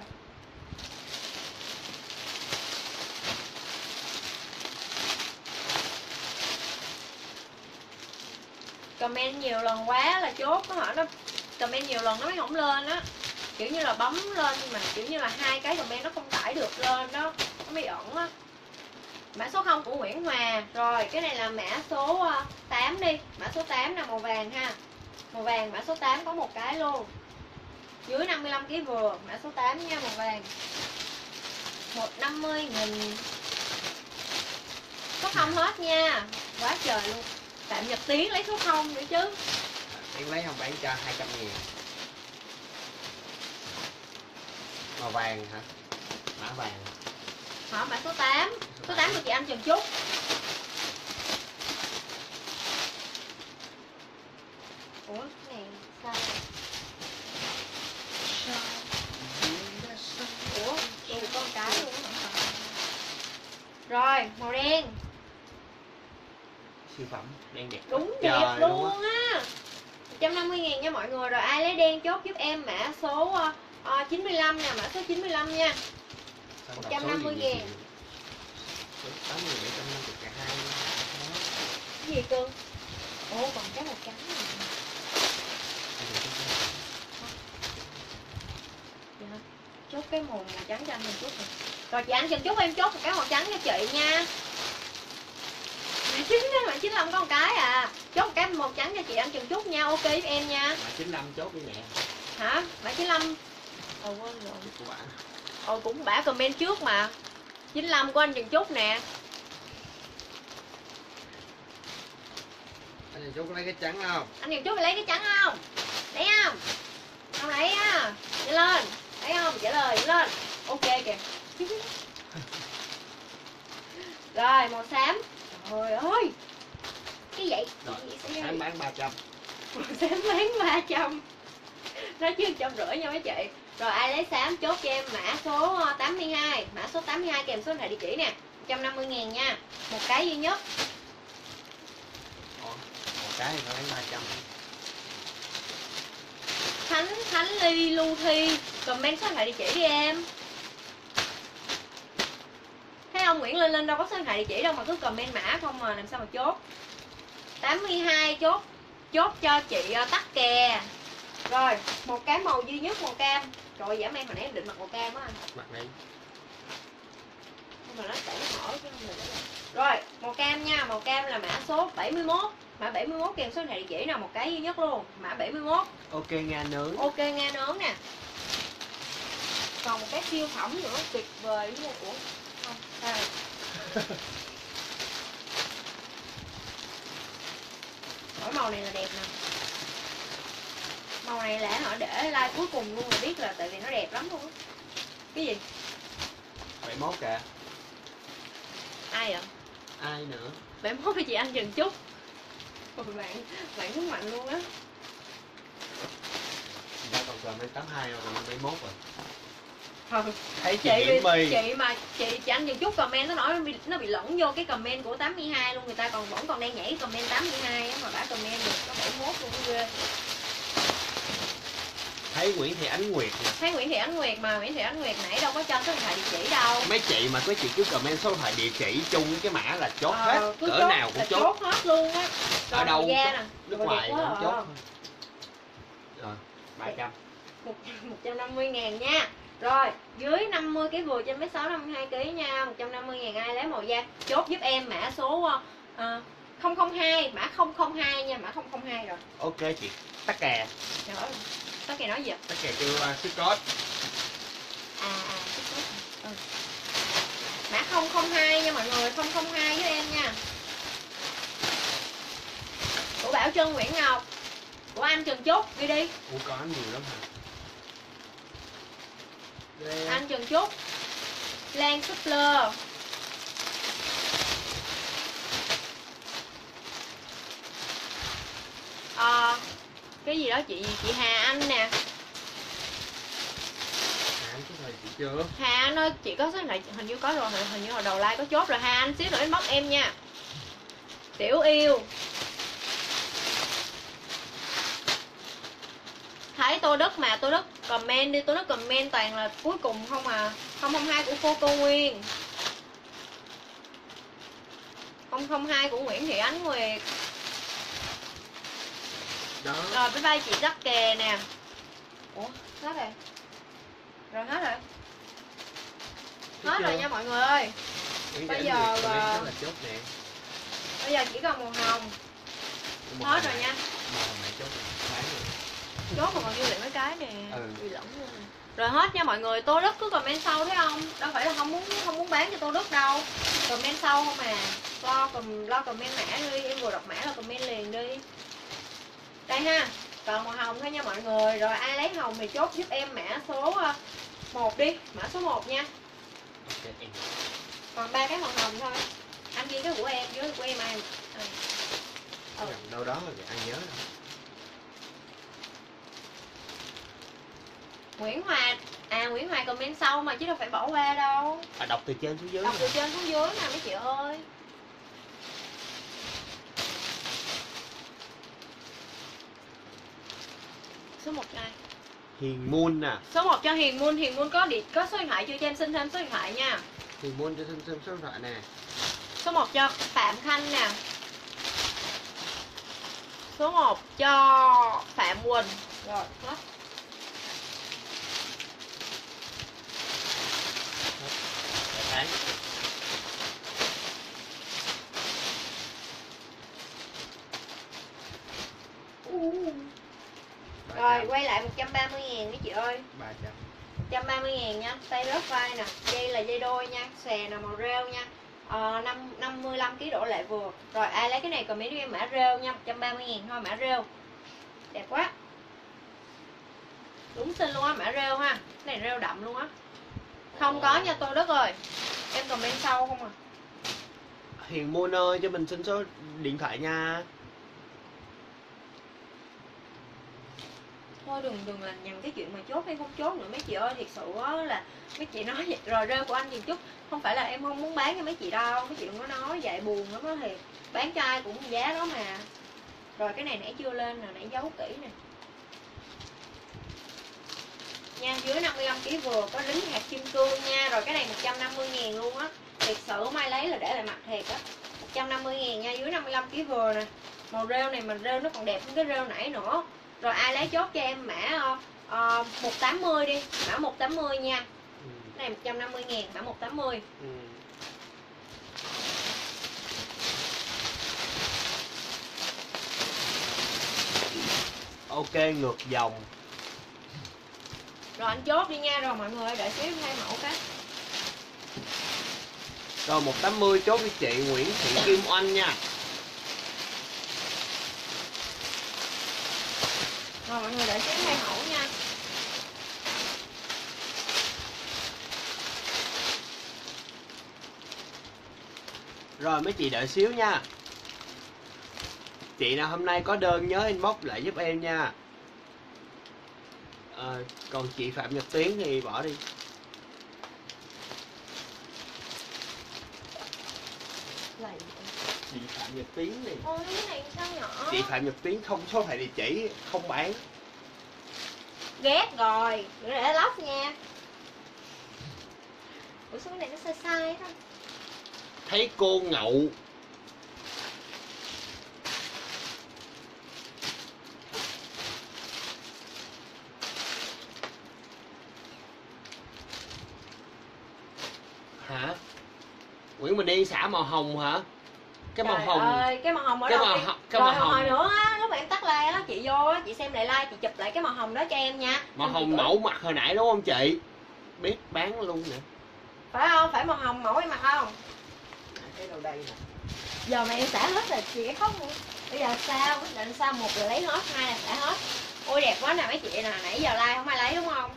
Comment nhiều lần quá là chốt nó hỏi nó comment nhiều lần nó mới không lên á kiểu như là bấm lên nhưng mà, kiểu như là hai cái comment nó không tải được lên đó nó bị ẩn á. Mã số 0 của Nguyễn Hòa. Rồi, cái này là mã số ờ, 8 đi. Mã số 8 là màu vàng ha. Màu vàng, mã số 8 có một cái luôn. Dưới 55 kg vừa, mã số 8 nha, màu vàng. 150 nghìn. Số không hết nha. Quá trời luôn. Tạm Nhật tiếng lấy số 0 nữa chứ. Em lấy không? Bán cho 200 nghìn. Màu vàng hả? Mã vàng. Họ mã số 8 Số 8 của chị Anh Trần Trúc. Ủa cái này sao? Ủa Ủa con cái luôn. Rồi màu đen. Siêu phẩm đen đẹp. Đúng Trời đẹp luôn luôn á. 150 ngàn nha mọi người. Rồi ai lấy đen chốt giúp em mã số ờ, ờ, 95 nè Mã số 95 nha. 150 ngàn. Số 80 để trăm năm cả hai. Cái gì cưng Ủa còn cái màu trắng này Dạ. chốt cái màu màu trắng cho anh một chút rồi rồi chị anh Trần chúc em chốt một cái màu trắng cho chị nha. Mã chín đó mã chín có một cái à. Chốt một cái màu trắng cho chị anh Trần chúc nha ok với em nha. Mã 95 chốt đi mẹ. Hả? Mã chín ồ quên rồi. Của bạn. Ồ cũng bả comment trước mà. 95 của anh Trần Trúc nè. Anh này chốt lấy cái trắng không? Anh Trúc mày lấy cái trắng không? Lấy không? Không lấy á. Trả lên. Lấy không? Trả lời trả lên. Ok kìa rồi màu xám. Trời ơi. Cái vậy? Vậy? bán 300 màu xám bán 300 nói chứ trăm rưỡi nha mấy chị rồi ai lấy xám chốt cho em mã số ờ, 82 mã số 82 kèm số điện thoại địa chỉ nè. 150 ngàn nha. Một cái duy nhất. Ủa, một cái thì bán 300 Thánh Thánh Ly Lưu Thi. Comment số điện thoại địa chỉ đi em. Thấy ông Nguyễn Linh Linh đâu có số điện thoại địa chỉ đâu mà cứ comment mã không mà làm sao mà chốt. 82 chốt chốt cho chị ờ, tắc kè rồi một cái màu duy nhất màu cam. Rồi giảm em hồi nãy em định mặc màu cam á anh. Mặt này. Nhưng mà nó nó hỏi chứ không được rồi màu cam nha. Màu cam là mã số 71 mã 71 kèm số thoại địa chỉ nào một cái duy nhất luôn. Mã 71 ok nga nướng. Ok nghe nướng nè. Còn một cái siêu phẩm nữa tuyệt vời luôn. Ủa không sai mỗi màu này là đẹp nè màu này là họ để like cuối cùng luôn là biết là tại vì nó đẹp lắm luôn á. Cái gì? 71 kìa. Ai vậy? Ai nữa? Bảy mốt với chị anh Trần Trúc Ôi, bạn bạn rất mạnh luôn á. Đã còn comment 82 rồi còn 71 rồi. Thôi, thấy chị chị chị mà chị chị anh Trần Trúc comment nó nói nó bị, nó bị lẫn vô cái comment của 82 luôn. Người ta còn vẫn còn đang nhảy comment 82 á mà bả comment được có 71 luôn nó ghê thấy Nguyễn Thị Ánh Nguyệt nè. Thấy Nguyễn Thị Ánh Nguyệt mà Nguyễn Thị Ánh Nguyệt nãy đâu có cho số điện thoại địa chỉ đâu. Mấy chị mà có chị cứ comment số điện thoại địa chỉ chung với cái mã là chốt Ờ, hết. cỡ chốt nào cũng chốt. chốt hết luôn á. Ở đâu da nè nước Rồi, ngoài cũng à. chốt. Rồi 300 một một trăm năm mươi ngàn nha. Rồi dưới 50 cái vừa trên mấy sáu năm hai kg nha. 150 ngàn ai lấy màu da chốt giúp em mã số uh, 002 mã 002 nha mã 002 rồi. Ok chị tắc kè. Trời ơi có kìa nói gì vậy? tắc kè kêu uh, sức code à à chút chút. ừ. mã 002 nha mọi người 002 với em nha của Bảo Trân Nguyễn Ngọc của anh Trần Trúc đi đi ủa có anh nhiều lắm hả Ghê. anh Trần Trúc Lan Supler Ờ, cái gì đó chị chị Hà Anh nè. Chưa. Hà Anh ơi chị có số này hình như có rồi hình, như hồi đầu like có chốt rồi. Hà Anh xíu nữa inbox em nha. Tiểu yêu. Thấy tô đất mà tô đất comment đi tô đất comment toàn là cuối cùng không à. Không không hai của cô cô nguyên. Không không hai của nguyễn thị ánh nguyệt đó. Rồi bye bye chị dắt kè nè. Ủa hết rồi. Rồi hết rồi. Hết chưa? rồi nha mọi người. Ơi bây giờ, là chốt nè. Bây giờ chỉ còn màu hồng. Một hết rồi nha. Một hồi này chốt bán rồi chốt mà còn dư lại mấy cái nè. Ừ. bị lẫn luôn. Nè. rồi hết nha mọi người. Tô đất cứ comment sau thấy không? Đâu phải là không muốn không muốn bán cho tô đất đâu. Comment sau không à. Lo cầm lo comment mã đi. Em vừa đọc mã là comment liền đi đây ha còn màu hồng thôi nha mọi người. Rồi ai lấy hồng thì chốt giúp em mã số ờ, một đi mã số 1 nha. Còn ba cái màu hồng thôi. Anh ghi cái của em với của em à. Ừ. Đâu đó rồi ai nhớ đâu. Nguyễn Hòa à Nguyễn Hòa comment sau mà chứ đâu phải bỏ qua đâu. À, đọc từ trên xuống dưới đọc từ trên xuống dưới nè mấy chị ơi số 1 cho ai hiền muôn nè số 1 cho Hiền Muôn Hiền Muôn có điện có số điện thoại chưa cho em xin thêm số điện thoại nha. Hiền muôn cho thêm thêm số điện thoại nè. Số 1 cho Phạm Khanh nè. Số 1 cho Phạm Quỳnh. Rồi hết Đại tháng rồi quay lại 130 ngàn mấy chị ơi. ba trăm. 130 ngàn nha tay rớt vai nè dây là dây đôi nha xòe là màu rêu nha. Ờ, 5, 55 kg đổ lại vừa. Rồi ai lấy cái này comment cho em mã rêu nha 130 ngàn thôi mã rêu. Đẹp quá. Đúng xinh luôn á mã rêu ha. Cái này rêu đậm luôn á. Không có nha tô đất ơi. Em comment sau không à. Hiền muôn ơi cho mình xin số điện thoại nha thôi, đừng đừng là nhầm cái chuyện mà chốt hay không chốt nữa. Mấy chị ơi, thiệt sự á, là mấy chị nói vậy rồi rơi của anh gì chút. Không phải là em không muốn bán cho mấy chị đâu, mấy chị đừng có nói vậy, buồn lắm á thì bán cho ai cũng giá đó mà. Rồi cái này nãy chưa lên nè, nãy giấu kỹ nè. Nha, dưới 55 kg vừa có đính hạt kim cương nha. Rồi cái này 150 ngàn luôn á. Thiệt sự mai lấy là để lại mặt thiệt á. 150 ngàn nha, dưới 55 kg vừa nè. Màu rêu này mình rêu nó còn đẹp hơn cái rêu nãy nữa rồi ai lấy chốt cho em mã uh, 180 đi mã 180 nha. Ừ. cái này 150 ngàn mã 180 Ừ. ok ngược dòng. Rồi anh chốt đi nha rồi mọi người đợi xíu thay mẫu cái. Rồi 180 chốt với chị Nguyễn Thị Kim Oanh nha rồi mọi người đợi xíu thay mẫu nha. Rồi mấy chị đợi xíu nha. Chị nào hôm nay có đơn nhớ inbox lại giúp em nha. Ờ, Còn chị Phạm Nhật Tiến thì bỏ đi. Gì? Chị Phạm Nhật Tiến đi. Ôi cái này sao nhỏ? Chị Phạm Nhật Tiến không số hệ địa chỉ không bán. Ghét rồi để để lóc nha. Ủa cái này nó sai sai thôi Thấy cô ngậu. Hả? Nguyễn Bình Yên xả màu hồng hả? Cái màu Trời hồng. ơi, cái màu hồng ở cái đâu màu hồng- cái rồi màu hồng. hồi nữa á lúc mà em tắt like á chị vô á chị xem lại like chị chụp lại cái màu hồng đó cho em nha. Màu Em hồng mẫu mặt hồi nãy đúng không chị? Biết bán luôn nè. Phải không? Phải màu hồng mẫu em mặc không? Cái đâu đây nè. Giờ mà em xả hết là chị cái khóc luôn. Bây giờ sao? Quyết định sao? Một là lấy hết hai là xả hết. Ôi đẹp quá nè mấy chị nè. Nãy giờ like không ai lấy đúng không?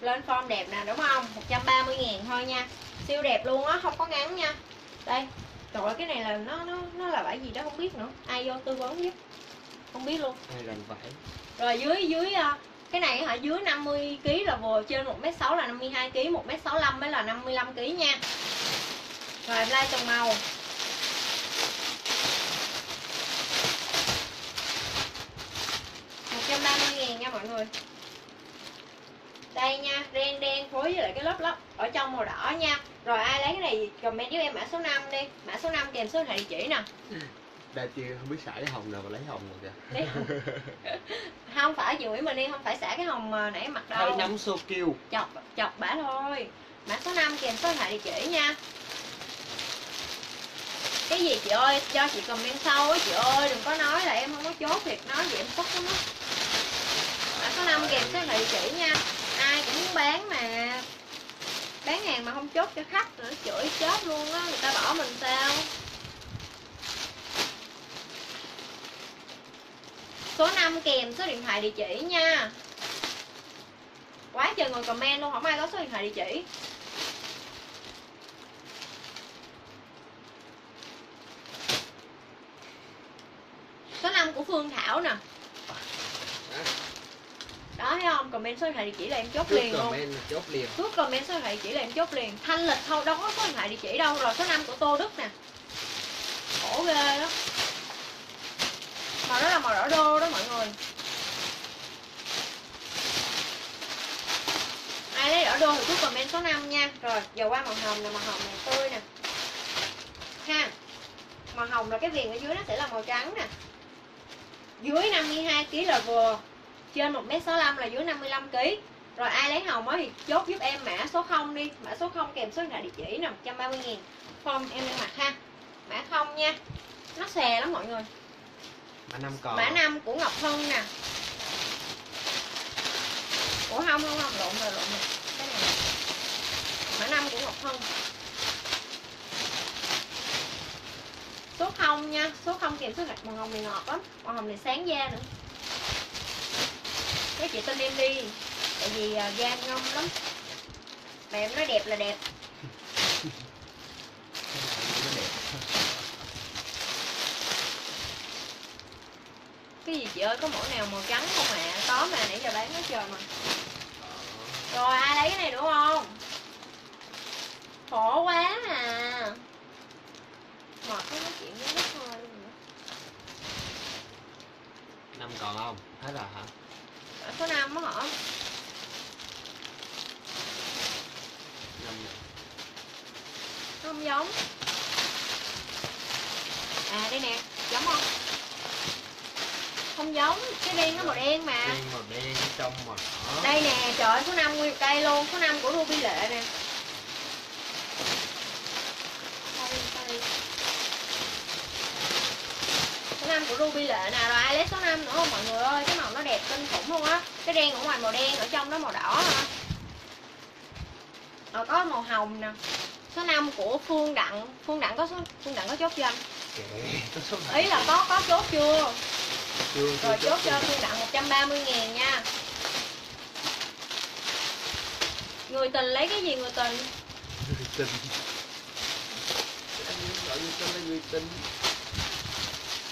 Lên form đẹp nè đúng không? 130 ngàn thôi nha. Siêu đẹp luôn á không có ngắn nha. Đây trời ơi cái này là nó nó nó là vải gì đó không biết nữa. Ai vô tư vấn giúp không biết luôn. Hai lần vải rồi dưới dưới à, cái này hả dưới 50 kg là vừa trên 1m6 là 52 kg 1m65 mới là 55 kg nha. Rồi em like từng màu. Một trăm ba mươi ngàn nha mọi người đây nha ren đen phối với lại cái lớp lớp ở trong màu đỏ nha. Rồi ai lấy cái này comment giúp em mã số 5 đi. Mã số 5 kèm số điện thoại địa chỉ nè. Đa chia không biết xả cái hồng nào mà lấy hồng rồi kìa. Lấy hồng. không phải chị Nguyễn Bình Yên không phải xả cái hồng mà nãy mặc Thấy đâu nắm xô kêu chọc chọc bả thôi. Mã số 5 kèm số điện thoại địa chỉ nha. Cái gì chị ơi? Cho chị comment sau á chị ơi. Đừng có nói là em không có chốt việc nói vậy em tức lắm á. Mã số 5 kèm số điện thoại địa chỉ nha cũng bán mà. Bán hàng mà không chốt cho khách nữa, chửi chết luôn á, người ta bỏ mình sao? Số 5 kèm số điện thoại địa chỉ nha. Quá trời người comment luôn, không ai có số điện thoại địa chỉ. Số 5 của Phương Thảo nè đó thấy không? Comment số điện thoại địa chỉ là em chốt liền luôn. comment là chốt liền. Trước comment số điện thoại địa chỉ là em chốt liền. Thanh lịch thôi đâu có số điện thoại địa chỉ đâu. Rồi số 5 của Tô Đức nè. Khổ ghê đó. Màu đó là màu đỏ đô đó mọi người. Ai lấy đỏ đô thì cứ comment số 5 nha. Rồi giờ qua màu hồng nè Màu hồng này tươi nè. Ha Màu hồng là cái viền ở dưới nó sẽ là màu trắng nè. Dưới 52kg là vừa Trên 1m65 là dưới 55kg rồi ai lấy hồng á thì chốt giúp em mã số 0 đi. Mã số 0 kèm số điện thoại địa chỉ nè 130 nghìn. Không em đang mặc ha. Mã 0 nha. Nó xè lắm mọi người. Mã năm còn. Mã 5 của Ngọc Hân nè. Ủa không không không lộn rồi lộn rồi. Cái này. Mã 5 của Ngọc Hân. Số 0 nha. Số 0 kèm số gạch màu hồng này ngọt lắm. Màu hồng này sáng da nữa Mấy chị tin em đi Tại vì à, da ngon ngông lắm. Mà em nói đẹp là đẹp. Cái gì chị ơi có mẫu nào màu trắng không ạ? À? Có mà nãy giờ bán hết trời mà Rồi ai lấy cái này đúng không? Khổ quá à. Mệt quá nói chuyện với mất thôi. Luôn nữa. năm còn không? Hết rồi hả? Số 5 á hả? Không giống. À đây nè Giống không? Không giống Cái đen nó màu đen mà. Đen màu đen trong màu đỏ. Đây nè trời ơi, số 5 nguyên cây luôn Số 5 của Ruby Lệ nè Sorry, sorry. Số 5 của Ruby Lệ nè Rồi lấy số 5 nữa không mọi người ơi. Cái màu nó đẹp kinh khủng luôn á. Cái đen ở ngoài màu đen Ở trong đó màu đỏ hả? Rồi có màu hồng nè. Số 5 của Phương Đặng. Phương Đặng có số Phương Đặng có chốt chưa anh? ý là có có chốt chưa? Chưa chưa rồi chốt cho. Phương Đặng 130 ngàn nha. Người tình lấy cái gì người tình? Người tình. Anh gọi người tình là người tình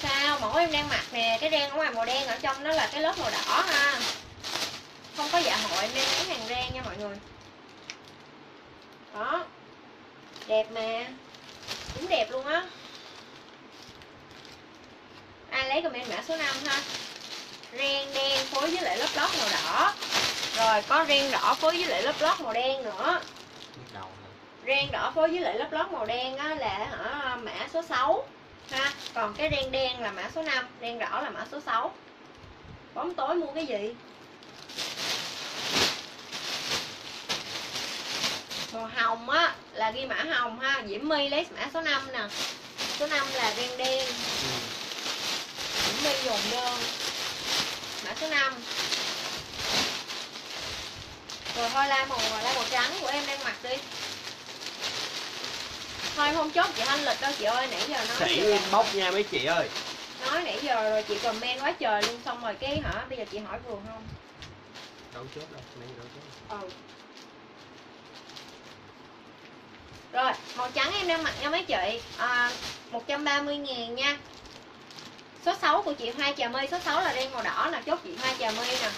sao? Mẫu em đang mặc nè cái đen ở ngoài màu đen ở trong đó là cái lớp màu đỏ ha. Không có dạ hội em đang lấy hàng đen nha mọi người. Đó. Đẹp mà. Đúng đẹp luôn á. Ai lấy comment mã số 5 ha? Ren đen phối với lại lớp lót màu đỏ. Rồi có ren đỏ phối với lại lớp lót màu đen nữa. Ren đỏ phối với lại lớp lót màu đen á là hả, mã số 6 ha, còn cái đen đen là mã số 5 đen rõ là mã số 6 bóng tối mua cái gì? Màu hồng á, là ghi mã hồng ha, diễm my lấy mã số 5 nè. Số 5 là đen đen. Diễm my dùng đơn. Mã số 5 rồi thôi, la màu la màu trắng của em đang mặc đi thôi em không chốt chị thanh lịch đâu chị ơi nãy giờ nói sĩ giờ, inbox nha mấy chị ơi. Nói nãy giờ rồi chị comment quá trời luôn xong rồi cái hả bây giờ chị hỏi vừa không? Đâu chốt đâu nãy giờ đâu chốt ừ. Rồi màu trắng em đang mặc nha mấy chị. À, 130 ngàn nha. Số 6 của chị Hoa Trà My số 6 là đen màu đỏ nè chốt chị Hoa Trà My nè.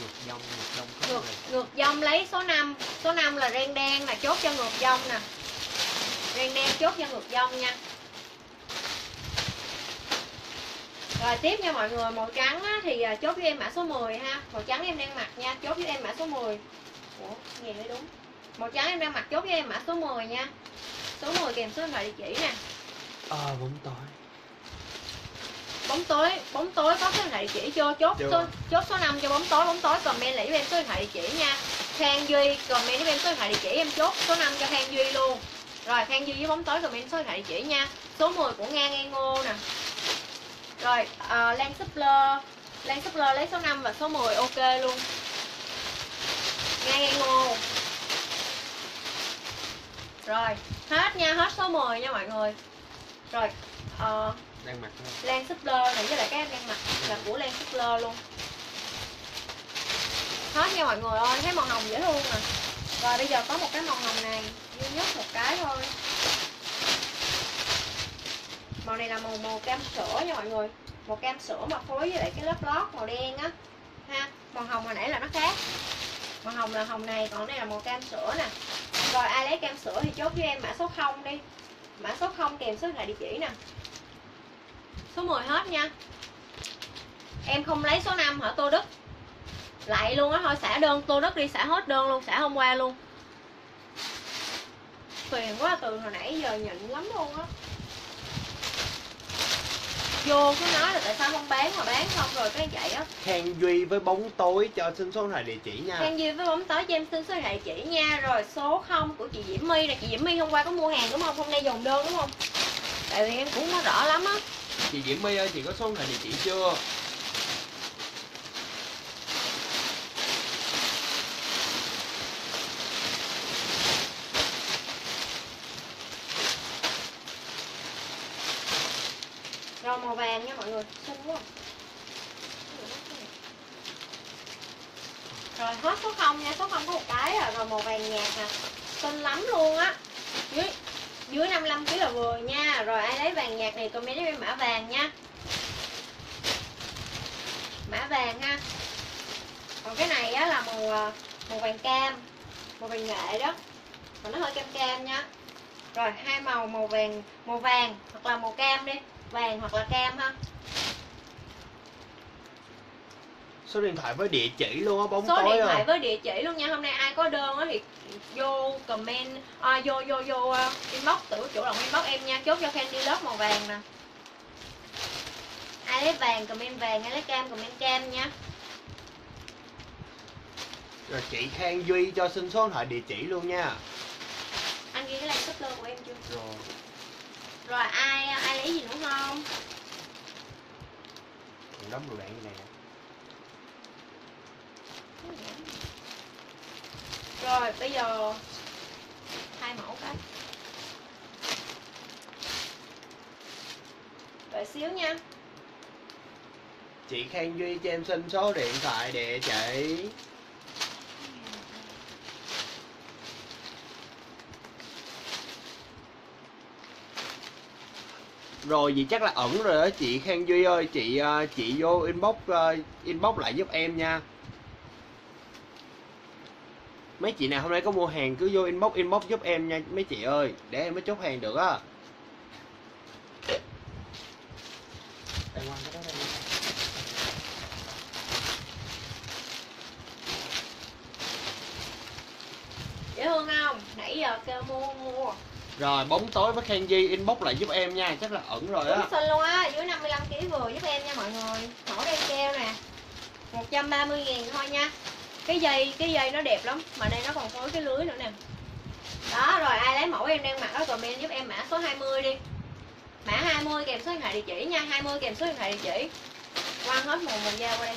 Ngược dông ngược dông ngược ngược dông lấy số 5 số 5 là ren đen nè chốt cho ngược dông nè ren đen chốt cho ngược dông nha. Rồi tiếp nha mọi người. Màu trắng á, thì à, chốt với em mã số 10 ha. Màu trắng em đang mặc nha. Chốt với em mã số 10 ủa nghe mới đúng. Màu trắng em đang mặc chốt với em mã số 10 nha. Số 10 kèm số điện thoại địa chỉ nè. Ờ bóng tối. Bóng tối bóng tối có số điện thoại địa chỉ chưa chốt số chốt số 5 cho bóng tối bóng tối comment lại với em số điện thoại địa chỉ nha. Khang Duy comment với em số điện thoại địa chỉ em chốt số 5 cho Khang Duy luôn rồi Khang Duy với bóng tối comment số điện thoại địa chỉ nha. Số 10 của Nga Nghe Ngô nè. Rồi uh, Lan Suppler. Lan Suppler lấy số 5 và số 10 ok luôn. Nga Nghe Ngô. Rồi hết nha hết số 10 nha mọi người. Rồi mặc thôi. Lan Suppler này với lại các em đang mặc là của Lan Suppler luôn. Hết nha mọi người ơi, thấy màu hồng dễ thương nè. Rồi bây giờ có một cái màu hồng này duy nhất một cái thôi. Màu này là màu màu cam sữa nha mọi người. Màu cam sữa mà phối với lại cái lớp lót màu đen á. Ha Màu hồng hồi nãy là nó khác. Màu hồng là hồng này, còn đây là màu cam sữa nè. Rồi ai lấy cam sữa thì chốt với em mã số 0 đi. Mã số 0 kèm số điện thoại địa chỉ nè. Số 10 hết nha. Em không lấy số 5 hả Tô Đức? Lại luôn á thôi xả đơn Tô Đức đi xả hết đơn luôn xả hôm qua luôn. Phiền quá từ hồi nãy giờ nhịn lắm luôn á. Vô cứ nói là tại sao không bán mà bán xong rồi cái vậy á. Khang Duy với bóng tối cho xin số điện thoại địa chỉ nha. Khang Duy với bóng tối cho em xin số điện thoại địa chỉ nha. Rồi số 0 của chị Diễm My nè. Chị Diễm My hôm qua có mua hàng đúng không? Hôm nay dùng đơn đúng không? Tại vì em cũng không rõ lắm á. Chị Diễm My ơi chị có số điện thoại địa chỉ chưa màu vàng nha mọi người Xinh quá. Rồi hết số 0 nha Số 0 có một cái rồi, Rồi màu vàng nhạt nè. Xinh lắm luôn á. Dưới dưới 55 kg là vừa nha. Rồi ai lấy vàng nhạt này comment cho em mã vàng nha. Mã vàng ha. Còn cái này á là màu à, màu vàng cam Màu vàng nghệ đó. Mà nó hơi cam cam nha. Rồi hai màu màu vàng Màu vàng hoặc là màu cam đi. Vàng hoặc là cam ha. Số điện thoại với địa chỉ luôn á bóng số tối điện thoại không với địa chỉ luôn nha. Hôm nay ai có đơn á thì vô comment à, vô vô vô uh, inbox tự chủ động inbox em nha. Chốt cho candy lớp màu vàng nè. Ai lấy vàng comment vàng ai lấy cam comment cam nha. Rồi chị Khang Duy cho xin số điện thoại địa chỉ luôn nha. Anh ghi cái like suppler của em chưa? Rồi rồi ai ai lấy gì nữa không? Đóng đồ đạn như này nè. Rồi bây giờ hai mẫu cái. Đợi xíu nha. Chị khang duy cho em xin số điện thoại địa chỉ rồi, vậy chắc là ẩn rồi đó, chị Khang Duy ơi. Chị à, chị vô inbox à, inbox lại giúp em nha. Mấy chị nào hôm nay có mua hàng cứ vô inbox inbox giúp em nha, mấy chị ơi. Để em mới chốt hàng được á. Đó dễ thương không? Nãy giờ kêu mua mua rồi, bóng tối với Kenji inbox lại giúp em nha, chắc là ẩn rồi á. Đúng xinh luôn á, dưới 55 kg vừa giúp em nha mọi người. Mẫu đen keo nè. 130 000 thôi nha. Cái dây cái dây nó đẹp lắm, mà đây nó còn phối cái lưới nữa nè. Đó, rồi ai lấy mẫu em đang mặc đó comment giúp em mã số 20 đi. Mã 20 kèm số điện thoại địa chỉ nha 20 kèm số điện thoại địa chỉ. Quăng hết mùa mình dao qua đây.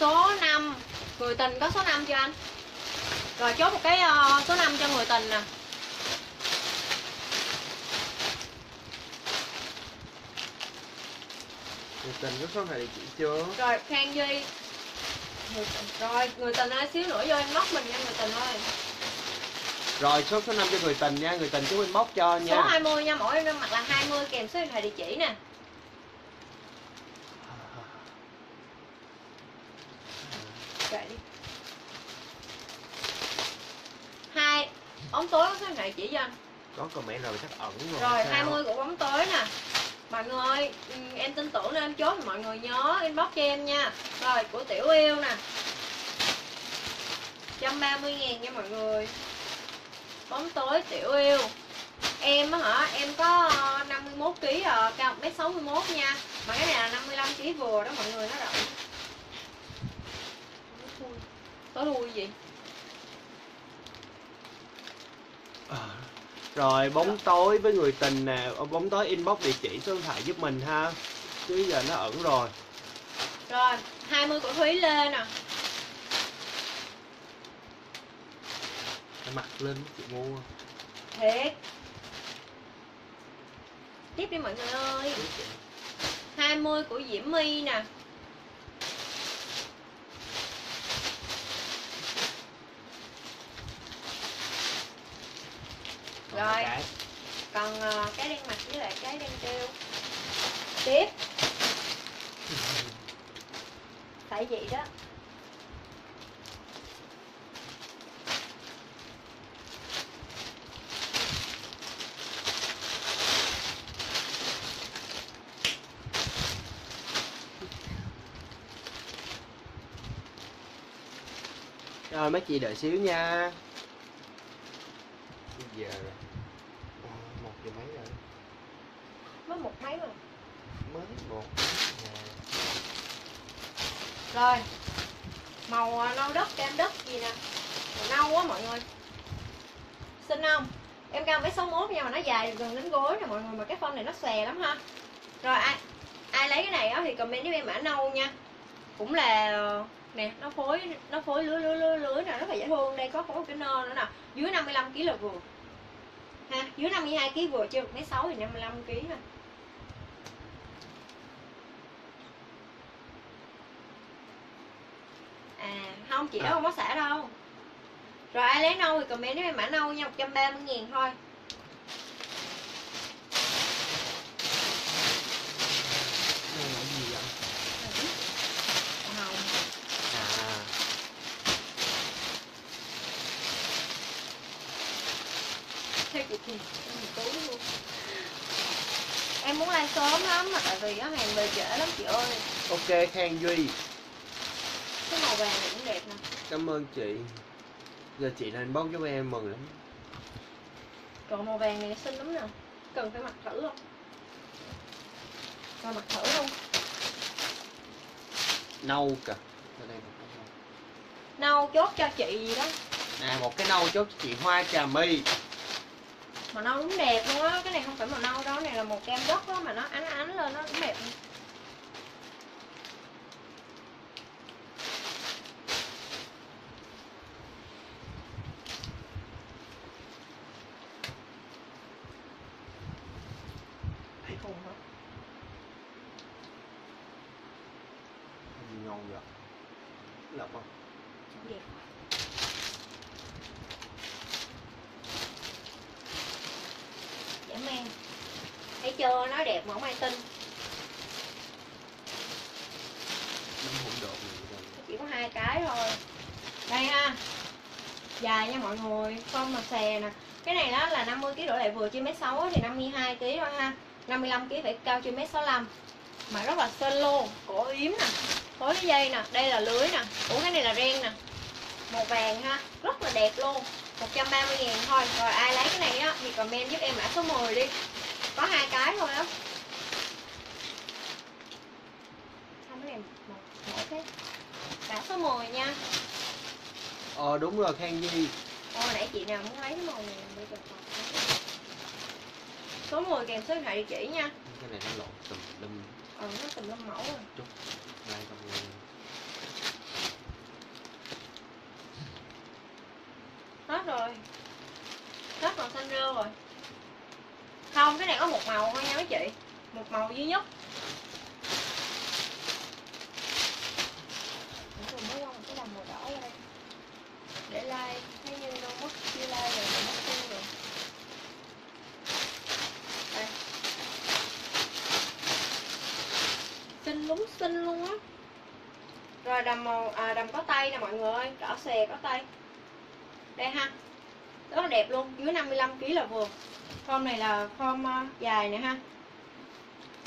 Số 5 người tình có số 5 cho anh? Rồi chốt một cái ờ, số 5 cho người tình nè. Người tình có số này địa chỉ chưa? Rồi khang duy. Rồi người tình ơi xíu nữa vô anh móc mình nha người tình ơi. Rồi số số 5 cho người tình nha người tình chú inbox cho số nha 20 nha mỗi em mặc là 20 kèm số điện thoại địa chỉ nè Kệ đi. Hai bóng tối có thoại địa chỉ cho anh? Có comment rồi chắc ẩn rồi rồi sao? 20 của bóng tối nè. Mọi người ơi, ừ, em tin tưởng nên em chốt thì mọi người nhớ inbox cho em nha. Rồi của tiểu yêu nè. 130 ngàn nha mọi người. Bóng tối tiểu yêu. Em á hả em có ờ, 51 kg à, cao 1m61 nha. Mà cái này là 55 kg vừa đó mọi người nó rộng có thui gì? À, rồi bóng tối với người tình nè. Ờ, bóng tối inbox địa chỉ số điện thoại giúp mình ha. Chứ giờ nó ẩn rồi. Rồi 20 của Thúy Lê nè. Mặc lên chị mua. Thiệt. Tiếp đi mọi người ơi. 20 của Diễm My nè Rồi. cái. còn ờ, cái đen mặt với lại cái đen kêu tiếp. Tại vậy đó. Rồi mấy chị đợi xíu nha bây giờ rồi Ờ, một giờ mấy rồi mới một mấy rồi mới một giờ. rồi màu ờ, nâu đất cam đất gì nè màu nâu quá mọi người xinh không em cao mấy sáu mốt nha mà nó dài gần đến gối nè mọi người mà cái phân này nó xòe lắm ha. Rồi ai ai lấy cái này á thì comment giúp em mã nâu nha. Cũng là nè nó phối nó phối lưới lưới lưới lưới nè rất là dễ thương. Đây có phối một cái nơ nữa nè. Dưới 55 kg là vừa. Ha dưới 52 kg vừa chưa? Mấy sáu thì 55 kg ha. À không chị đó À. không có xả đâu. Rồi ai lấy nâu thì comment giúp em mã nâu nha 130 ngàn thôi Đây là cái gì vậy Màu hồng à theo chị thì em muốn like sớm lắm mà tại vì có hàng về trễ lắm chị ơi. Ok khang duy cái màu vàng này cũng đẹp nè. Cảm ơn chị. Giờ chị lên bóc giúp em mừng lắm. Còn màu vàng này xinh lắm nè. Cần phải mặc thử không? Rồi mặc thử luôn nâu kìa. Nâu. chốt cho chị gì đó. Nè một cái nâu chốt cho chị hoa trà my màu nâu đúng đẹp luôn á, cái này không phải màu nâu đâu này là màu cam đất đó mà nó ánh ánh lên nó đúng đẹp lọc không đẹp giảm men thấy chưa nói đẹp mà không ai tin năm hỗn độn này rồi chỉ có hai cái thôi đây ha dài nha mọi người không mà xè nè. Cái này đó là 50 kg đổ lại vừa trên mét 6 thì 52 kg thôi ha. 55 kg phải cao trên mét 65 mà rất là sơn lô, cổ yếm nè phối cái dây nè, đây là lưới nè, ủa cái này là ren nè. Màu vàng ha, rất là đẹp luôn 130 ngàn thôi. Rồi ai lấy cái này á thì comment giúp em mã số 10 đi. Có hai cái thôi á. Mã số 10 nha. Ờ đúng rồi, khang di Ồ, nãy chị nào muốn lấy cái màu này bây giờ còn. Số 10 kèm số điện thoại địa chỉ nha. Cái này nó lộn tùm lum. Ờ, nó tùm lum mẫu rồi. Đây không nghe Hết rồi. Hết màu xanh rêu rồi. Không, cái này có một màu thôi nha mấy chị. Một màu duy nhất Ủa, rồi mới qua một cái đầm màu đỏ ở đây Để like, thấy như đâu mất chưa like rồi, rồi mất tiêu rồi Đây Lúng xinh luôn á. Rồi đầm màu, à, đầm có tay nè mọi người ơi Đỏ xè có tay. Đây ha rất là đẹp luôn dưới 55 kg là vừa. Form này là form uh, dài nè ha.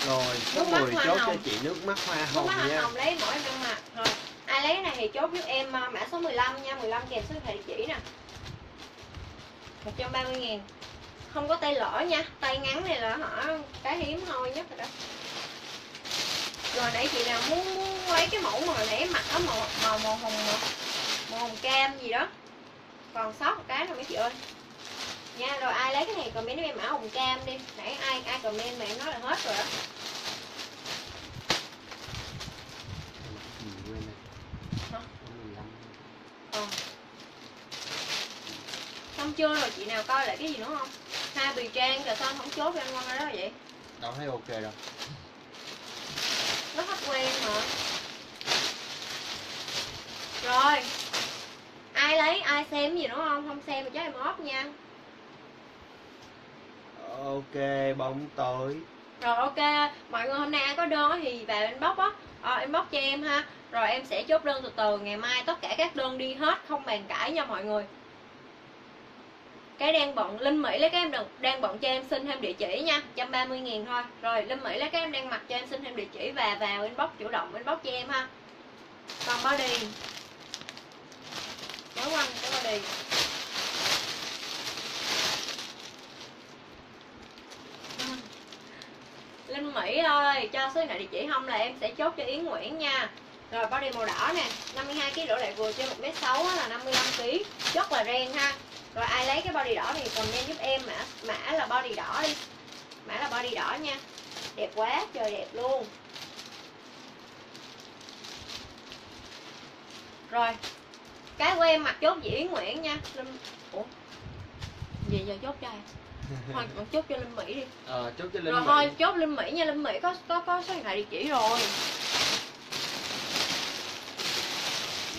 Rồi số Nước mắt 10 hoa chốt cho chị nước mắt hoa Nước hồng mắt hoa nha. hồng lấy mỗi gương mặt rồi ai lấy cái này thì chốt giúp em uh, mã số 15 nha 15 kèm số điện thoại địa chỉ nè. 130 ngàn. Không có tay lỡ nha tay ngắn này là hả cái hiếm thôi nhất rồi đó rồi nãy chị nào muốn, muốn lấy cái mẫu mà hồi nãy mặc đó màu màu màu hồng màu, màu hồng cam gì đó. Còn sót một cái rồi mấy chị ơi. Nha rồi ai lấy cái này comment với em áo hồng cam đi. Nãy ai ai comment mà em nói là hết rồi đó ờ. xong chưa? Rồi chị nào coi lại cái gì nữa không? Hai bì trang rồi xong không chốt cho anh rồi đó vậy? Đâu thấy ok đâu nó hết quen mà rồi. Ai lấy? Ai xem gì nữa không? Không xem thì chắc em off nha. Ok bóng tối. Rồi ok. Mọi người hôm nay ai có đơn thì vào inbox á. Ờ, inbox cho em ha. Rồi em sẽ chốt đơn từ từ. Ngày mai tất cả các đơn đi hết. Không bàn cãi nha mọi người cái đang bận linh mỹ lấy các em đừng đang bận cho em xin thêm địa chỉ nha 130 nghìn thôi. Rồi linh mỹ lấy các em đang mặc cho em xin thêm địa chỉ và vào inbox chủ động inbox cho em ha. Còn body. Kéo quanh cái body. Linh Mỹ ơi, cho số điện thoại địa chỉ không là em sẽ chốt cho Yến Nguyễn nha. Rồi body màu đỏ nè 52kg đổ lại vừa cho 1m6 là 55kg Rất là ren ha. Rồi ai lấy cái body đỏ thì comment giúp em mã mã là body đỏ đi. Mã là body đỏ nha. Đẹp quá, trời đẹp luôn. Rồi Cái của em mặc chốt Yến Nguyễn nha Linh... Ủa? Vậy giờ chốt cho ai? Thôi còn chốt cho Linh Mỹ đi. Ờ chốt cho linh rồi Mỹ. thôi chốt Linh Mỹ nha Linh Mỹ có có có số điện thoại địa chỉ rồi.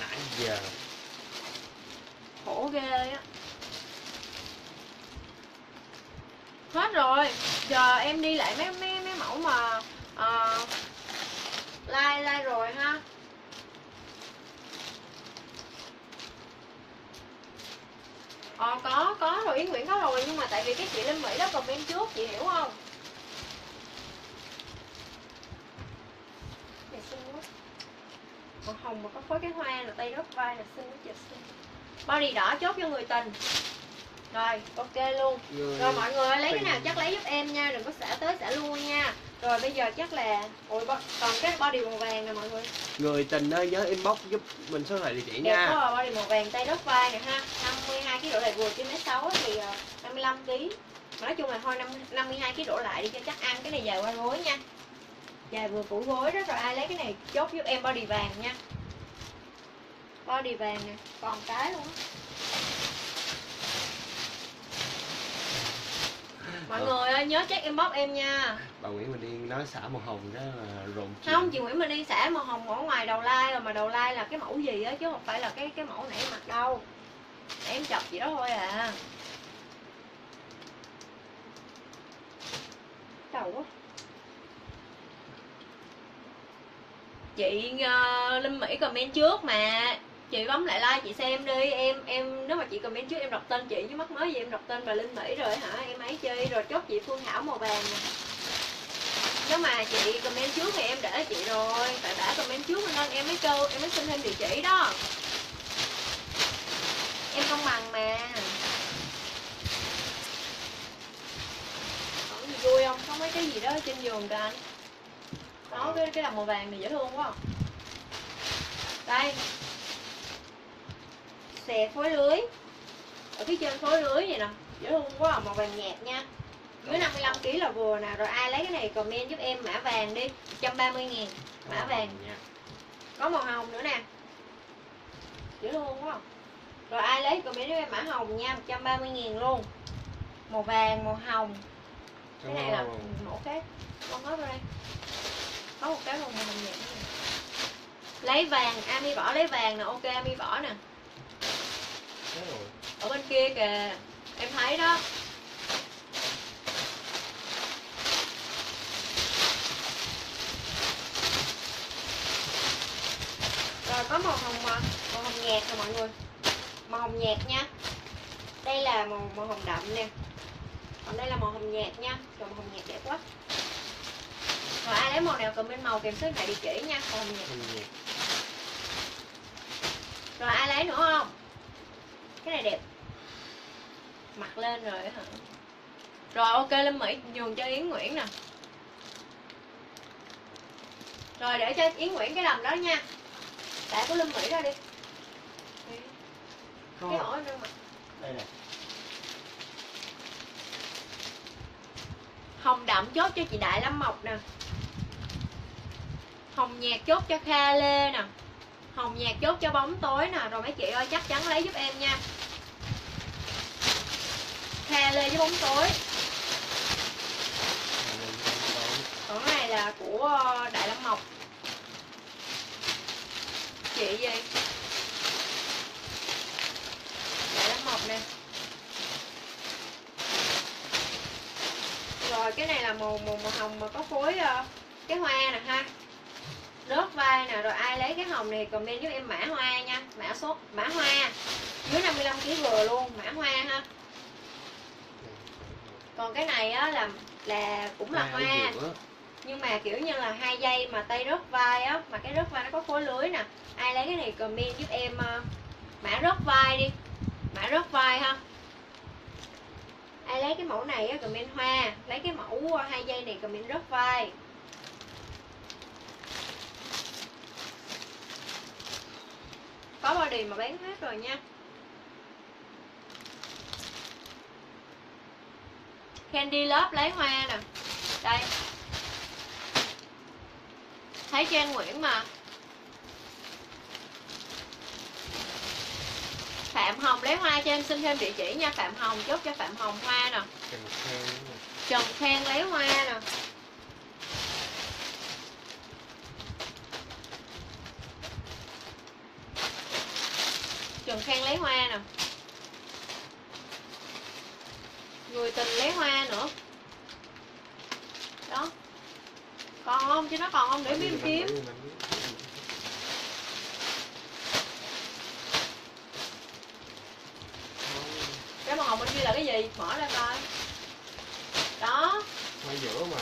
Nãy giờ. Khổ ghê á hết rồi. Giờ em đi lại mấy mấy mấy mẫu mà uh, like like rồi ha. Ờ có, có rồi Yến Nguyễn có rồi nhưng mà tại vì cái chị Linh Mỹ đó comment trước chị hiểu không? Này xinh quá Màu hồng mà có phối cái hoa là tay rất vai là xinh quá trời xinh. Body đỏ chốt cho người tình. Rồi, ok luôn. Người Rồi mọi người ơi, lấy cái nào chắc lấy giúp em nha Đừng có xả tới xả lui nha. Rồi bây giờ chắc là Ôi, còn cái body màu vàng nè mọi người. Người tình ơi nhớ inbox giúp mình số thoại địa chỉ Đẹp nha quá body màu vàng tay đất vai nè ha. 52 kg đổ lại vừa trên mét 6 thì ờ, 55 kg mà nói chung là thôi 5, 52 kg đổ lại đi cho chắc ăn cái này dài qua gối nha. Dài vừa phủ gối đó rồi ai lấy cái này chốt giúp em body vàng nha. Body vàng nè còn cái luôn á mọi Ờ. người ơi nhớ check inbox em nha. Bà Nguyễn Bình Yên nói xả màu hồng đó là rộn chuyện. không chị Nguyễn Minh Đi xả màu hồng ở ngoài đầu like rồi mà đầu like là cái mẫu gì á chứ không phải là cái cái mẫu nãy mặc đâu. Để em chọc chị đó thôi à. Đầu quá. Chị uh, Linh Mỹ comment trước mà chị bấm lại like chị xem đi. Em em nếu mà chị comment trước em đọc tên chị. Chứ mắc mới gì em đọc tên bà Linh Mỹ rồi hả? Em ấy chi rồi chốt chị Phương Thảo màu vàng nè. Nếu mà chị comment trước thì em để chị rồi. Tại đã comment trước nên em mới kêu em mới xin thêm địa chỉ đó. Em công bằng mà. Có gì vui không? Có mấy cái gì đó trên giường kìa anh. Đó cái cái đầm màu vàng này dễ thương quá. Đây xè phối lưới. Ở phía trên phối lưới này nè dễ thương quá à, màu vàng nhạt nha. Dưới 55 kg là vừa nè rồi ai lấy cái này comment giúp em mã vàng đi 130 ngàn mã vàng. có màu hồng nữa nè. Dễ thương quá. À. rồi ai lấy comment giúp em mã hồng nha 130 ngàn luôn. Màu vàng màu hồng. Cái này là mẫu khác. Con hết rồi đây. Có một cái màu hồng nhạt nữa lấy vàng ami bỏ lấy vàng nè ok ami bỏ nè. Ở bên kia kìa. Em thấy đó. Rồi có màu hồng mà. Màu hồng nhạt nè mọi người. Màu hồng nhạt nha. Đây là màu màu hồng đậm nè. Còn đây là màu hồng nhạt nha. Rồi màu hồng nhạt đẹp quá. Rồi ai lấy màu nào comment màu kèm số điện thoại địa chỉ nha. Màu Hồng nhạt. rồi ai lấy nữa không cái này đẹp. Mặc lên rồi hả? Rồi ok linh mỹ nhường cho yến nguyễn nè. Rồi để cho yến nguyễn cái đầm đó nha. Để của linh mỹ ra đi. Cái ổ Không. đang mặc Đây nè. hồng đậm chốt cho chị đại lâm mộc nè. Hồng nhạt chốt cho kha lê nè. Hồng nhạt chốt cho bóng tối nè. Rồi mấy chị ơi chắc chắn lấy giúp em nha kha lê với bóng tối. Còn cái này là của ờ, đại lâm mộc. Chị gì? Đại lâm mộc nè. Rồi, cái này là màu màu màu hồng mà có phối ờ, cái hoa nè ha. Rớt vai nè, rồi ai lấy cái hồng này comment giúp em mã hoa nha. Mã số, mã hoa. Dưới 55 kg vừa luôn, mã hoa ha còn cái này á là là cũng là Hoa. nhưng mà kiểu như là hai dây mà tay rớt vai á mà cái rớt vai nó có phối lưới nè. Ai lấy cái này comment giúp em ờ, mã rớt vai đi. Mã rớt vai ha. Ai lấy cái mẫu này á comment hoa. Lấy cái mẫu ờ, hai dây này comment rớt vai. Có body mà bán hết rồi nha Candy Love lấy hoa nè. Đây. Thấy Trang Nguyễn mà. Phạm Hồng lấy hoa cho em xin thêm địa chỉ nha. Phạm Hồng chốt cho Phạm Hồng hoa nè. Trần Khang? Trần Khang lấy hoa nè. Trần Khang lấy hoa nè Người tình lấy hoa nữa Đó Còn không chứ nó còn không để biết kiếm. Cái màu hồng bên kia là cái gì? Mở ra coi Đó Hoa giữa mà.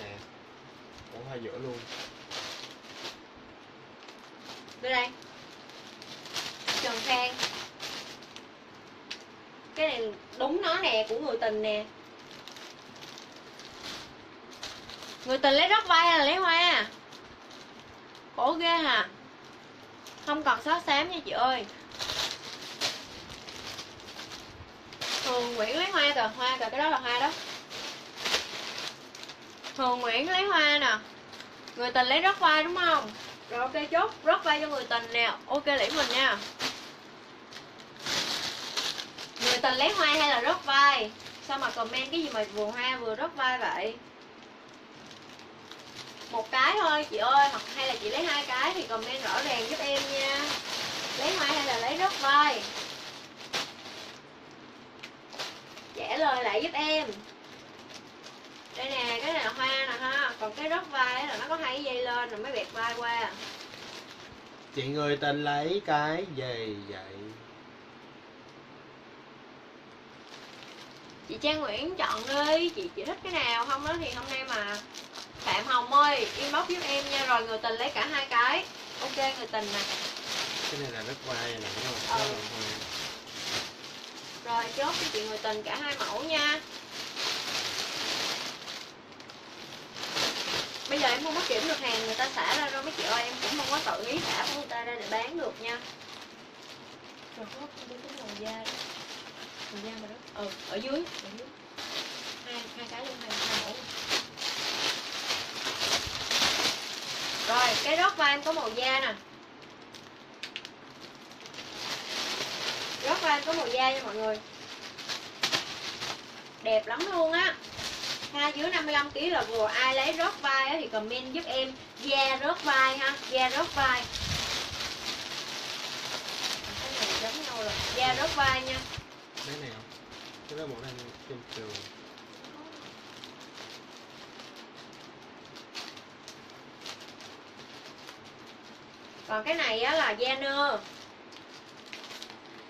Nè. Ủa hoa giữa luôn. Đưa đây Trần Khang cái này đúng nó nè, Của người tình nè. Người tình lấy rót vai hay là lấy hoa? Khổ ghê hả Không còn xóa xám nha chị ơi. Thường Nguyễn lấy hoa kìa Hoa kìa, cái đó là hoa đó. Thường Nguyễn lấy hoa nè. Người tình lấy rót vai đúng không? Rồi ok chốt rót vai cho người tình nè. Ok lĩ mình nha. Cần lấy hoa hay là rớt vai? Sao mà comment cái gì mà vừa hoa vừa rớt vai vậy? Một cái thôi, chị ơi, hoặc hay là chị lấy hai cái thì comment rõ ràng giúp em nha. Lấy hoa hay là lấy rớt vai? Trả lời lại giúp em. Đây nè, cái này là hoa nè ha. Còn cái rớt vai là nó có hai cái dây lên rồi mới bẹt vai qua. Chị người tình lấy cái gì vậy? Chị Trang Nguyễn chọn đi. Chị chị thích cái nào? Không đó thì hôm nay mà Phạm Hồng ơi inbox giúp em nha. Rồi người tình lấy cả hai cái. Ok người tình nè. Cái này là rất vai nè đúng không? Ừ. rồi chốt cho chị người tình cả hai mẫu nha. Bây giờ em không có kiểm được hàng người ta xả ra đâu. Mấy chị ơi em cũng không có tự ý xả của người ta ra để bán được nha. Rồi có cái màu da đó màu da mà đó. Ừ ở dưới ở dưới. Hai hai cái luôn, hai hai mẫu rồi, cái rót vai có màu da nè. Rót vai có màu da nha mọi người. Đẹp lắm luôn á. Ha dưới 55 kg là vừa ai lấy rót vai á thì comment giúp em da rớt vai ha, da rớt vai. Cái này giống nhau rồi. Da rớt vai nha cái này không? Cái đó một này trên trường còn cái này á là da nơ.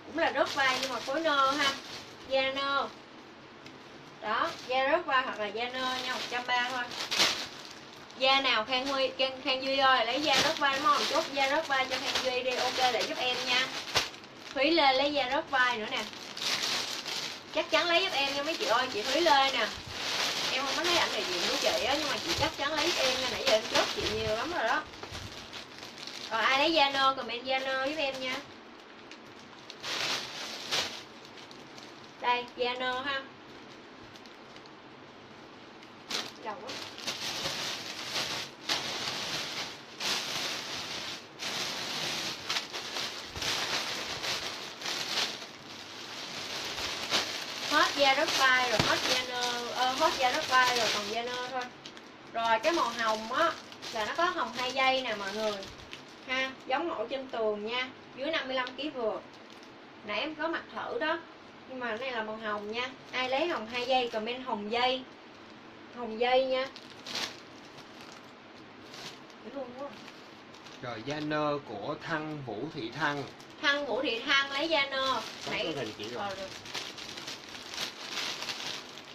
Cũng là rớt vai nhưng mà khối nơ ha. Da nơ. Đó da rớt vai hoặc là da nơ nha 130 thôi. Da nào khang huy khang, khang duy ơi lấy da rớt vai đúng không chốt da rớt vai cho khang duy đi ok để giúp em nha. Thúy lê lấy da rớt vai nữa nè chắc chắn lấy giúp em nha mấy chị ơi, chị thúy lê nè. Em không có thấy ảnh đại diện của chị á, nhưng mà chị chắc chắn lấy giúp em nha, nãy giờ em chốt chị nhiều lắm rồi đó. Còn ai lấy zano comment zano giúp em nha. Đây zano ha. Đầu quá. Da đất vai rồi hết da nơ ờ, hết da đất vai rồi còn da nơ thôi. Rồi cái màu hồng á là nó có hồng hai dây nè mọi người. Ha giống mẫu trên tường nha dưới 55 kg vừa nãy em có mặt thử đó nhưng mà này là màu hồng nha. Ai lấy hồng hai dây comment hồng dây. Hồng dây nha. Rồi da nơ của thăng vũ thị thăng. Thăng vũ thị thăng lấy da nơ. Nãy rồi Ờ, rồi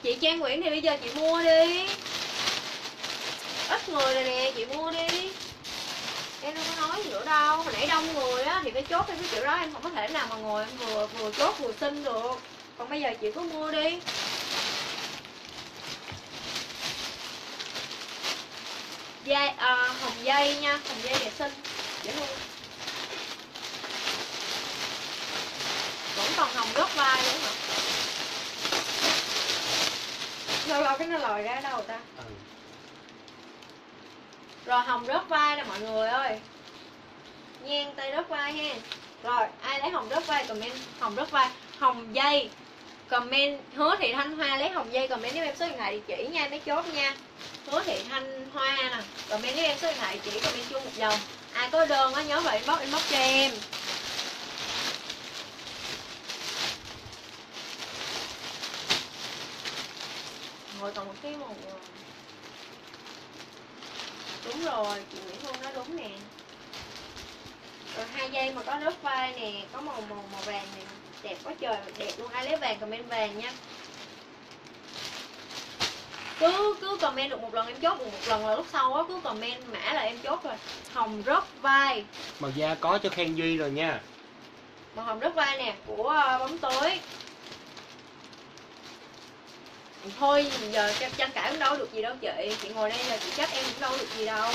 chị Trang Nguyễn thì bây giờ chị mua đi. Ít người rồi nè chị mua đi. Em đâu có nói gì nữa đâu. Hồi nãy đông người á thì phải chốt theo cái kiểu đó em không có thể nào mà ngồi vừa vừa chốt vừa xin được. Còn bây giờ chị cứ mua đi. Dây à, hồng dây nha hồng dây vệ sinh dễ luôn vẫn còn hồng gốc vai nữa hả? Lâu lâu cái nó lòi ra đâu ta? Ừ. rồi hồng rớt vai nè mọi người ơi. Nhan tay rớt vai ha rồi ai lấy hồng rớt vai comment hồng rớt vai. Hồng dây comment hứa thị thanh hoa lấy hồng dây comment nếu em số điện thoại địa chỉ nha mấy chốt nha. Hứa thị thanh hoa nè comment nếu em số điện thoại địa chỉ comment chung một dòng. Ai có đơn á nhớ vào inbox inbox cho em rồi còn một cái màu đúng rồi chị Nguyễn Hương nói đúng nè. Rồi hai dây mà có rớt vai nè có màu màu màu vàng nè. Đẹp quá trời đẹp luôn. Ai lấy vàng comment vàng nha. Cứ cứ comment được một lần em chốt được một lần là lúc sau á cứ comment mã là em chốt rồi. Hồng rớt vai. Màu da có cho khen duy rồi nha. Màu hồng rớt vai nè của ờ, bóng tối thôi giờ tranh- cãi cũng đâu được gì đâu chị. Chị ngồi đây là chị trách em cũng đâu được gì đâu.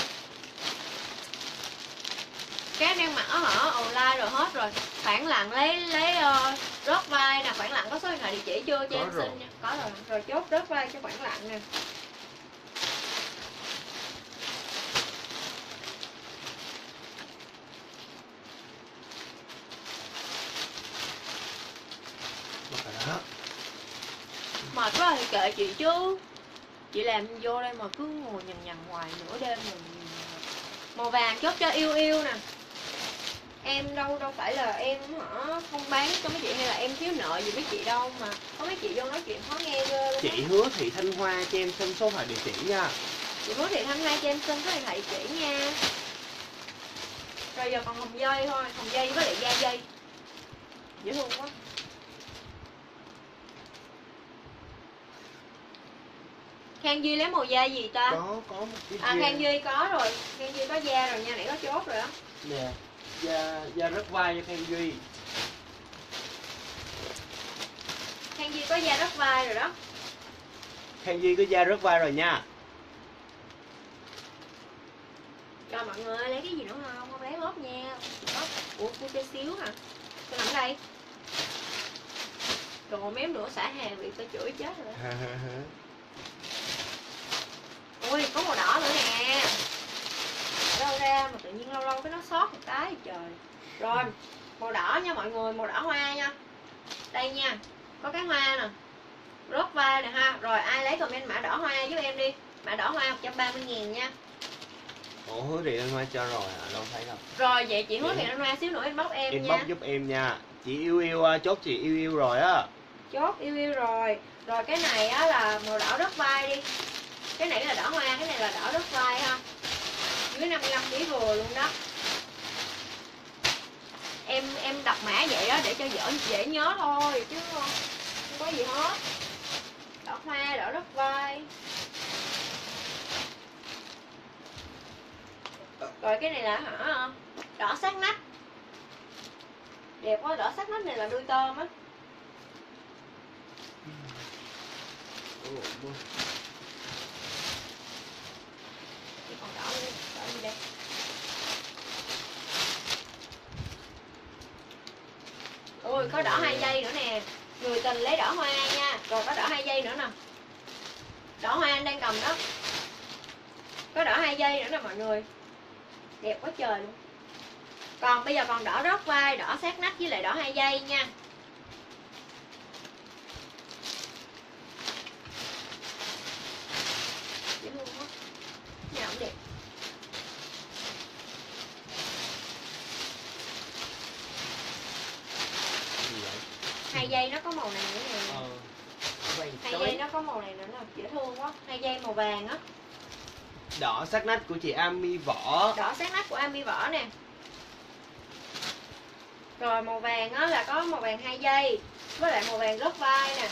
Các em đang mặc hả online rồi hết rồi. Khoảng lặng lấy lấy uh, rớt vai nè. Khoảng lặng có số điện thoại địa chỉ chưa cho em xin nha. Có rồi. Rồi chốt rớt vai cho khoảng lặng nè Mặc rồi đó mệt quá thì kệ chị chứ. Chị làm vô đây mà cứ ngồi nhằn nhằn hoài nửa đêm rồi. Màu vàng chốt cho yêu yêu nè. Em đâu đâu phải là em hả? Không bán cho mấy chị hay là em thiếu nợ gì mấy chị đâu mà. Có mấy chị vô nói chuyện khó nghe ghê luôn chị hứa thị thanh hoa cho em xin số thoại địa chỉ nha. Chị muốn thì thanh hai cho em xin số điện thoại chị nha. Rồi giờ còn hồng dây thôi. Hồng dây với lại da dây. Dễ thương quá Khang Duy lấy màu da gì ta? có có một cái À da- Khang Duy có rồi, Khang Duy có da rồi nha, nãy có chốt rồi á. Nè da da rất vai cho Khang Duy. Khang Duy có da rất vai rồi đó. Khang Duy có da rất vai rồi nha. Rồi mọi người lấy cái gì nữa không? Không lấy bóp nha. Có, ủa cô chơi xíu hả? Tôi nằm đây. Đồ mém nữa xả hàng bị tôi chửi chết rồi đó. Ui, có màu đỏ nữa nè. Đâu ra mà tự nhiên lâu lâu cái nó sót một cái trời. Rồi, màu đỏ nha mọi người, màu đỏ hoa nha. Đây nha, có cái hoa nè. Rốt vai nè ha. Rồi ai lấy comment mã đỏ hoa giúp em đi. Mã đỏ hoa 130 nghìn nha. Ủa hứa thị thanh hoa cho rồi à? Đâu thấy đâu. Rồi vậy chị hứa thì anh hoa xíu nữa inbox em em nha. bóc giúp em nha. Chị yêu yêu à, chốt chị yêu yêu rồi á. Chốt yêu yêu rồi. Rồi cái này á là màu đỏ đất vai đi cái này là đỏ hoa, cái này là đỏ đất vai ha Dưới 55 kg vừa luôn đó. Em em đọc mã vậy đó để cho dễ, dễ nhớ thôi chứ không có gì hết. Đỏ hoa, đỏ đất vai. Rồi cái này là hả Đỏ sát nách. Đẹp quá, đỏ sát nách này là đuôi tôm á. Ừ Thì còn đỏ. Nữa, đỏ gì đây? Ôi, có đỏ hai dây nữa nè. Người tình lấy đỏ hoa nha. Rồi có đỏ hai dây nữa nè. Đỏ hoa anh đang cầm đó. Có đỏ hai dây nữa nè mọi người. Đẹp quá trời luôn. Còn bây giờ còn đỏ rót vai, đỏ sát nách với lại đỏ hai dây nha. Thank you nào cũng đẹp Hai dây nó có màu này nữa nè. Ờ. Hai dây nó có màu này nữa nè, dễ thương quá. Hai dây màu vàng á. Đỏ sắc nách của chị Ami vỏ Đỏ sát nách của Ami vỏ nè. Rồi màu vàng á là có màu vàng hai dây Với lại màu vàng gấp vai nè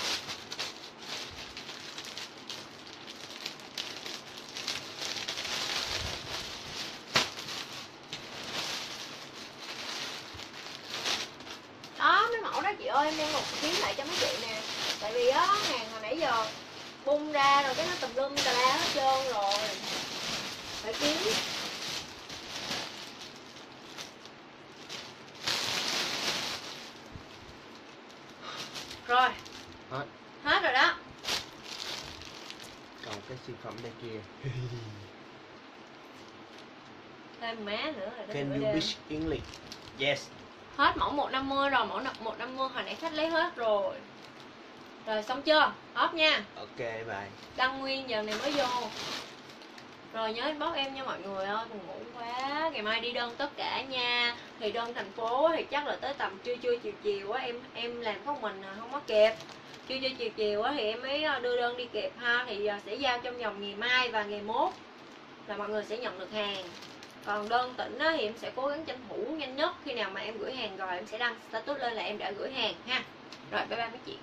Đó mấy mẫu đó chị ơi em đang một kiếm lại cho mấy chị nè. Tại vì á hàng hồi nãy giờ bung ra rồi cái nó tùm lum tà la hết trơn rồi. Phải kiếm. Rồi. Hết. Hết rồi đó. Còn cái sản phẩm đây kia. Thêm má nữa rồi đó speak English. Yes Hết mẫu 150 rồi, mẫu 150 hồi nãy khách lấy hết rồi. Rồi xong chưa? Hết nha. Ok bye. Đăng Nguyên giờ này mới vô. Rồi nhớ inbox em nha mọi người ơi Buồn ngủ quá. Ngày mai đi đơn tất cả nha. Thì đơn thành phố thì chắc là tới tầm trưa trưa chiều chiều á Em em làm một mình à, không có kịp. Trưa trưa chiều chiều á thì em mới à, đưa đơn đi kịp ha. Thì à, sẽ giao trong vòng ngày mai và ngày mốt Là mọi người sẽ nhận được hàng còn đơn tỉnh á, thì em sẽ cố gắng tranh thủ nhanh nhất. Khi nào mà em gửi hàng rồi em sẽ đăng status lên là em đã gửi hàng ha. Rồi bye bye mấy chị.